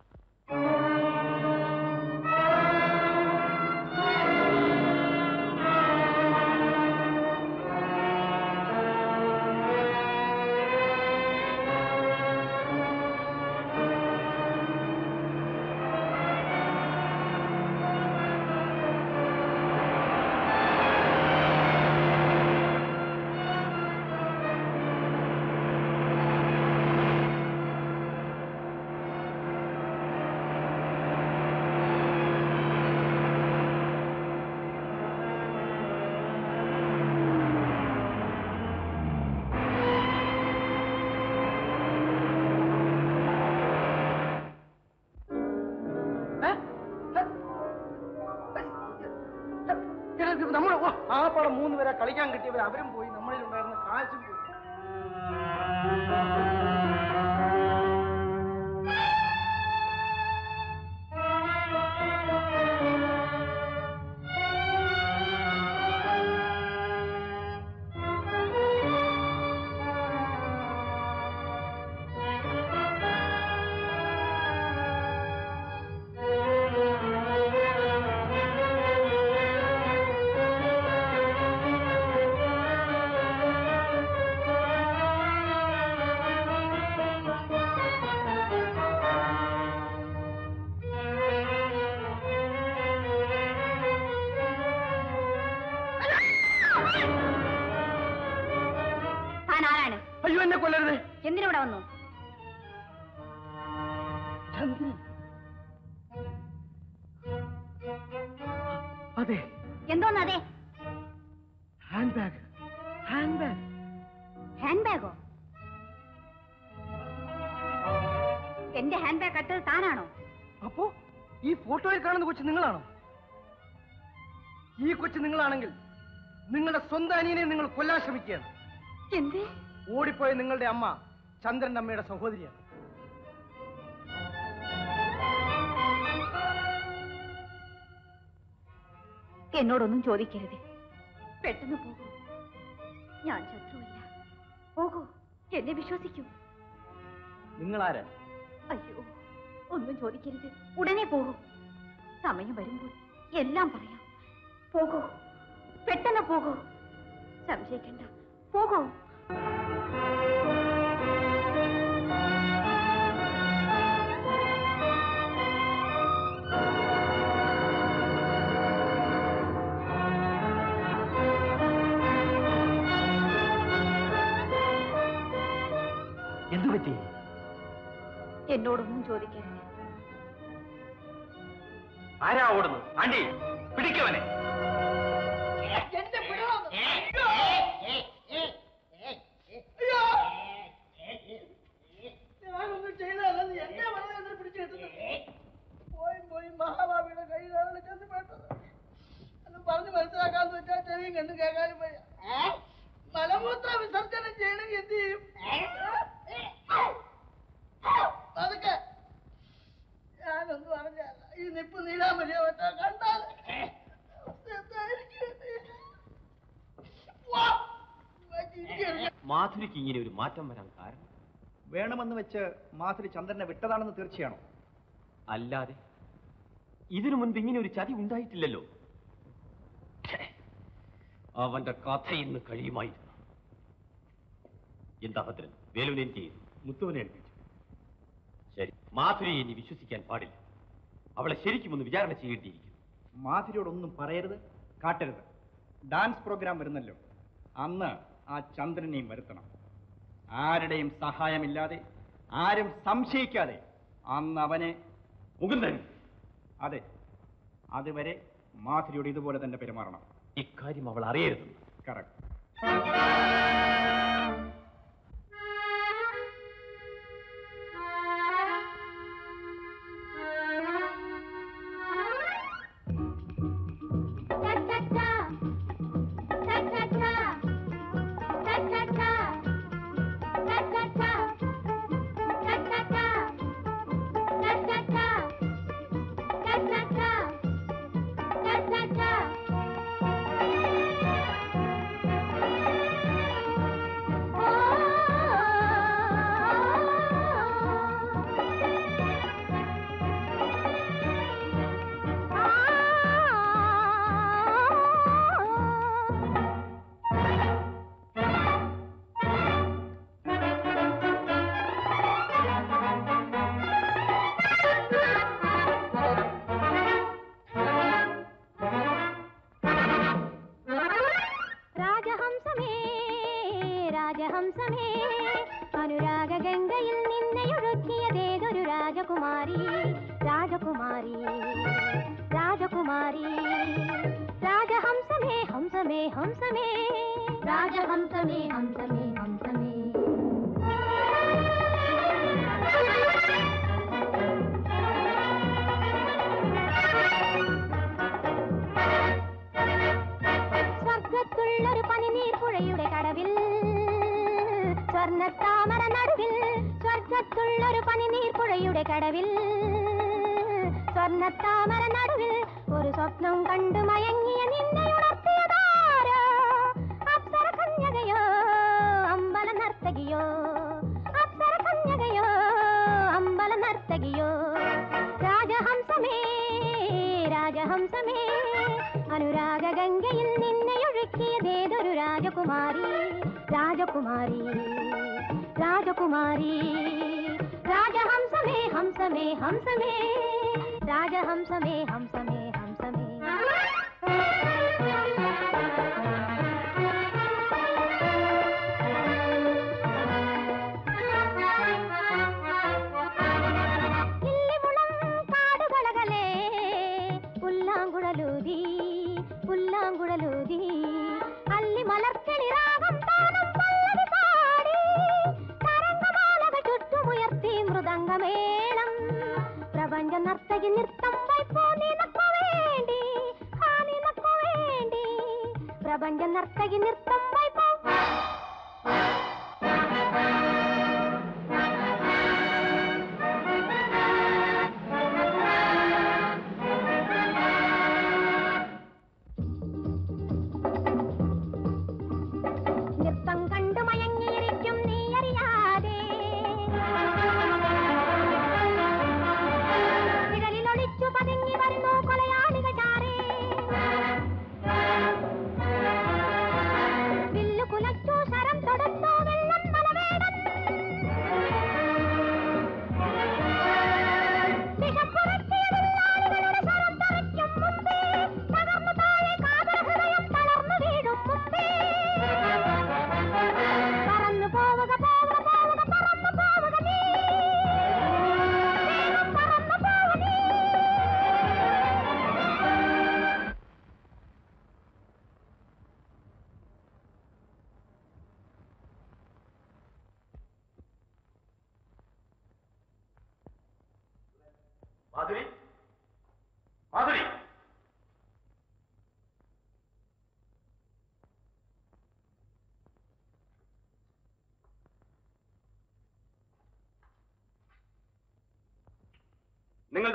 എന്റെ ഹാൻഡ് ബാഗ് കട്ടത് താനാണോ? അപ്പോ ഈ ഫോട്ടോയിൽ കാണുന്ന കൊച്ചു നിങ്ങളാണോ? ഈ കൊച്ചു നിങ്ങളാണെങ്കിൽ നിങ്ങളുടെ സ്വന്തം അനിയനെ നിങ്ങൾ കൊല്ലാൻ ശ്രമിക്കുകയാണ്. എന്തേ? ഓടിപ്പോയ നിങ്ങളുടെ അമ്മ ചന്ദ്രന്റെ അമ്മയുടെ സഹോദരിയാണ്. എന്നോടൊന്നും ചോദിക്കരുത്. പെട്ടെന്ന് പോകൂ. ഞാൻ ശത്രുവല്ല. പോകൂ. എന്നെ വിശ്വസിക്കൂ. നിങ്ങളാരാ? അയ്യോ ഒന്നും ചോദിക്കരുത്. ഉടനെ പോകൂ. സമയം വരുമ്പോൾ എല്ലാം പറയാം. പോകൂ. പെട്ടെന്ന് പോകൂ. സംശയിക്കണ്ട. പോകൂ. എന്നോടൊന്നും ചോദിക്കരുത് ആരാ ഓടുന്നു ആണ്ടി പിടിക്കവനെ. പറഞ്ഞ് മനസ്സിലാക്കാന്ന് വെച്ചാൽ ചെവിയും കണ്ടു കേൾക്കാനും വയ്യ. മലമൂത്ര വിസർജനം ചെയ്യണമെങ്കിൽ എന്ത് ചെയ്യും? അതൊക്കെ ഞാനൊന്നും അറിഞ്ഞല്ല ഈ നിപ്പ് നീലാമലിയോ മറ്റോ കണ്ടാൽ എന്തായിരിക്കും മാധുരിക്ക് ഇങ്ങനെ ഒരു മാറ്റം വരാൻ കാരണം? വേണമെന്ന് വെച്ച് മാധുരി ചന്ദ്രനെ വിട്ടതാണെന്ന് തീർച്ചയാണോ? അല്ലാതെ ഇതിനു മുൻപ് ഇങ്ങനെ ഒരു ചതി ഉണ്ടായിട്ടില്ലല്ലോ. അവന്റെ കഥ ഇന്ന് കഴിയുമായിരുന്നു. എന്താ ഭദ്രൻ? വേലുവിനെ മുത്തുവിനെ മാധുരിയെ ഇനി വിശ്വസിക്കാൻ പാടില്ല. അവളെ ശരിക്കും ഒന്ന് വിചാരണ ചെയ്യേണ്ടിയിരിക്കും മാധുരിയോടൊന്നും പറയരുത് കാട്ടരുത്. Dance programme വരുന്നല്ലോ. അന്ന് ആ ചന്ദ്രനെയും വരുത്തണം. ആരുടെയും സഹായമില്ലാതെ ആരും സംശയിക്കാതെ അന്ന് അവനെ മുകുന്ദൻ. അതെ അതുവരെ മാധുരിയോട് ഇതുപോലെ തന്നെ പെരുമാറണം. ഇക്കാര്യം അവൾ അറിയരുത് കറക്റ്റ്.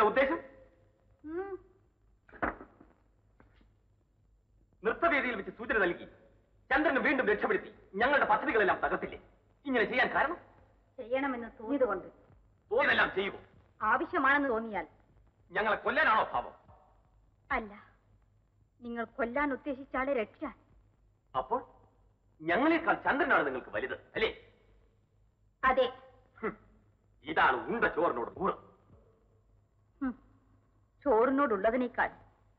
നിങ്ങളുടെ ഉദ്ദേശം? നൃത്തവേദിയിൽ വെച്ച് സൂചന നൽകി. ചന്ദ്രന് വീണ്ടും രക്ഷപ്പെടുത്തി. ഞങ്ങളുടെ പദ്ധതികളെല്ലാം തകർത്തില്ലേ? ഇങ്ങനെ ചെയ്യാൻ കാരണം? ചെയ്യണമെന്ന് തോന്നിയതുകൊണ്ട്. തോന്നെല്ലാം ചെയ്യുമോ ആവശ്യമാണെന്ന് തോന്നിയാൽ. ഞങ്ങളെ കൊല്ലാനാണോ ഭാവം? അല്ല. നിങ്ങൾ കൊല്ലാൻ ഉദ്ദേശിച്ചാളെ രക്ഷാൻ അപ്പോൾ ഞങ്ങളെക്കാൾ ചന്ദ്രനാണ് നിങ്ങൾക്ക് വലുത് അല്ലേ? അതെ. ഇതാണ് ഉണ്ട ചോറിനോട് കൂറ്. ചോറിനോടുള്ളതിനേക്കാൾ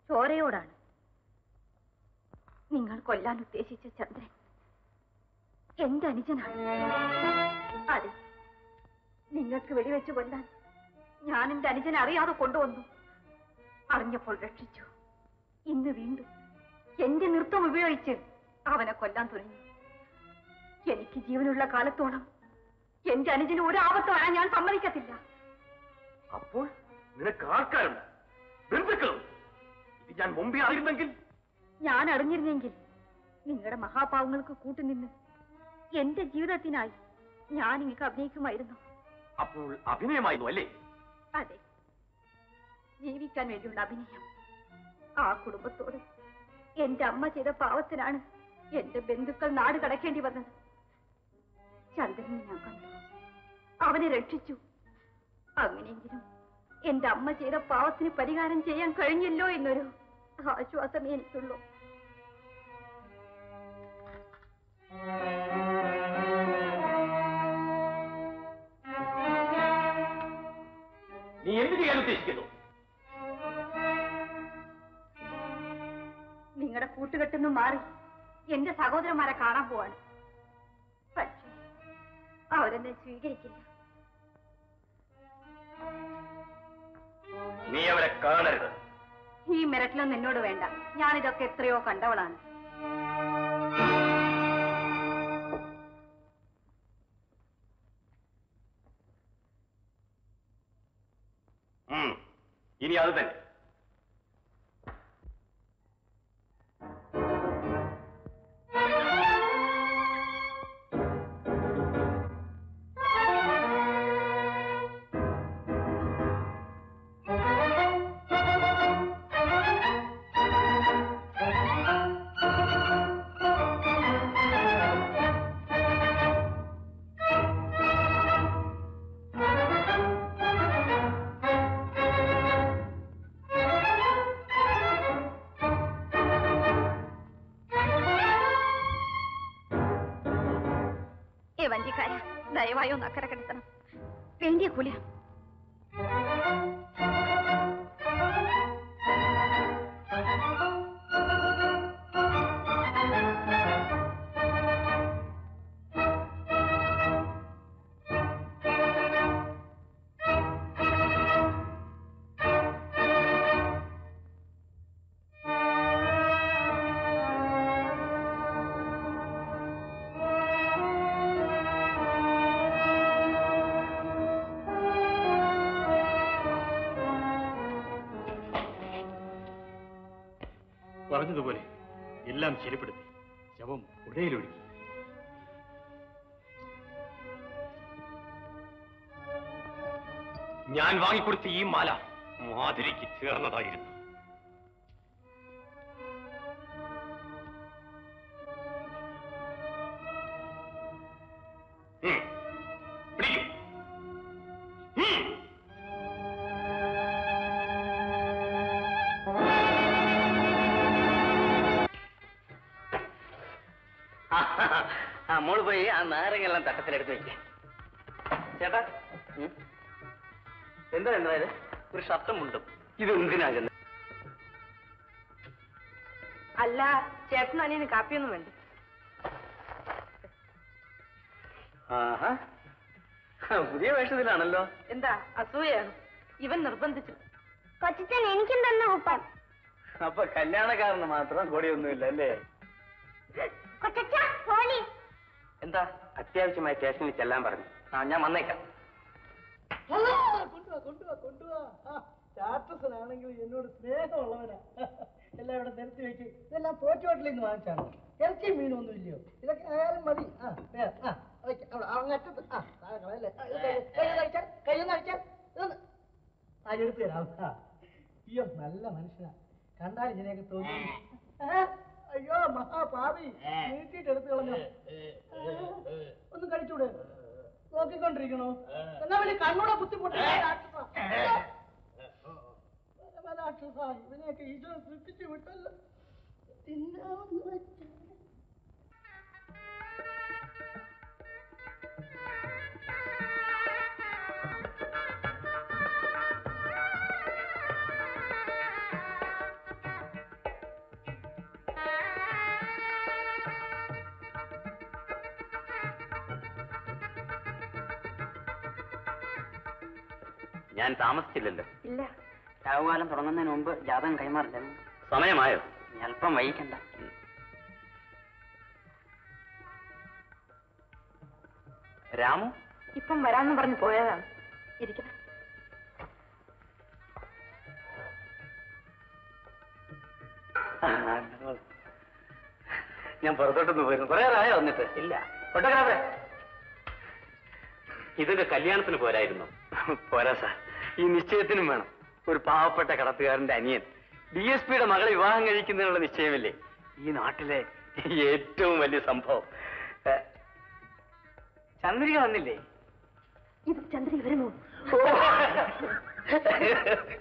ചോരയോടാണ് നിങ്ങൾ കൊല്ലാൻ ഉദ്ദേശിച്ച ചന്ദ്രൻ എന്റെ അനുജനാണ്. അതെ നിങ്ങൾക്ക് വെടിവെച്ച് കൊല്ലാൻ ഞാൻ എന്റെ അനുജനെ അറിയാതെ കൊണ്ടുവന്നു. അറിഞ്ഞപ്പോൾ രക്ഷിച്ചു. ഇന്ന് വീണ്ടും എന്റെ നൃത്തം ഉപയോഗിച്ച് അവനെ കൊല്ലാൻ തുടങ്ങി. എനിക്ക് ജീവനുള്ള കാലത്തോളം എന്റെ അനുജന് ഒരു വരാൻ ഞാൻ സമ്മതിക്കത്തില്ല. അപ്പോൾ നിനക്ക് ആൾക്കാരുണ്ട് ബന്ധുക്കളും ഇത് ഞാൻ മുമ്പേ അറിയുന്നെങ്കിൽ ഞാൻ അറിഞ്ഞിരുന്നെങ്കിൽ നിങ്ങളുടെ മഹാപാവങ്ങൾക്ക് കൂട്ടുനിന്ന് എന്റെ ജീവിതത്തിനായി ഞാൻ നിങ്ങൾക്ക് അഭിനയിക്കുമായിരുന്നു. അപ്പോൾ അഭിനയമായിരുന്നു അല്ലേ? അതെ. ജീവിക്കാൻ വേണ്ടിയുള്ള അഭിനയം. ആ കുടുംബത്തോട് എന്റെ അമ്മ ചെയ്ത പാവത്തിനാണ് എന്റെ ബന്ധുക്കൾ നാട് കടക്കേണ്ടി വന്നത്. ചന്ദ്രനെ ഞാൻ കണ്ടു. അവനെ രക്ഷിച്ചു. അങ്ങനെയെങ്കിലും എന്റെ അമ്മ ചെയ്ത പാവത്തിന് പരിഹാരം ചെയ്യാൻ കഴിഞ്ഞല്ലോ എന്നൊരു ആശ്വാസമേ എനിക്കുള്ളൂ. നീ എന്ത് ചെയ്യാൻ ഉദ്ദേശിക്കുന്നു? നിങ്ങളുടെ കൂട്ടുകെട്ടൊന്നും മാറി എന്റെ സഹോദരന്മാരെ കാണാൻ പോവാണ്. പക്ഷേ അവരെന്നെ സ്വീകരിക്കില്ല. നീ അവരെ കാണരുത്. ഈ മിരട്ടിലും എന്നോട് വേണ്ട. ഞാനിതൊക്കെ എത്രയോ കണ്ടവളാണ്. ഇനി അത് തന്നെ. പറഞ്ഞതുപോലെ വാങ്ങിക്കൊടുത്ത ഈ മാല മാതിരിക്ക് ചേർന്നതായിരുന്നു. മോൾ പോയി ആ നാരങ്ങെല്ലാം തട്ടത്തിലെടുത്ത് വെക്ക. ഒരു ശബ്ദമുണ്ട്. മുണ്ടും ഇത് എന്തിനാ ചെന്ന് അല്ല ചേട്ടൻ അനിയന് കാപ്പിയൊന്നും വേണ്ട. ആഹാ. പുതിയ വേഷത്തിലാണല്ലോ. എന്താ അസൂയാണ് ഇവൻ നിർബന്ധിച്ചു. കൊച്ചിച്ചൻ എനിക്കും തന്നെ കുപ്പം അപ്പൊ കല്യാണക്കാരന് മാത്രം കൊടിയൊന്നുമില്ല അല്ലേ? എന്താ? അത്യാവശ്യമായി സ്റ്റേഷനിൽ ചെല്ലാൻ പറഞ്ഞു. ആ ഞാൻ വന്നേക്കാം. കൊണ്ടുവാ കൊണ്ടുവാ. ചാട്ടസനാണെങ്കിൽ എന്നോട് സ്നേഹമുള്ളവനാ. എല്ലാം ഇവിടെ നിരത്തി വെച്ച് ഇതെല്ലാം പോറ്റുവാട്ടിൽ നിന്ന് വാങ്ങിച്ചാണ് ഇറച്ചി മീനൊന്നും ഒന്നും ഇല്ലയോ? ഇതൊക്കെ ആയാലും മതി. ആ ആ അങ്ങറ്റത്ത് ആ താഴെ കളയല്ലേ ആ, ഇത് കൈ- അടിച്ചാൽ ആ എടുത്തു തരാം. ആ അയ്യോ നല്ല മനുഷ്യനാ. കണ്ടാൽ ഇതിനെയൊക്കെ തോന്നി. അയ്യോ മഹാപാവി. നീട്ടിയിട്ട് എടുത്തു കളഞ്ഞോ? ഒന്നും കഴിച്ചൂടെ? നോക്കിക്കൊണ്ടിരിക്കണോ. എന്നാ വലിയ കണ്ണൂടെ രാക്ഷസ. ഇവനെയൊക്കെ ഈശ്വരൻ സൃഷ്ടിച്ചു വിട്ടല്ലോ. തിന്നാമെന്ന് ഞാൻ താമസിച്ചില്ലല്ലോ. ഇല്ല. രാവുകാലം തുടങ്ങുന്നതിന് മുമ്പ് ജാതകം കൈമാറില്ല. സമയമായോ? നീ അല്പം വൈകിക്കണ്ട. രാമു? ഇപ്പം വരാന്ന് പറഞ്ഞു പോയതാണ് ഇരിക്കണം ഞാൻ പുറത്തോട്ടൊന്ന് പോയിരുന്നു. കുറെ ആയോ വന്നിട്ട്. ഇല്ല. ഫോട്ടോഗ്രാഫറെ. ഇതിന്റെ കല്യാണത്തിന് പോരായിരുന്നു. പോരാ സാർ. ഈ നിശ്ചയത്തിനും വേണം. ഒരു പാവപ്പെട്ട കടത്തുകാരന്റെ അനിയൻ. ഡി എസ് പിയുടെ മകളെ വിവാഹം കഴിക്കുന്നതിനുള്ള നിശ്ചയമല്ലേ? ഈ നാട്ടിലെ ഏറ്റവും വലിയ സംഭവം. ചന്ദ്രിക വന്നില്ലേ? വരുമോ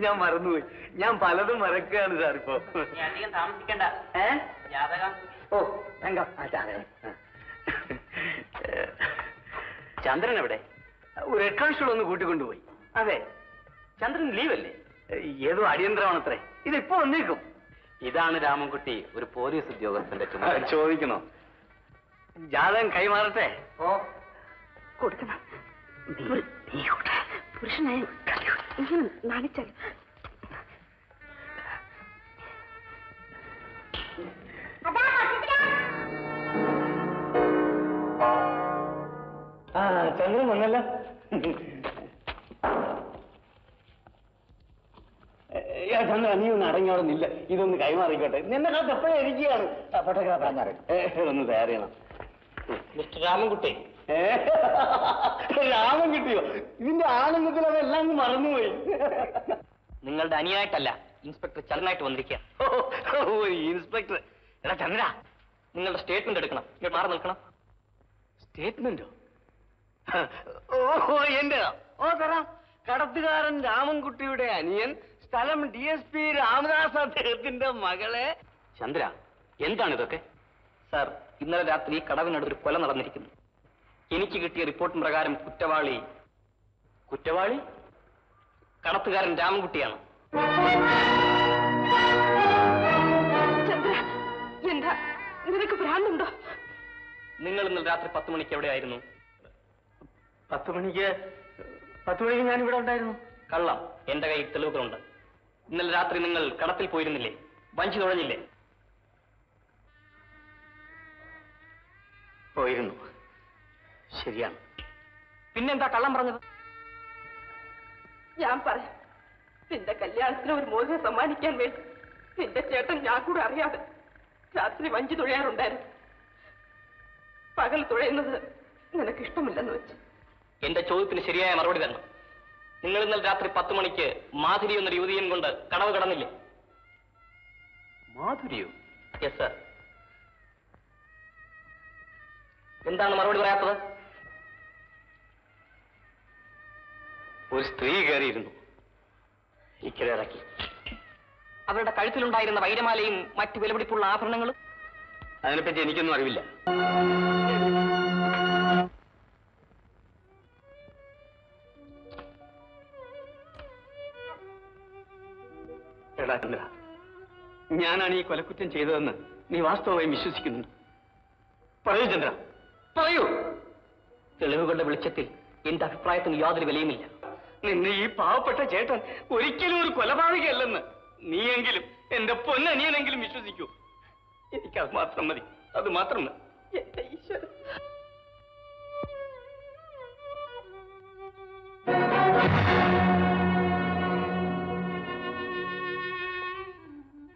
ഞാൻ മറന്നുപോയി. ഞാൻ പലതും മറക്കുകയാണ് സാർ ഇപ്പോ. അധികം താമസിക്കണ്ട. ഏ? ജാതകം. ഓ രംഗം. ആ ചാതകം ചന്ദ്രൻ എവിടെ? ഒരു എക്കൺഷൂൾ ഒന്ന് കൂട്ടിക്കൊണ്ടുപോയി. അതെ. ചന്ദ്രൻ ലീവല്ലേ? ഏതോ അടിയന്തരമാണത്രേ. ഇതിപ്പോ വന്നേക്കും. ഇതാണ് രാമൻകുട്ടി ഒരു പോലീസ് ഉദ്യോഗസ്ഥന്റെ ചുമതല. ചോദിക്കണോ ജാതകം കൈമാറട്ടെ? ഓ. കൊടുക്കണം. പുരു- പുരുഷനായ നാണിച്ചാൽ. ചന്ദ്രൻ വന്നല്ലോ. ഏ, ചന്ദ്ര നീ ഒന്ന് അടങ്ങിയോളുന്നില്ല. ഇതൊന്ന് കൈമാറിക്കോട്ടെ. നിന്നെ കാത്ത് എപ്പോഴും ഇരിക്കുകയാണ്. ഒന്ന് തയ്യാറിയണം മിസ്റ്റർ രാമൻകുട്ടി. രാമൻ കിട്ടിയോ ഇതിന്റെ ആനന്ദത്തിൽ അതെല്ലാം ഒന്ന് മറന്നുപോയി. നിങ്ങളുടെ അനിയായിട്ടല്ല ഇൻസ്പെക്ടർ ചലനായിട്ട് വന്നിരിക്കുക ഇൻസ്പെക്ടർ. എടാ ചന്ദ്ര നിങ്ങളുടെ സ്റ്റേറ്റ്മെന്റ് എടുക്കണം. ഇങ്ങോട്ട് മാറി നിൽക്കണം. സ്റ്റേറ്റ്മെന്റോ? ഓഹോ എന്റെ ഓ തരാം. കടത്തുകാരൻ രാമൻകുട്ടിയുടെ അനിയൻ സ്ഥലം ഡി എസ് പി രാമദാസ് അദ്ദേഹത്തിന്റെ മകളെ. ചന്ദ്ര എന്താണ് ഇതൊക്കെ സാർ ഇന്നലെ രാത്രി കടവിനടുത്തൊരു കൊല നടന്നിരിക്കുന്നു. എനിക്ക് കിട്ടിയ റിപ്പോർട്ട് പ്രകാരം കുറ്റവാളി കുറ്റവാളി? കടത്തുകാരൻ രാമൻകുട്ടിയാണ്. ചന്ദ്ര എന്താ? നിനക്ക് ഭ്രാന്തുണ്ടോ? നിങ്ങൾ ഇന്നലെ രാത്രി പത്ത് മണിക്ക് എവിടെയായിരുന്നു? പത്ത് മണിക്ക് പത്ത് മണിക്ക് ഞാൻ ഇവിടെ ഉണ്ടായിരുന്നു. കള്ളം. എന്റെ കയ്യിൽ തെളിവുകളുണ്ട്. ഇന്നലെ രാത്രി നിങ്ങൾ കടത്തിൽ പോയിരുന്നില്ലേ? വഞ്ചി തുഴഞ്ഞില്ലേ പോയിരുന്നു. ശരിയാണ്. പിന്നെന്താ കള്ളം പറഞ്ഞത്? ഞാൻ പറയാം. നിന്റെ കല്യാണത്തിന് ഒരു മോതിരം സമ്മാനിക്കാൻ വേണ്ടി നിന്റെ ചേട്ടൻ ഞാൻ കൂടെ അറിയാതെ രാത്രി വഞ്ചി തുഴയാറുണ്ടായിരുന്നു പകൽ തുഴയുന്നത് നിനക്കിഷ്ടമില്ലെന്ന് വെച്ച്. എന്റെ ചോദ്യത്തിന് ശരിയായ മറുപടി തരണം. നിങ്ങൾ ഇന്നലെ രാത്രി പത്ത് മണിക്ക് മാധുരി എന്നൊരു യുവതിയും കൊണ്ട് കടവ് കടന്നില്ലേ? മാധുരിയോ? യെസ് സർ എന്താണ് മറുപടി പറയാത്തത്? ഒരു സ്ത്രീ കയറിയിരുന്നു. ഇക്കരയിറക്കി അവരുടെ കഴുത്തിലുണ്ടായിരുന്ന വൈരമാലയും മറ്റു വിലപിടിപ്പുള്ള ആഭരണങ്ങളും? അതിനെപ്പറ്റി എനിക്കൊന്നും അറിവില്ല. എടാ ചന്ദ്ര. ഞാനാണ് ഈ കൊലക്കുറ്റം ചെയ്തതെന്ന് നീ വാസ്തവമായും വിശ്വസിക്കുന്നു. പറയൂ ചന്ദ്ര. പറയൂ. തെളിവുകളുടെ വെളിച്ചത്തിൽ എന്റെ അഭിപ്രായത്തിന് യാതൊരു വിലയുമില്ല. നിന്നെ ഈ പാവപ്പെട്ട ചേട്ടൻ ഒരിക്കലും ഒരു കൊലപാതകയല്ലെന്ന് നീയെങ്കിലും എന്റെ പൊന്നനിയനെങ്കിലും വിശ്വസിക്കൂ. എനിക്കത് മാത്രം മതി. അത് മാത്രം മതി. എന്റെ ഈശ്വരൻ.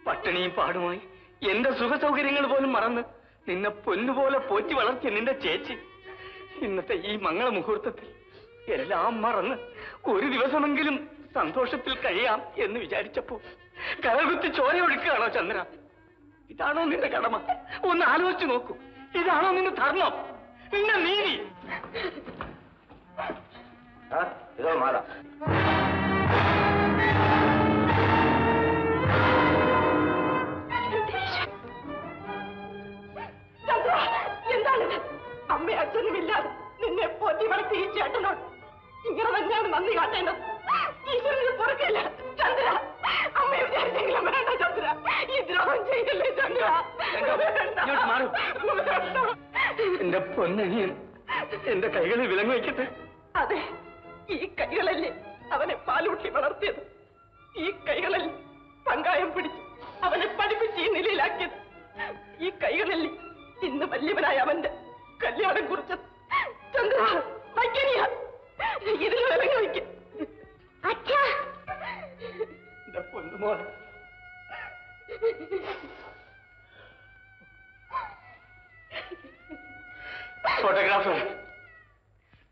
പട്ടിണിയും പാടുമായി എന്റെ സുഖ സൗകര്യങ്ങൾ പോലും മറന്ന് നിന്നെ പൊന്നുപോലെ പോറ്റി വളർത്തിയ നിന്റെ ചേച്ചി. ഇന്നത്തെ ഈ മംഗള മുഹൂർത്തത്തിൽ എല്ലാം മറന്ന് ഒരു ദിവസമെങ്കിലും സന്തോഷത്തിൽ കഴിയാം എന്ന് വിചാരിച്ചപ്പോ കരകുത്തി ചോര ഒഴുക്കുകയാണോ ചന്ദ്ര? ഇതാണോ നിന്റെ കടമ? ഒന്ന് ആലോചിച്ചു നോക്കൂ. ഇതാണോ നിന്റെ ധർമ്മം? നിന്റെ നീതി. ഇതോ മാല. എന്താണിത് അമ്മ അച്ഛനും ഇല്ലാതെ നിന്നെ പോറ്റി വളർത്തി ഈ ചേട്ടനോട് ഇങ്ങനെ തന്നെയാണ് നന്ദി കാട്ടേണ്ടത്. ഈശ്വരന് പുറക്കില്ല ചന്ദ്ര. അമ്മയെ വിചാരിച്ചെങ്കിലും വേണ്ട ചന്ദ്ര. ഈ ദ്രോഹം ചെയ്യല്ലേ ചന്ദ്ര. എന്റെ പൊന്നനിയൻ എന്റെ കൈകളിൽ വിലങ്ങ് വയ്ക്കട്ടെ അതെ ഈ കൈകളല്ലേ അവനെ പാലൂട്ടി വളർത്തിയത്. ഈ കൈകളിൽ പങ്കായം പിടിച്ച് അവനെ പഠിപ്പിച്ച് ഈ നിലയിലാക്കിയത്. ഈ കൈകളിൽ ഇന്ന് വല്യവനായ അവന്റെ കല്യാണം കുറിച്ചത്. ചന്ദ്ര വയ്ക്കണിയ ഇതിൽ വിലങ്ങ് വയ്ക്ക. എന്റെ പൊന്നുമോളെ ഫോട്ടോഗ്രാഫർ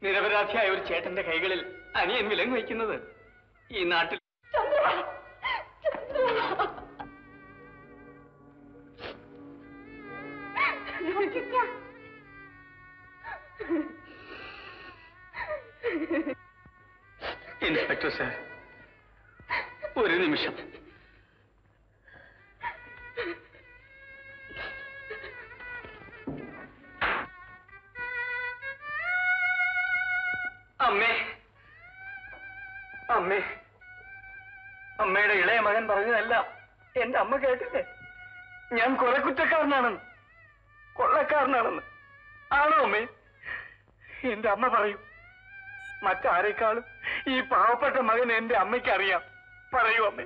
നിരപരാധിയായ ഒരു ചേട്ടന്റെ കൈകളിൽ അനിയൻ വിലങ്ങ് വയ്ക്കുന്നത് ഈ നാട്ടിൽ ഇൻസ്പെക്ടർ സാർ. ഒരു നിമിഷം. അമ്മേ. അമ്മേ. അമ്മയുടെ ഇളയ മകൻ പറഞ്ഞതല്ല എന്റെ അമ്മ കേട്ടില്ലേ? ഞാൻ കൊല കുറ്റക്കാരനാണെന്ന്. കൊള്ളക്കാരനാണെന്ന്. ആണോ അമ്മേ? എന്റെ അമ്മ പറയും. മറ്റാരെക്കാളും ഈ പാവപ്പെട്ട മകൻ എന്റെ അമ്മയ്ക്ക് അറിയാം പറയൂ അമ്മേ.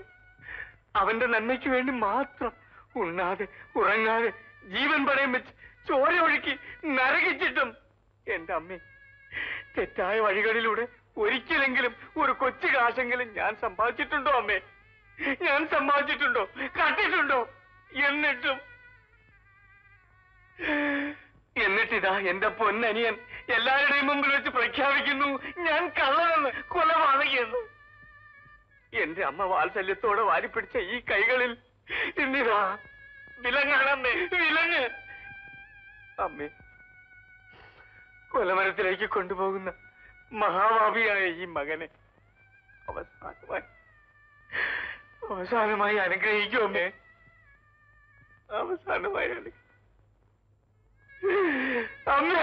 അവന്റെ നന്മയ്ക്ക് വേണ്ടി മാത്രം ഉണ്ണാതെ ഉറങ്ങാതെ ജീവൻ പണയം വെച്ച് ചോര ഒഴുക്കി നരകിച്ചിട്ടും എന്റെ അമ്മേ തെറ്റായ വഴികളിലൂടെ ഒരിക്കലെങ്കിലും ഒരു കൊച്ചു കാശെങ്കിലും ഞാൻ സമ്പാദിച്ചിട്ടുണ്ടോ അമ്മേ? ഞാൻ സമ്പാദിച്ചിട്ടുണ്ടോ? കട്ടിട്ടുണ്ടോ എന്നിട്ടും. എന്നിട്ടിതാ എന്റെ പൊന്നനിയൻ എല്ലാവരുടെയും മുമ്പിൽ വെച്ച് പ്രഖ്യാപിക്കുന്നു. ഞാൻ കള്ളനെന്ന് കൊലപാതകയെന്ന്. എന്റെ അമ്മ വാത്സല്യത്തോടെ വാരിപ്പിടിച്ച ഈ കൈകളിൽ ഇന്നിതാ വിലങ്ങാണമ്മേ വിലങ്ങ്. അമ്മേ കൊലമരത്തിലേക്ക് കൊണ്ടുപോകുന്ന മഹാഭാവിയായ ഈ മകനെ അവസാനമായി അവസാനമായി അനുഗ്രഹിക്കൂ അമ്മേ. അവസാനമായി അനുഗ്രഹിക്കൂ അമ്മേ!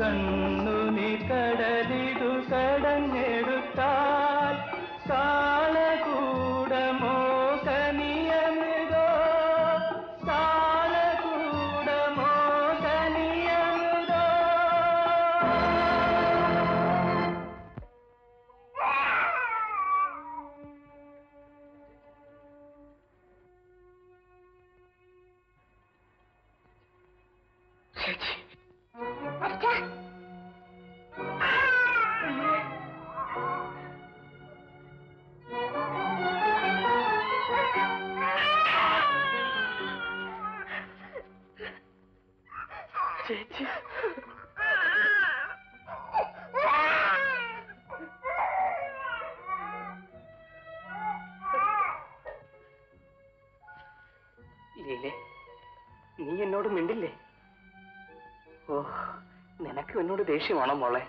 சன் ദേഷ്യമാണോ മോളെ.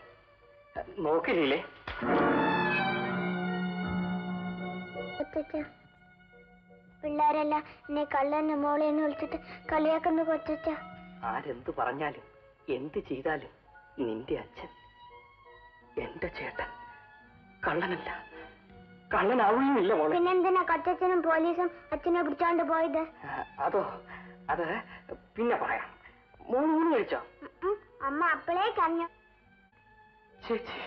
നോക്കില്ലേ പിള്ളേരെല്ലാം എന്നെ മോളെ എന്ന് വിളിച്ചിട്ട് കളിയാക്കുന്നു കൊച്ചച്ച. ആരെന്ത് പറഞ്ഞാലും എന്ത് ചെയ്താലും നിന്റെ അച്ഛൻ എന്റെ ചേട്ടൻ കള്ളനല്ല. കള്ളനാവുകയുമില്ല മോളെ. പിന്നെന്തിനാ കൊച്ചച്ഛനും പോലീസും അച്ഛനെ പിടിച്ചോണ്ട് പോയത്? അതോ അത് പിന്നെ പറയാം. മൂന്ന് ഊണ് കഴിച്ചോ? അമ്മ അപ്പളേ കഞ്ഞു. ചേച്ചി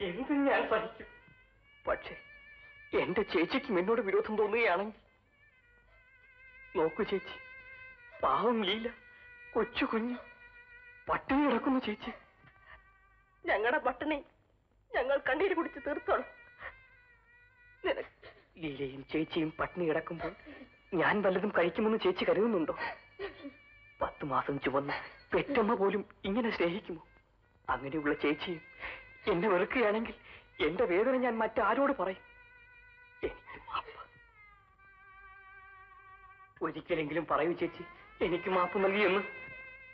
എന്തും ഞാൻ സഹിക്കും പക്ഷേ എന്റെ ചേച്ചിക്കും എന്നോട് വിരോധം തോന്നുകയാണെങ്കിൽ. നോക്കൂ ചേച്ചി പാവം ലീല കൊച്ചു കുഞ്ഞു പട്ടിണി കിടക്കുന്നു ചേച്ചി. ഞങ്ങളുടെ പട്ടിണി ഞങ്ങൾ കണ്ണീര് കുടിച്ച് തീർത്തോളാം ലീലയും ചേച്ചിയും പട്ടിണി കിടക്കുമ്പോൾ ഞാൻ വല്ലതും കഴിക്കുമെന്ന് ചേച്ചി കരുതുന്നുണ്ടോ? പത്ത് മാസം ചുവന്ന് പെറ്റമ്മ പോലും ഇങ്ങനെ സ്നേഹിക്കുമോ? അങ്ങനെയുള്ള ചേച്ചിയും എന്നെ വെറുക്കുകയാണെങ്കിൽ എന്റെ വേദന ഞാൻ മറ്റാരോട് പറയും? ഒരിക്കലെങ്കിലും പറയൂ ചേച്ചി എനിക്ക് മാപ്പ് നൽകിയെന്ന്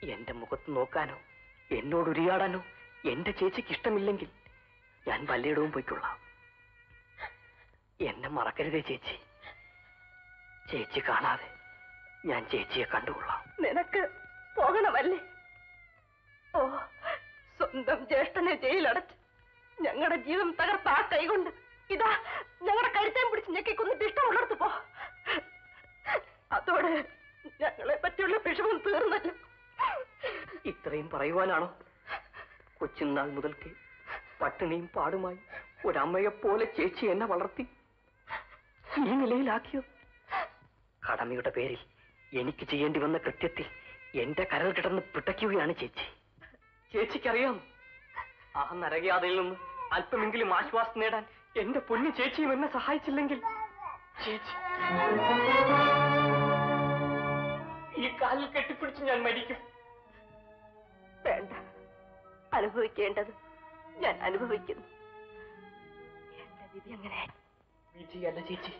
എന്റെ മുഖത്ത് നോക്കാനോ എന്നോട് ഉരിയാടാനോ എന്റെ ചേച്ചിക്ക് ഇഷ്ടമില്ലെങ്കിൽ ഞാൻ വല്ലയിടവും പോയിക്കൊള്ളാം. എന്നെ മറക്കരുതേ ചേച്ചി. ചേച്ചി കാണാതെ. ഞാൻ ചേച്ചിയെ കണ്ടുകൊള്ളാം. നിനക്ക് പോകണമല്ലേ? ഓ സ്വന്തം ജ്യേഷ്ഠനെ ജയിലടച്ച് ഞങ്ങളുടെ ജീവിതം തകർത്ത ആ കൈകൊണ്ട് ഇതാ ഞങ്ങളുടെ കഴുത്തേം പിടിച്ച് ഞെക്കിക്കൊന്നിട്ട് ഇഷ്ടമുള്ളിടത്ത് പോ. അതോടെ ഞങ്ങളെ പറ്റിയുള്ള വിഷമം തീർന്നല്ലോ. ഇത്രയും പറയുവാനാണോ? കൊച്ചുനാൾ മുതൽക്ക് പട്ടിണിയും പാടുമായി ഒരമ്മയെ പോലെ ചേച്ചി എന്നെ വളർത്തി ഈ നിലയിലാക്കിയോ? കടമയുടെ പേരിൽ എനിക്ക് ചെയ്യേണ്ടി വന്ന കൃത്യത്തിൽ എന്റെ കരൽ കിടന്ന് പിടയ്ക്കുകയാണ് ചേച്ചി. ചേച്ചിക്കറിയാം. ആ നരകയാതയിൽ നിന്ന് അല്പമെങ്കിലും ആശ്വാസം നേടാൻ എന്റെ പൊന്നു ചേച്ചിയും എന്നെ സഹായിച്ചില്ലെങ്കിൽ. ചേച്ചി ഈ കാലിൽ കെട്ടിപ്പിടിച്ച് ഞാൻ മരിക്കും. വേണ്ട. അനുഭവിക്കേണ്ടത് ഞാൻ അനുഭവിക്കുന്നു. എന്റെ വിധി അങ്ങനെ. വിധിയല്ല ചേച്ചി.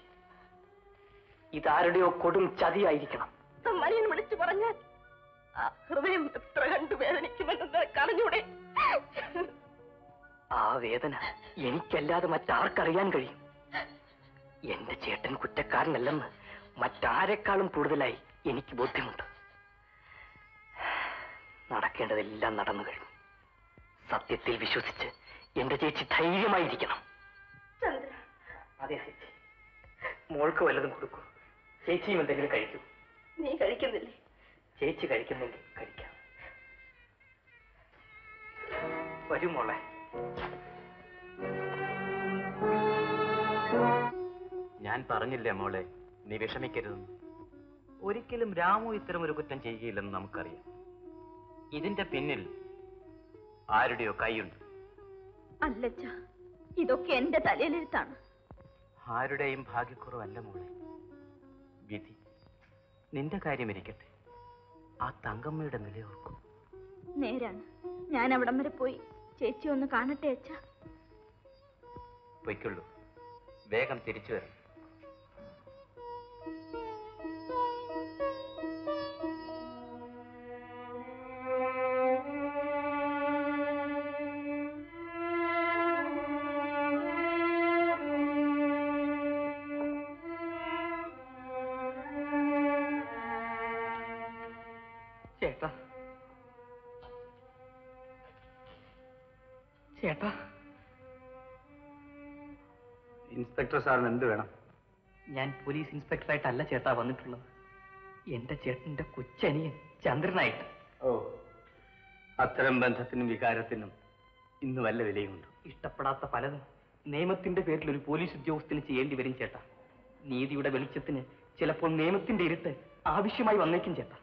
ഇതാരുടെയോ കൊടും ചതിയായിരിക്കണം. മണിയൻ വിളിച്ചു പറഞ്ഞാൽ ആ ഹൃദയം എത്ര കണ്ടു വേദനിക്കുമെന്ന് കളഞ്ഞൂടെ ആ വേദന എനിക്കല്ലാതെ മറ്റാർക്കറിയാൻ കഴിയും. എന്റെ ചേട്ടൻ കുറ്റക്കാരനല്ലെന്ന് മറ്റാരെക്കാളും കൂടുതലായി എനിക്ക് ബോധ്യമുണ്ട്. നടക്കേണ്ടതെല്ലാം നടന്നു കഴിഞ്ഞു. സത്യത്തിൽ വിശ്വസിച്ച് എന്റെ ചേച്ചി ധൈര്യമായിരിക്കണം. അതെ ചേച്ചി. മോൾക്ക് വല്ലതും കൊടുക്കൂ. ചേച്ചിയും എന്തെങ്കിലും കഴിക്കൂ. നീ കഴിക്കുന്നില്ലേ. ചേച്ചി കഴിക്കുന്നെങ്കിൽ കഴിക്കാം. വരൂ മോളെ. ഞാൻ പറഞ്ഞില്ലേ മോളെ നീ വിഷമിക്കരുതെന്ന്. ഒരിക്കലും രാമു ഇത്തരം ഒരു കുറ്റം ചെയ്യുകയില്ലെന്ന് നമുക്കറിയാം. ഇതിന്റെ പിന്നിൽ ആരുടെയോ കൈയുണ്ട്. അല്ലച്ച ഇതൊക്കെ എന്റെ തലയിലെഴുത്താണ്. ആരുടെയും ഭാഗ്യക്കുറവല്ല മോളെ. നിന്റെ കാര്യം ഇരിക്കട്ടെ ആ തങ്കമ്മയുടെ നിലയോർക്കും നേരാണ്. ഞാൻ അവിടം വരെ പോയി ചേച്ചി ഒന്ന് കാണട്ടെ അച്ഛ. പൊയ്ക്കുള്ളൂ. വേഗം തിരിച്ചു വരണം. ചേട്ടാ. ഇൻസ്പെക്ടർ സാറിന് എന്ത് വേണം? ഞാൻ പോലീസ് ഇൻസ്പെക്ടറായിട്ടല്ല ചേട്ടാ വന്നിട്ടുള്ളത്. എന്റെ ചേട്ടന്റെ കൊച്ചനിയൻ ചന്ദ്രനായിട്ട്. ഓ അത്തരം ബന്ധത്തിനും വികാരത്തിനും ഇന്ന് വല്ല വിലയുമുണ്ട്? ഇഷ്ടപ്പെടാത്ത പലതും നിയമത്തിന്റെ പേരിൽ ഒരു പോലീസ് ഉദ്യോഗസ്ഥന് ചെയ്യേണ്ടി വരും ചേട്ടാ. നീതിയുടെ വെളിച്ചത്തിന് ചിലപ്പോൾ നിയമത്തിന്റെ ഇരുട്ട് ആവശ്യമായി വന്നേക്കും ചേട്ടാ.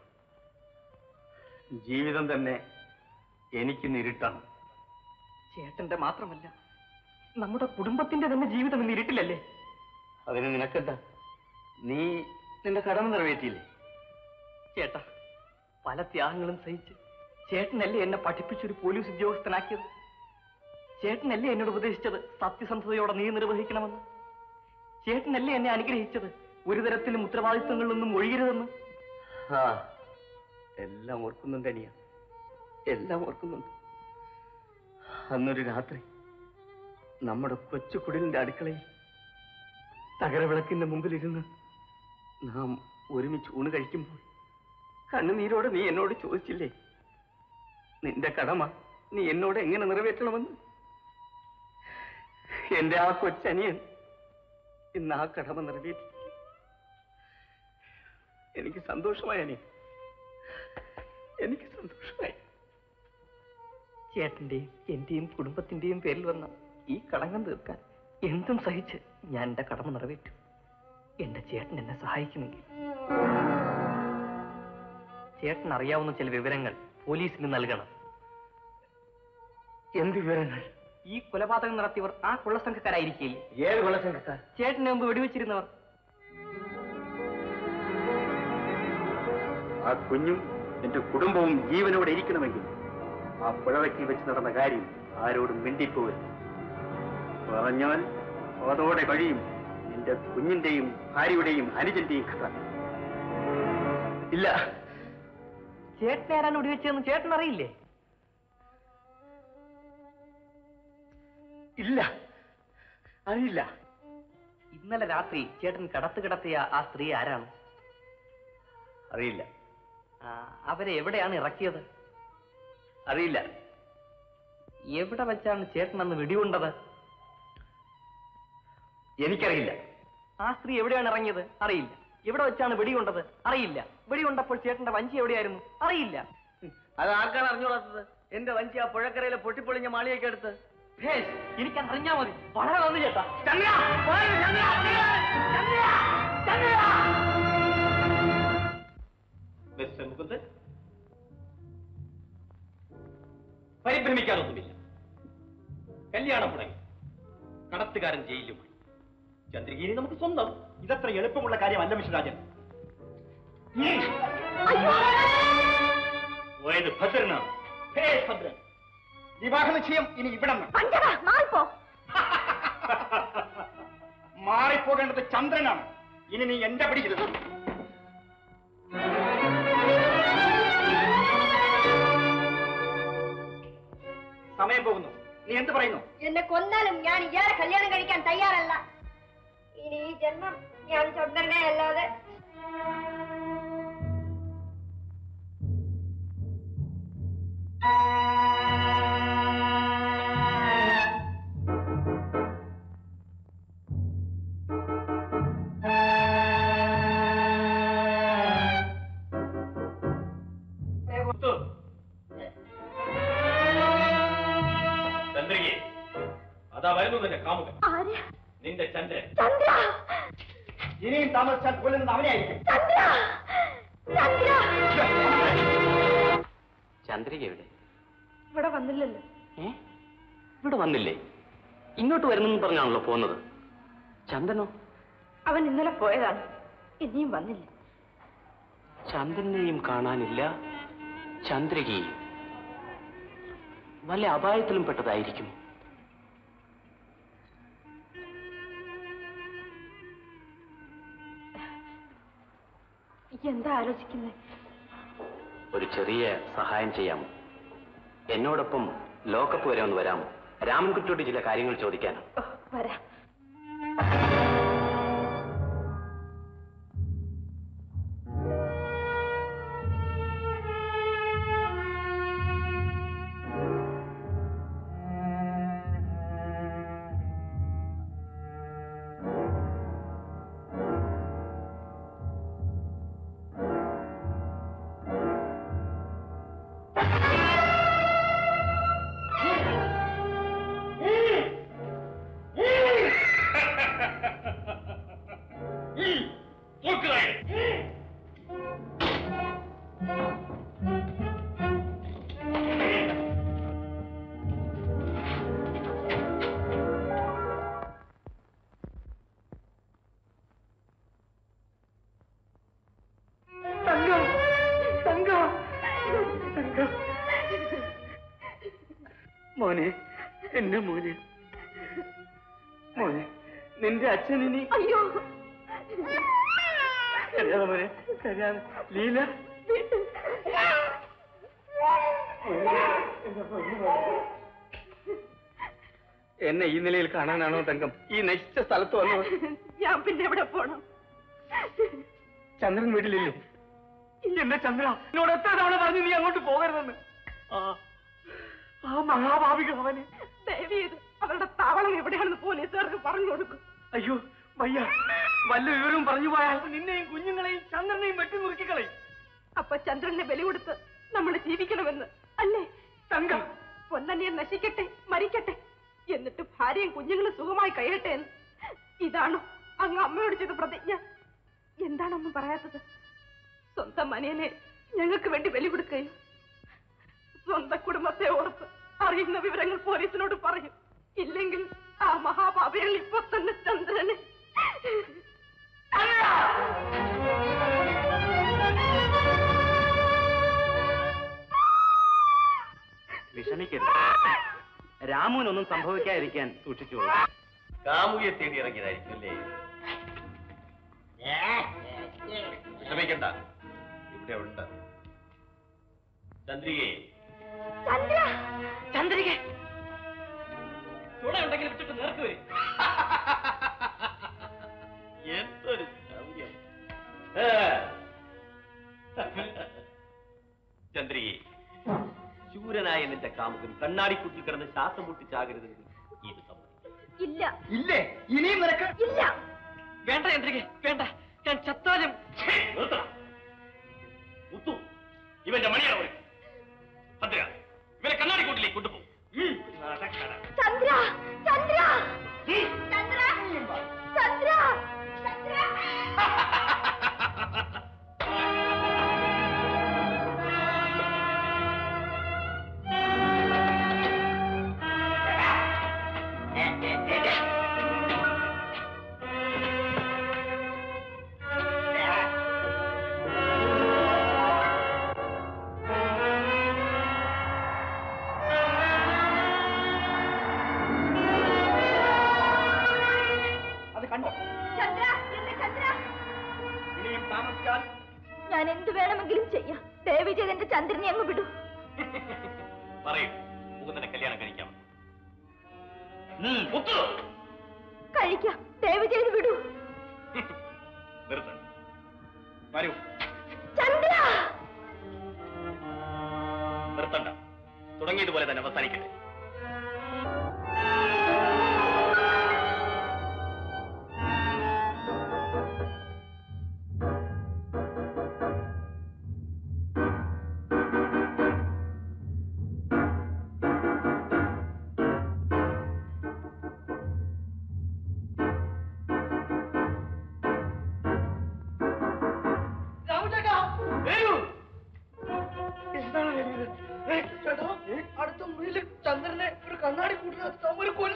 ജീവിതം തന്നെ എനിക്ക് ഇരുട്ടാണ്. ചേട്ടന്റെ മാത്രമല്ല നമ്മുടെ കുടുംബത്തിന്റെ തന്നെ ജീവിതം ഇന്ന് ഇരുട്ടിലല്ലേ? അതിന് നിനക്കെന്താ? നീ നിന്റെ കടമ നിറവേറ്റിയില്ലേ? ചേട്ടാ പല ത്യാഗങ്ങളും സഹിച്ച് ചേട്ടനല്ലേ എന്നെ പഠിപ്പിച്ചൊരു പോലീസ് ഉദ്യോഗസ്ഥനാക്കിയത്? ചേട്ടനല്ലേ എന്നോട് ഉപദേശിച്ചത് സത്യസന്ധതയോടെ നീ നിർവഹിക്കണമെന്ന്? ചേട്ടനല്ലേ എന്നെ അനുഗ്രഹിച്ചത് ഒരു തരത്തിലും ഉത്തരവാദിത്വങ്ങളിലൊന്നും ഒഴിയരുതെന്ന്? എല്ലാം ഓർക്കുന്നുണ്ട് അനിയ. എല്ലാം ഓർക്കുന്നുണ്ട്. അന്നൊരു രാത്രി നമ്മുടെ കൊച്ചു കുടിലിന്റെ അടുക്കളയിൽ തകരവിളക്കിന്റെ മുമ്പിലിരുന്ന് നാം ഒരുമിച്ച് ഊണ് കഴിക്കുമ്പോൾ കണ്ണുനീരോട് നീ എന്നോട് ചോദിച്ചില്ലേ? നിന്റെ കടമ നീ എന്നോട് എങ്ങനെ നിറവേറ്റണമെന്ന്? എന്റെ ആ കൊച്ചനിയൻ ഇന്ന് ആ കടമ നിറവേറ്റി. എനിക്ക് സന്തോഷമായി എനിക്ക് സന്തോഷമായി. ചേട്ടന്റെയും എന്റെയും കുടുംബത്തിന്റെയും പേരിൽ വന്ന ഈ കളങ്കം തീർക്കാൻ എന്തും സഹിച്ച് ഞാൻ എന്റെ കടമ നിറവേറ്റും. എന്റെ ചേട്ടൻ എന്നെ സഹായിക്കുമെങ്കിൽ. ചേട്ടൻ അറിയാവുന്ന ചില വിവരങ്ങൾ പോലീസിന് നൽകണം. എന്ത് വിവരങ്ങൾ? ഈ കൊലപാതകം നടത്തിയവർ ആ കൊള്ളസംഘക്കാരായിരിക്കില്ലേ? ഏത് ചേട്ടന് മുമ്പ് വെടിവെച്ചിരുന്നവർ. ആ കുഞ്ഞും എന്റെ കുടുംബവും ജീവനോടെ ഇരിക്കണമെങ്കിൽ ആ പുഴവയ്ക്കിൽ വെച്ച് നടന്ന കാര്യം ആരോടും മിണ്ടിപ്പോകരുത് പറഞ്ഞാൽ അതോടെ കഴിയും. നിന്റെ കുഞ്ഞിന്റെയും ഭാര്യയുടെയും അനുജന്റെയും കഥ. ഇല്ല. ചേട്ടൻ ആരാണ് വെടിവെച്ചതെന്ന് ചേട്ടൻ അറിയില്ലേ? ഇല്ല. അറിയില്ല. ഇന്നലെ രാത്രി ചേട്ടൻ കടത്ത് കിടത്തിയ ആ സ്ത്രീ ആരാണ്? അറിയില്ല. അവരെ എവിടെയാണ് ഇറക്കിയത്? അറിയില്ല. എവിടെ വെച്ചാണ് ചേട്ടൻ അന്ന് വെടികൊണ്ടത് എനിക്കറിയില്ല. ആ സ്ത്രീ എവിടെയാണ് ഇറങ്ങിയത്? അറിയില്ല. എവിടെ വെച്ചാണ് വെടികൊണ്ടത് അറിയില്ല. വെടികൊണ്ടപ്പോൾ ചേട്ടന്റെ വഞ്ചി എവിടെയായിരുന്നു? അറിയില്ല. അത് ആർക്കാണ് അറിഞ്ഞോളാത്തത് എന്റെ വഞ്ചി ആ പുഴക്കരയിലെ പൊട്ടിപ്പൊളിഞ്ഞ മാളിയൊക്കെ എടുത്ത് എനിക്ക് അറിഞ്ഞാ മതി. വളരെ നന്ദി ചേട്ടാ. ചന്ദ്ര! പരിഭ്രമിക്കാനൊന്നുമില്ല കല്യാണം മുടങ്ങി. കടത്തുകാരൻ ജയിലുമായി. ചന്ദ്രഗിരി നമുക്ക് സ്വന്തം. ഇതത്ര എളുപ്പമുള്ള കാര്യമല്ല മിസ്റ്റർ രാജൻ. പോയത് ഭദ്രനാണ്. ഹേ ഭദ്രൻ. വിവാഹ നിശ്ചയം ഇനി ഇവിടെ മാറിപ്പോകേണ്ടത് ചന്ദ്രനാണ്. ഇനി നീ എന്റെ പിടിക്കരുത് സമയം പോകുന്നു. നീ എന്ത് പറയുന്നു? എന്നെ കൊന്നാലും ഞാൻ ഇയാളെ കല്യാണം കഴിക്കാൻ തയ്യാറല്ല. ഇനി ഈ ജന്മം ഞാൻ ചന്ദ്രനെ അല്ലാതെ. ചന്ദ്രികയെ അതാ വരുന്നു നിന്റെ കാമുകൻ നിന്റെ ചന്ദ്രൻ. ചന്ദ്ര! ഇനിയും താമസിച്ചാൽ കൊല്ലുന്നത് അവനെയായിരിക്കും. ചന്ദ്ര! ചന്ദ്ര! ചന്ദ്രിക എവിടെ? ഇവിടെ വന്നില്ലല്ലോ. ഏ? ഇവിടെ വന്നില്ലേ? ഇങ്ങോട്ട് വരുന്നെന്ന് പറഞ്ഞാണല്ലോ പോകുന്നത് ചന്ദനോ? അവൻ ഇന്നലെ പോയതാണ്. ഇനിയും വന്നില്ല. ചന്ദ്രനെയും കാണാനില്ല ചന്ദ്രികയും വല്ല അപായത്തിലും പെട്ടതായിരിക്കും. എന്താ ആലോചിക്കുന്നത് ഒരു ചെറിയ സഹായം ചെയ്യാമോ? എന്നോടൊപ്പം ലോക്കപ്പ് വരെ ഒന്ന് വരാമോ? രാമൻകുട്ടിയോട് ചില കാര്യങ്ങൾ ചോദിക്കാനോ. വരാം. കാണാനാണോ തങ്കം? ഈ നശിച്ച സ്ഥലത്ത് വന്നു ഞാൻ പിന്നെ എവിടെ പോണം? ചന്ദ്രൻ വീട്ടിലില്ലേ? എന്റെ ചന്ദ്ര. എന്നോട് എത്ര തവണ പറഞ്ഞു നീ അങ്ങോട്ട് പോകരുതെന്ന്? ആ ആ മഹാഭാവികൾ അവന്. അവരുടെ താവളം എവിടെയാണെന്ന് പോലീസുകാർക്ക് പറഞ്ഞു കൊടുക്കും. അയ്യോ വയ്യ. വല്ല വിവരവും പറഞ്ഞു പോയാൽ നിന്നെയും കുഞ്ഞുങ്ങളെയും ചന്ദ്രനെയും വെട്ടി നുറുക്കിക്കളയും അപ്പൊ ചന്ദ്രനെ ബലി കൊടുത്ത് നമ്മൾ ജീവിക്കണമെന്ന്. അല്ലേ? തങ്കം. പൊന്നനിയൻ നശിക്കട്ടെ മരിക്കട്ടെ. എന്നിട്ട് ഭാര്യയും കുഞ്ഞുങ്ങളും സുഖമായി കഴിയട്ടെ എന്ന്. ഇതാണോ അങ്ങ് അമ്മയോട് ചെയ്ത പ്രതിജ്ഞ? എന്താണൊന്നും പറയാത്തത്? സ്വന്തം മനിയനെ ഞങ്ങൾക്ക് വേണ്ടി ബലി കൊടുക്കുകയും സ്വന്തം കുടുംബത്തെ ഓർത്ത് അറിയുന്ന വിവരങ്ങൾ പോലീസിനോട് പറയും. ഇല്ലെങ്കിൽ ആ മഹാപാപികൾ ഇപ്പൊ തന്നെ ചന്ദ്രനെ വിഷമിക്കരുത്. രാമുവിനൊന്നും സംഭവിക്കാതിരിക്കാൻ സൂക്ഷിച്ചോളൂ കാമുകിയെ തേടി ഇറങ്ങിയതായിരിക്കും അല്ലേ? വിഷമിക്കണ്ട. ഇവിടെ ഉണ്ട്. ചന്ദ്രികയെ ചന്ദ്ര. ചന്ദ്രിക. ചുട ഉണ്ടെങ്കിൽ വിട്ടിട്ട് നേർക്ക് വരും. എന്തൊരു സൗര്യം ഏ. ചന്ദ്രികയെ ശൂരനായ നിന്റെ കാമുകൻ കണ്ണാടിക്കുട്ടിൽ കിടന്ന് ശ്വാസം മുട്ടിച്ചാകരുതെങ്കിൽ ഇത് ഇല്ല. ഇല്ലേ? ഇനിയും നിനക്ക്? ഇല്ല. വേണ്ട ചന്ദ്രിക വേണ്ട. ഞാൻ ചത്താലും മുത്തു. ഇവന്റെ മണിയാണ് ഭദ്ര ഇവനെ കണ്ണാടിക്കൂട്ടിലേക്ക് കൊണ്ടുപോകും ചന്ദ്ര ചന്ദ്ര. ചന്ദ്ര. ചന്ദ്ര. ചന്ദ്ര. ചന്ദ്രനെ ഒരു കണ്ണാടി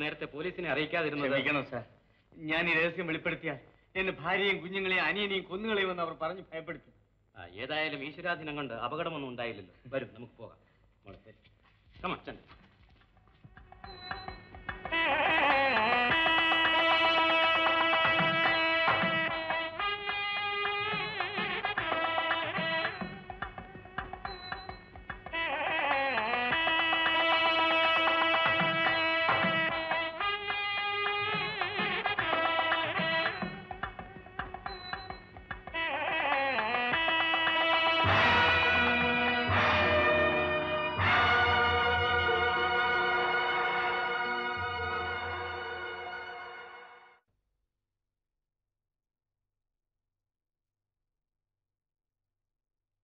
നേരത്തെ പോലീസിനെ അറിയിക്കാതിരുന്നത്? ക്ഷമിക്കണം സാർ. ഞാൻ ഈ രഹസ്യം വെളിപ്പെടുത്തിയാൽ എന്റെ ഭാര്യയും കുഞ്ഞുങ്ങളെയും അനിയനെയും കൊന്നുകളയുമെന്ന് അവർ പറഞ്ഞു ഭയപ്പെടുത്തി. ആ, ഏതായാലും ഈശ്വരാധീനം കൊണ്ട് അപകടമൊന്നും ഉണ്ടായില്ലല്ലോ. വരും നമുക്ക്